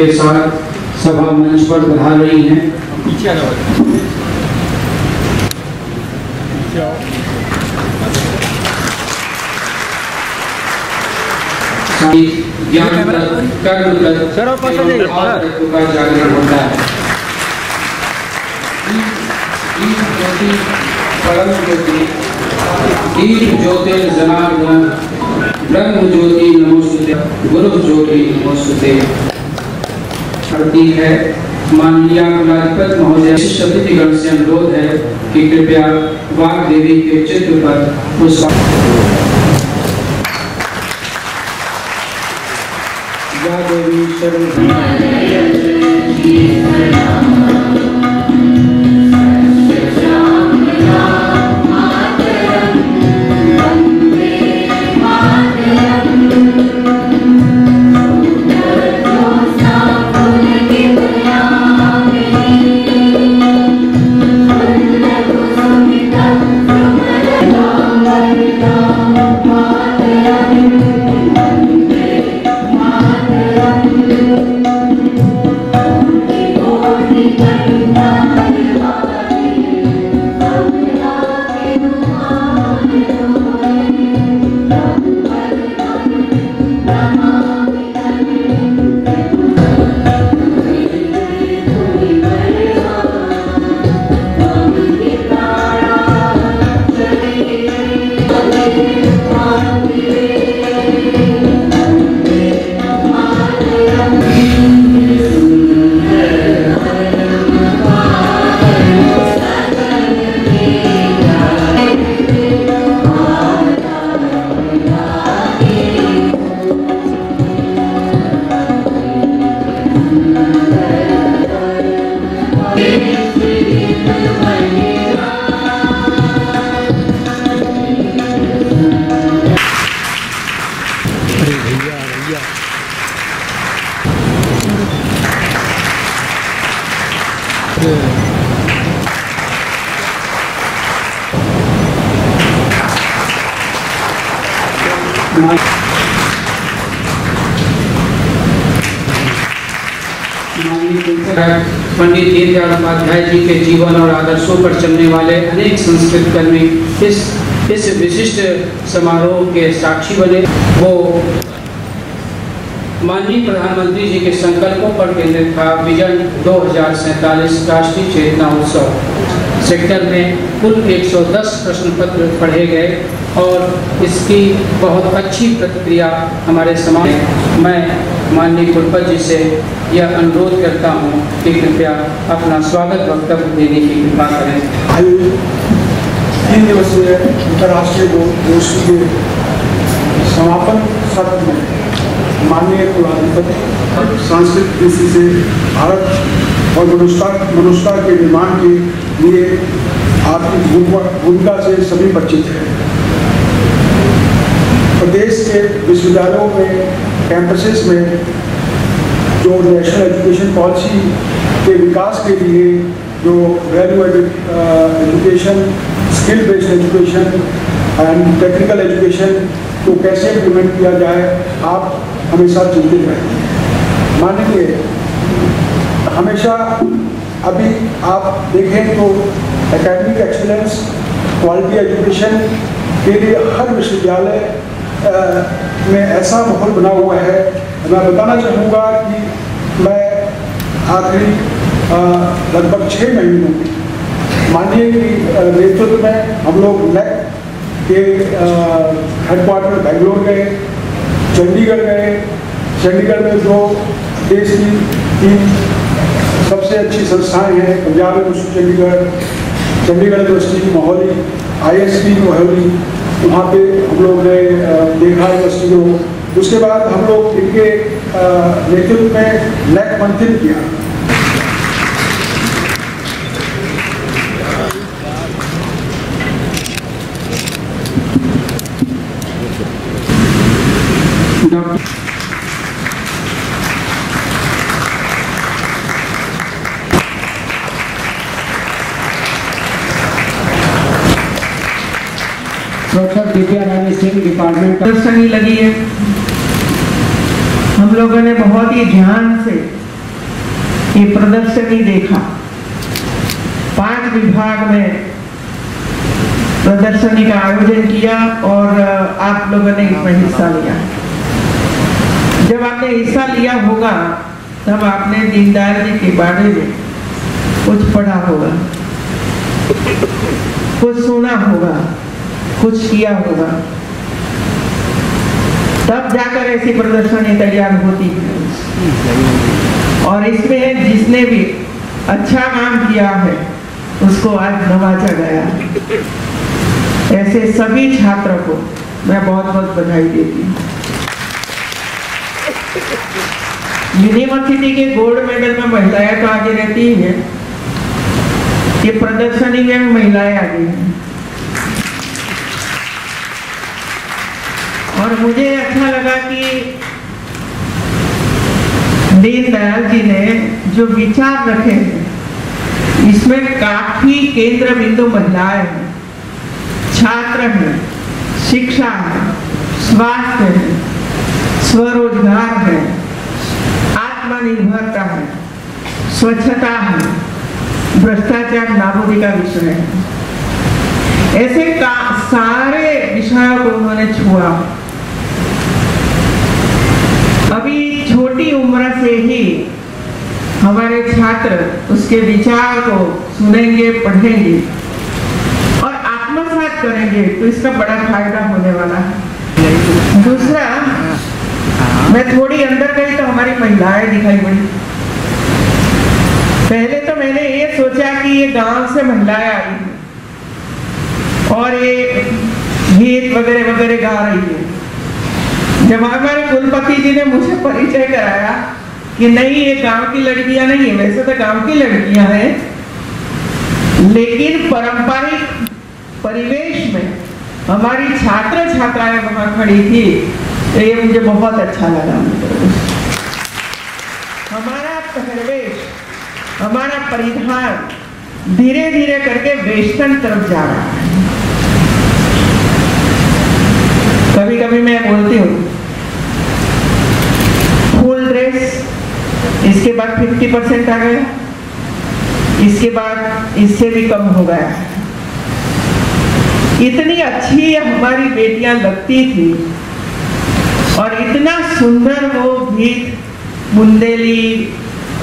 के साथ सभा मंच पर बढ़ा रही हैं। ज्ञान कर्म का जागरण महोदय से अनुरोध है कि कृपया वाग देवी के चित्र पर या देवी पंडित आदर्शों पर चलने वाले अनेक संस्कृत कर्मी इस इस विशिष्ट समारोह के साक्षी बने। वो माननीय प्रधानमंत्री जी के संकल्पों पर केंद्रित था। विजन दो राष्ट्रीय चेतना उत्सव। सेक्टर में कुल 110 प्रश्न पत्र पढ़े गए और इसकी बहुत अच्छी प्रतिक्रिया हमारे समाज में। मैं माननीय कुलपति जी से यह अनुरोध करता हूँ कि कृपया अपना स्वागत वक्तव्य देने की कृपा करें। तीन दिवसीय अंतर्राष्ट्रीय गोष्ठी के समापन सत्र में माननीय कुलाधिपति सांस्कृतिक दृष्टि से भारत और मनुष्यता मनुष्यता के निर्माण के लिए आपकी भूमिका से सभी परिचित हैं। प्रदेश के विश्वविद्यालयों में कैंपसेस में जो नेशनल एजुकेशन पॉलिसी के विकास के लिए जो value education skill based education and technical education को कैसे इम्प्लीमेंट किया जाए, आप हमेशा चिंतित रहें। मानिए, हमेशा अभी आप देखें तो एकेडमिक एक्सीलेंस क्वालिटी एजुकेशन के लिए हर विश्वविद्यालय में ऐसा माहौल बना हुआ है। मैं बताना चाहूँगा कि मैं आखिरी लगभग छः महीनों माननीय की नेतृत्व में हम लोग नेक के हेडक्वार्टर बेंगलोर गए, चंडीगढ़ गए। चंडीगढ़ में जो देश की तीन सबसे अच्छी संस्थाएँ हैं, Punjab university Chandigarh Chandigarh university Mohali I S T Mohali वहाँ पे हम लोग ने देखा यूनिवर्सिटी को उसके बाद हम लोग इनके नेतृत्व में नेक मंथन किया। सिंह डिपार्टमेंट प्रदर्शनी लगी है। हम लोगों ने बहुत ही ध्यान से ये प्रदर्शनी देखा। पाँच विभाग में प्रदर्शनी का आयोजन किया और आप लोगों ने इसमें हिस्सा लिया। जब आपने हिस्सा लिया होगा, तब आपने दीनदयाल जी के बारे में कुछ पढ़ा होगा, कुछ सुना होगा, कुछ किया होगा। तब जाकर ऐसी प्रदर्शनी तैयार होती है। और इसमें जिसने भी अच्छा काम किया है, उसको आज नवाजा गया ऐसे सभी छात्रों को मैं बहुत बहुत बधाई देती हूँ। यूनिवर्सिटी के गोल्ड मेडल में महिलाएँ तो आगे रहती ही है, ये प्रदर्शनी में महिलाएँ आगे हैं। और मुझे अच्छा लगा कि दीनदयाल जी ने जो विचार रखे हैं, इसमें काफ़ी केंद्र बिंदु महिलाएँ हैं, छात्र हैं, शिक्षा है, स्वास्थ्य है, स्वरोजगार है, आत्मनिर्भरता है, स्वच्छता है, भ्रष्टाचार नाबूदी का विषय है। ऐसे का सारे विषयों को उन्होंने छुआ। अभी छोटी उम्र से ही हमारे छात्र उसके विचार को सुनेंगे, पढ़ेंगे और आत्मसात करेंगे तो इसका बड़ा फ़ायदा होने वाला है। दूसरा, मैं थोड़ी अंदर गई तो हमारी महिलाएँ दिखाई पड़ी। पहले तो मैंने ये सोचा कि ये गाँव से महिलाएँ आई हैं और ये गीत वगैरह वगैरह गा रही है। जब हमारे कुलपति जी ने मुझे परिचय कराया कि नहीं, ये गाँव की लड़कियाँ नहीं है, वैसे तो गाँव की लड़कियाँ हैं। लेकिन पारंपरिक परिवेश में हमारी छात्र छात्राएँ वहाँ खड़ी थी। तो ये मुझे बहुत अच्छा लगा हमारा पहरवेश हमारा परिधान धीरे धीरे करके वेस्टर्न तरफ़ जा रहा है। कभी कभी मैं बोलती हूँ फुल ड्रेस, इसके बाद 50 परसेंट आ गया। इसके बाद इससे भी कम हो गया। इतनी अच्छी हमारी बेटियाँ लगती थी और इतना सुंदर वो गीत बुंदेली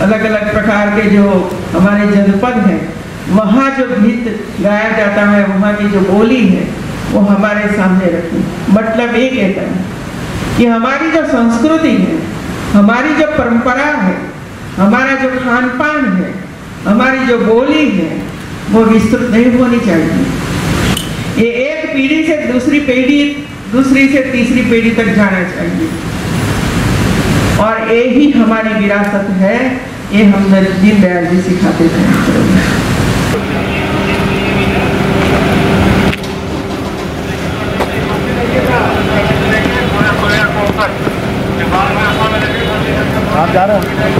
अलग अलग प्रकार के जो हमारे जनपद हैं, वहाँ जो गीत गाया जाता है, वहाँ की जो बोली है, वो हमारे सामने रखी। मतलब ये कहता है कि हमारी जो संस्कृति है हमारी जो परंपरा है, हमारा जो खान पान है, हमारी जो बोली है, वो विस्तृत नहीं होनी चाहिए। ये एक पीढ़ी से दूसरी पीढ़ी, दूसरी से तीसरी पीढ़ी तक जाना चाहिए। और ये ही हमारी विरासत है, ये हम दीनदयाल जी सिखाते थे आप जा रहे हो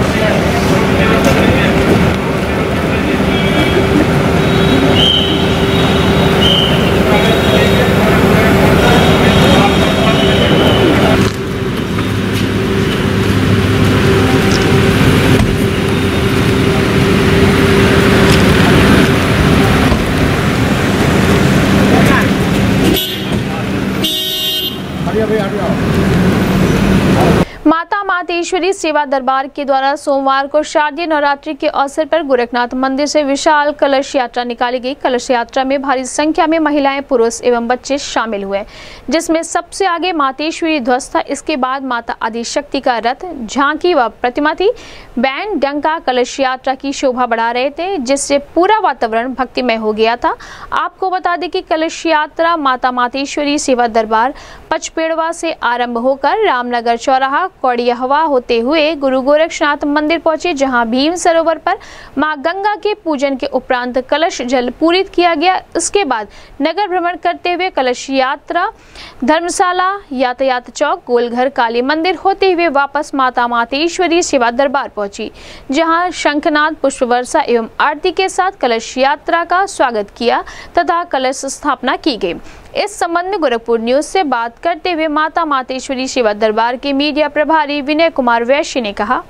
माता सेवा दरबार के द्वारा सोमवार को शारदीय नवरात्रि के अवसर पर गोरखनाथ मंदिर से विशाल कलश यात्रा निकाली गई। कलश यात्रा में भारी संख्या में महिलाएँ, पुरुष एवं बच्चे शामिल हुए, जिसमें सबसे आगे मातेश्वरी ध्वज था। इसके बाद माता आदिशक्ति का रथ, झांकी व प्रतिमा थी। बैंड डंका कलश यात्रा की शोभा बढ़ा रहे थे, जिससे पूरा वातावरण भक्तिमय हो गया था। आपको बता दें कि कलश यात्रा माता मातेश्वरी सेवा दरबार पचपेड़वा से आरंभ होकर रामनगर चौराहा, कौड़ियाहवा होते हुए गुरु गोरक्षनाथ मंदिर पहुँचे, जहाँ भीम सरोवर पर माँ गंगा के पूजन के उपरांत कलश जल पूरित किया गया। उसके बाद नगर भ्रमण करते हुए कलश यात्रा, धर्मशाला, यातायात चौक, गोलघर काली मंदिर होते हुए वापस माता मातेश्वरी सेवा दरबार पहुँची, जहाँ शंखनाद पुष्प वर्षा एवं आरती के साथ कलश यात्रा का स्वागत किया तथा कलश स्थापना की गई। इस संबंध में गोरखपुर न्यूज़ से बात करते हुए माता मातेश्वरी शिवा दरबार के मीडिया प्रभारी विनय कुमार वैश्य ने कहा।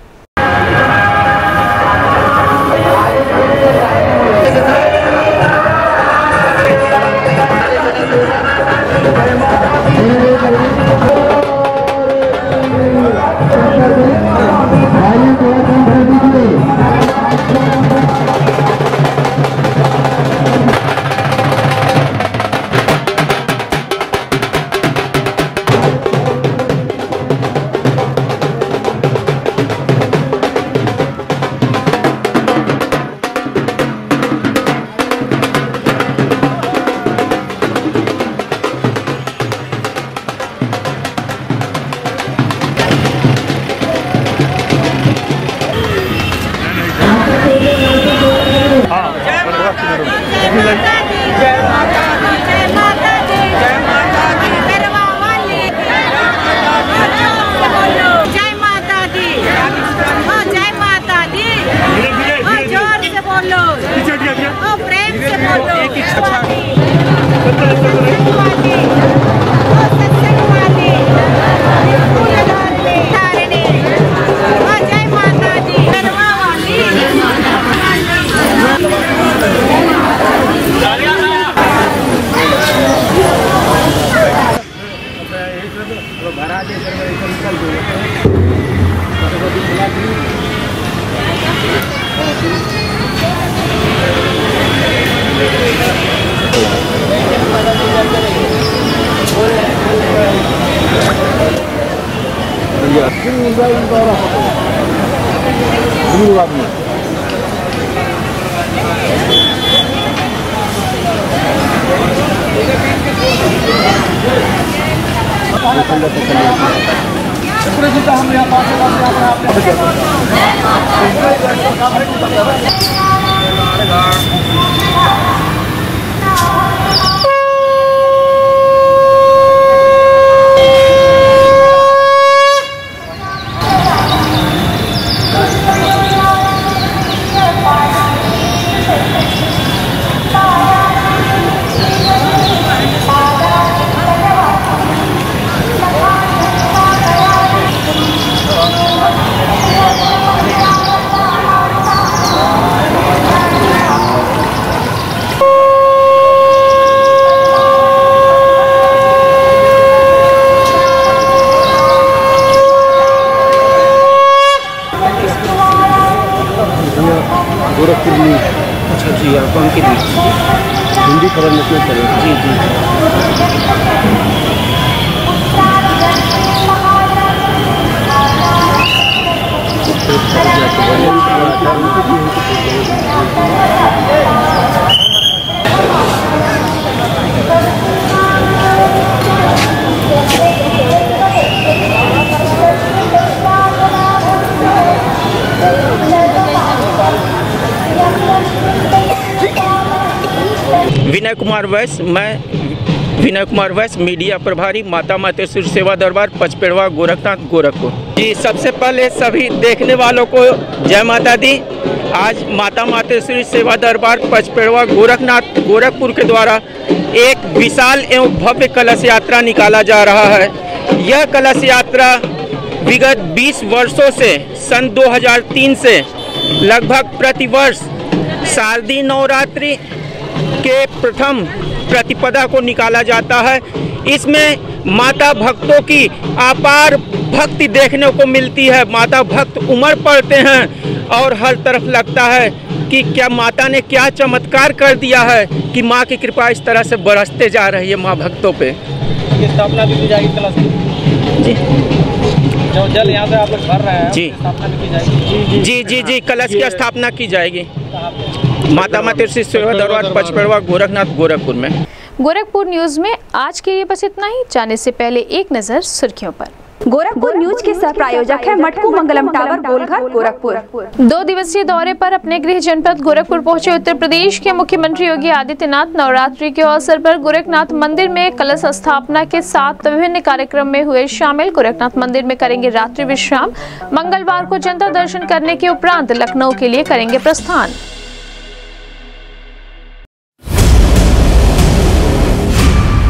विनय कुमार वैश्य मैं विनय कुमार वैश्य मीडिया प्रभारी, माता मातेश्वर सेवा दरबार, पचपेड़वा, गोरखनाथ, गोरखपुर। जी, सबसे पहले सभी देखने वालों को जय माता दी। आज माता मातेश्वरी सेवा दरबार, पचपेड़वा, गोरखनाथ, गोरखपुर के द्वारा एक विशाल एवं भव्य कलश यात्रा निकाला जा रहा है। यह कलश यात्रा विगत 20 वर्षों से, सन 2003 से, लगभग प्रतिवर्ष शारदीय नवरात्रि के प्रथम प्रतिपदा को निकाला जाता है। इसमें माता भक्तों की अपार भक्ति देखने को मिलती है। माता भक्त उमड़ पड़ते हैं और हर तरफ़ लगता है कि क्या माता ने क्या चमत्कार कर दिया है कि माँ की कृपा इस तरह से बरसते जा रही है माँ भक्तों पे। स्थापना जी। जो जल यहाँ से आप लोग भर रहे हैं जी। जाएगी। जी जी जी कलश की स्थापना की जाएगी। माता मातृश्री सेवा दरबार। पचपेड़वा गोरखनाथ गोरखपुर में। गोरखपुर न्यूज़ में आज के लिए बस इतना ही। जाने से पहले एक नज़र सुर्खियों पर। गोरखपुर न्यूज़ के सह प्रायोजक है मटकू मंगलम टावर गोलघर गोरखपुर। दो दिवसीय दौरे पर अपने गृह जनपद गोरखपुर पहुँचे उत्तर प्रदेश के मुख्यमंत्री योगी आदित्यनाथ। नवरात्रि के अवसर पर गोरखनाथ मंदिर में कलश स्थापना के साथ विभिन्न कार्यक्रम में हुए शामिल। गोरखनाथ मंदिर में करेंगे रात्रि विश्राम। मंगलवार को जनता दर्शन करने के उपरांत लखनऊ के लिए करेंगे प्रस्थान।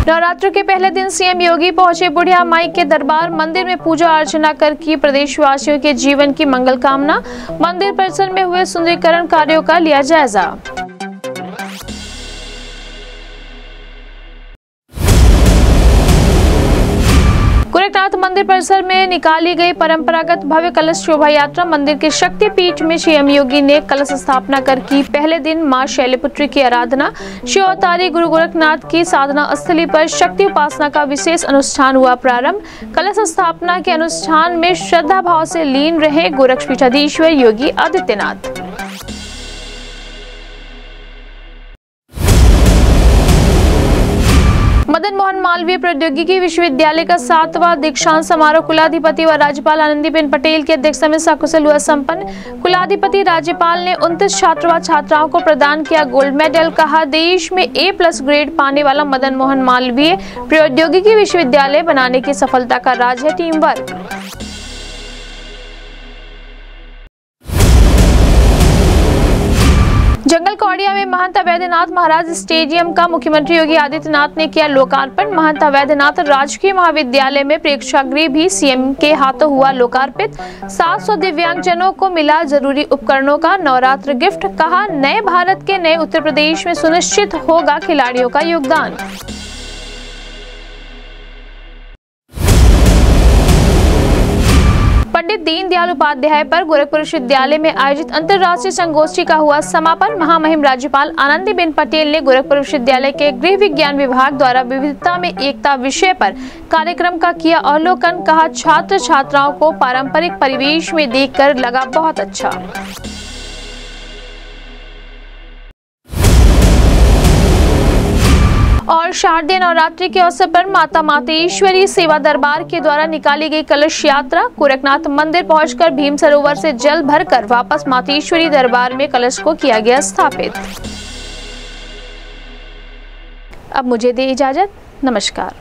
नवरात्रि के पहले दिन सीएम योगी पहुँचे बुढ़िया माई के दरबार, मंदिर में पूजा अर्चना कर की प्रदेशवासियों के जीवन की मंगल कामना। मंदिर परिसर में हुए सुंदरीकरण कार्यों का लिया जायजा। मंदिर परिसर में निकाली गई परंपरागत भव्य कलश शोभा यात्रा मंदिर के शक्ति पीठ में सीएम योगी ने कलश स्थापना कर की। पहले दिन माँ शैलपुत्री की आराधना शिव अवतारी गुरु गोरखनाथ की साधना स्थली पर शक्ति उपासना का विशेष अनुष्ठान हुआ प्रारंभ। कलश स्थापना के अनुष्ठान में श्रद्धा भाव से लीन रहे गोरक्षपीठाधीश्वर योगी आदित्यनाथ। मोहन मालवीय प्रौद्योगिकी विश्वविद्यालय का सातवां दीक्षांत समारोह कुलाधिपति व राज्यपाल आनंदीबेन पटेल की अध्यक्षता में सकुशल हुआ संपन्न। कुलाधिपति राज्यपाल ने उनतीस छात्र व छात्राओं को प्रदान किया गोल्ड मेडल, कहा, देश में ए प्लस ग्रेड पाने वाला मदन मोहन मालवीय प्रौद्योगिकी विश्वविद्यालय बनाने की सफलता का राज है टीम वर्क। जंगल कौड़िया में महंत अवैधनाथ महाराज स्टेडियम का मुख्यमंत्री योगी आदित्यनाथ ने किया लोकार्पण। महंत अवैधनाथ राजकीय महाविद्यालय में प्रेक्षागृह भी सीएम के हाथों हुआ लोकार्पित। 700 दिव्यांगजनों को मिला ज़रूरी उपकरणों का नवरात्र गिफ्ट। कहा, नए भारत के नए उत्तर प्रदेश में सुनिश्चित होगा खिलाड़ियों का योगदान। पंडित दीनदयाल उपाध्याय पर गोरखपुर विश्वविद्यालय में आयोजित अंतर्राष्ट्रीय संगोष्ठी का हुआ समापन। महामहिम राज्यपाल आनंदीबेन पटेल ने गोरखपुर विश्वविद्यालय के गृह विज्ञान विभाग द्वारा विविधता में एकता विषय पर कार्यक्रम का किया अवलोकन। कहा छात्र छात्राओं को पारंपरिक परिवेश में देखकर लगा बहुत अच्छा। और शारदीय नवरात्रि के अवसर पर माता मातेश्वरी सेवा दरबार के द्वारा निकाली गई कलश यात्रा गोरखनाथ मंदिर पहुंचकर भीम सरोवर से जल भरकर वापस मातेश्वरी दरबार में कलश को किया गया स्थापित। अब मुझे दे इजाज़त। नमस्कार।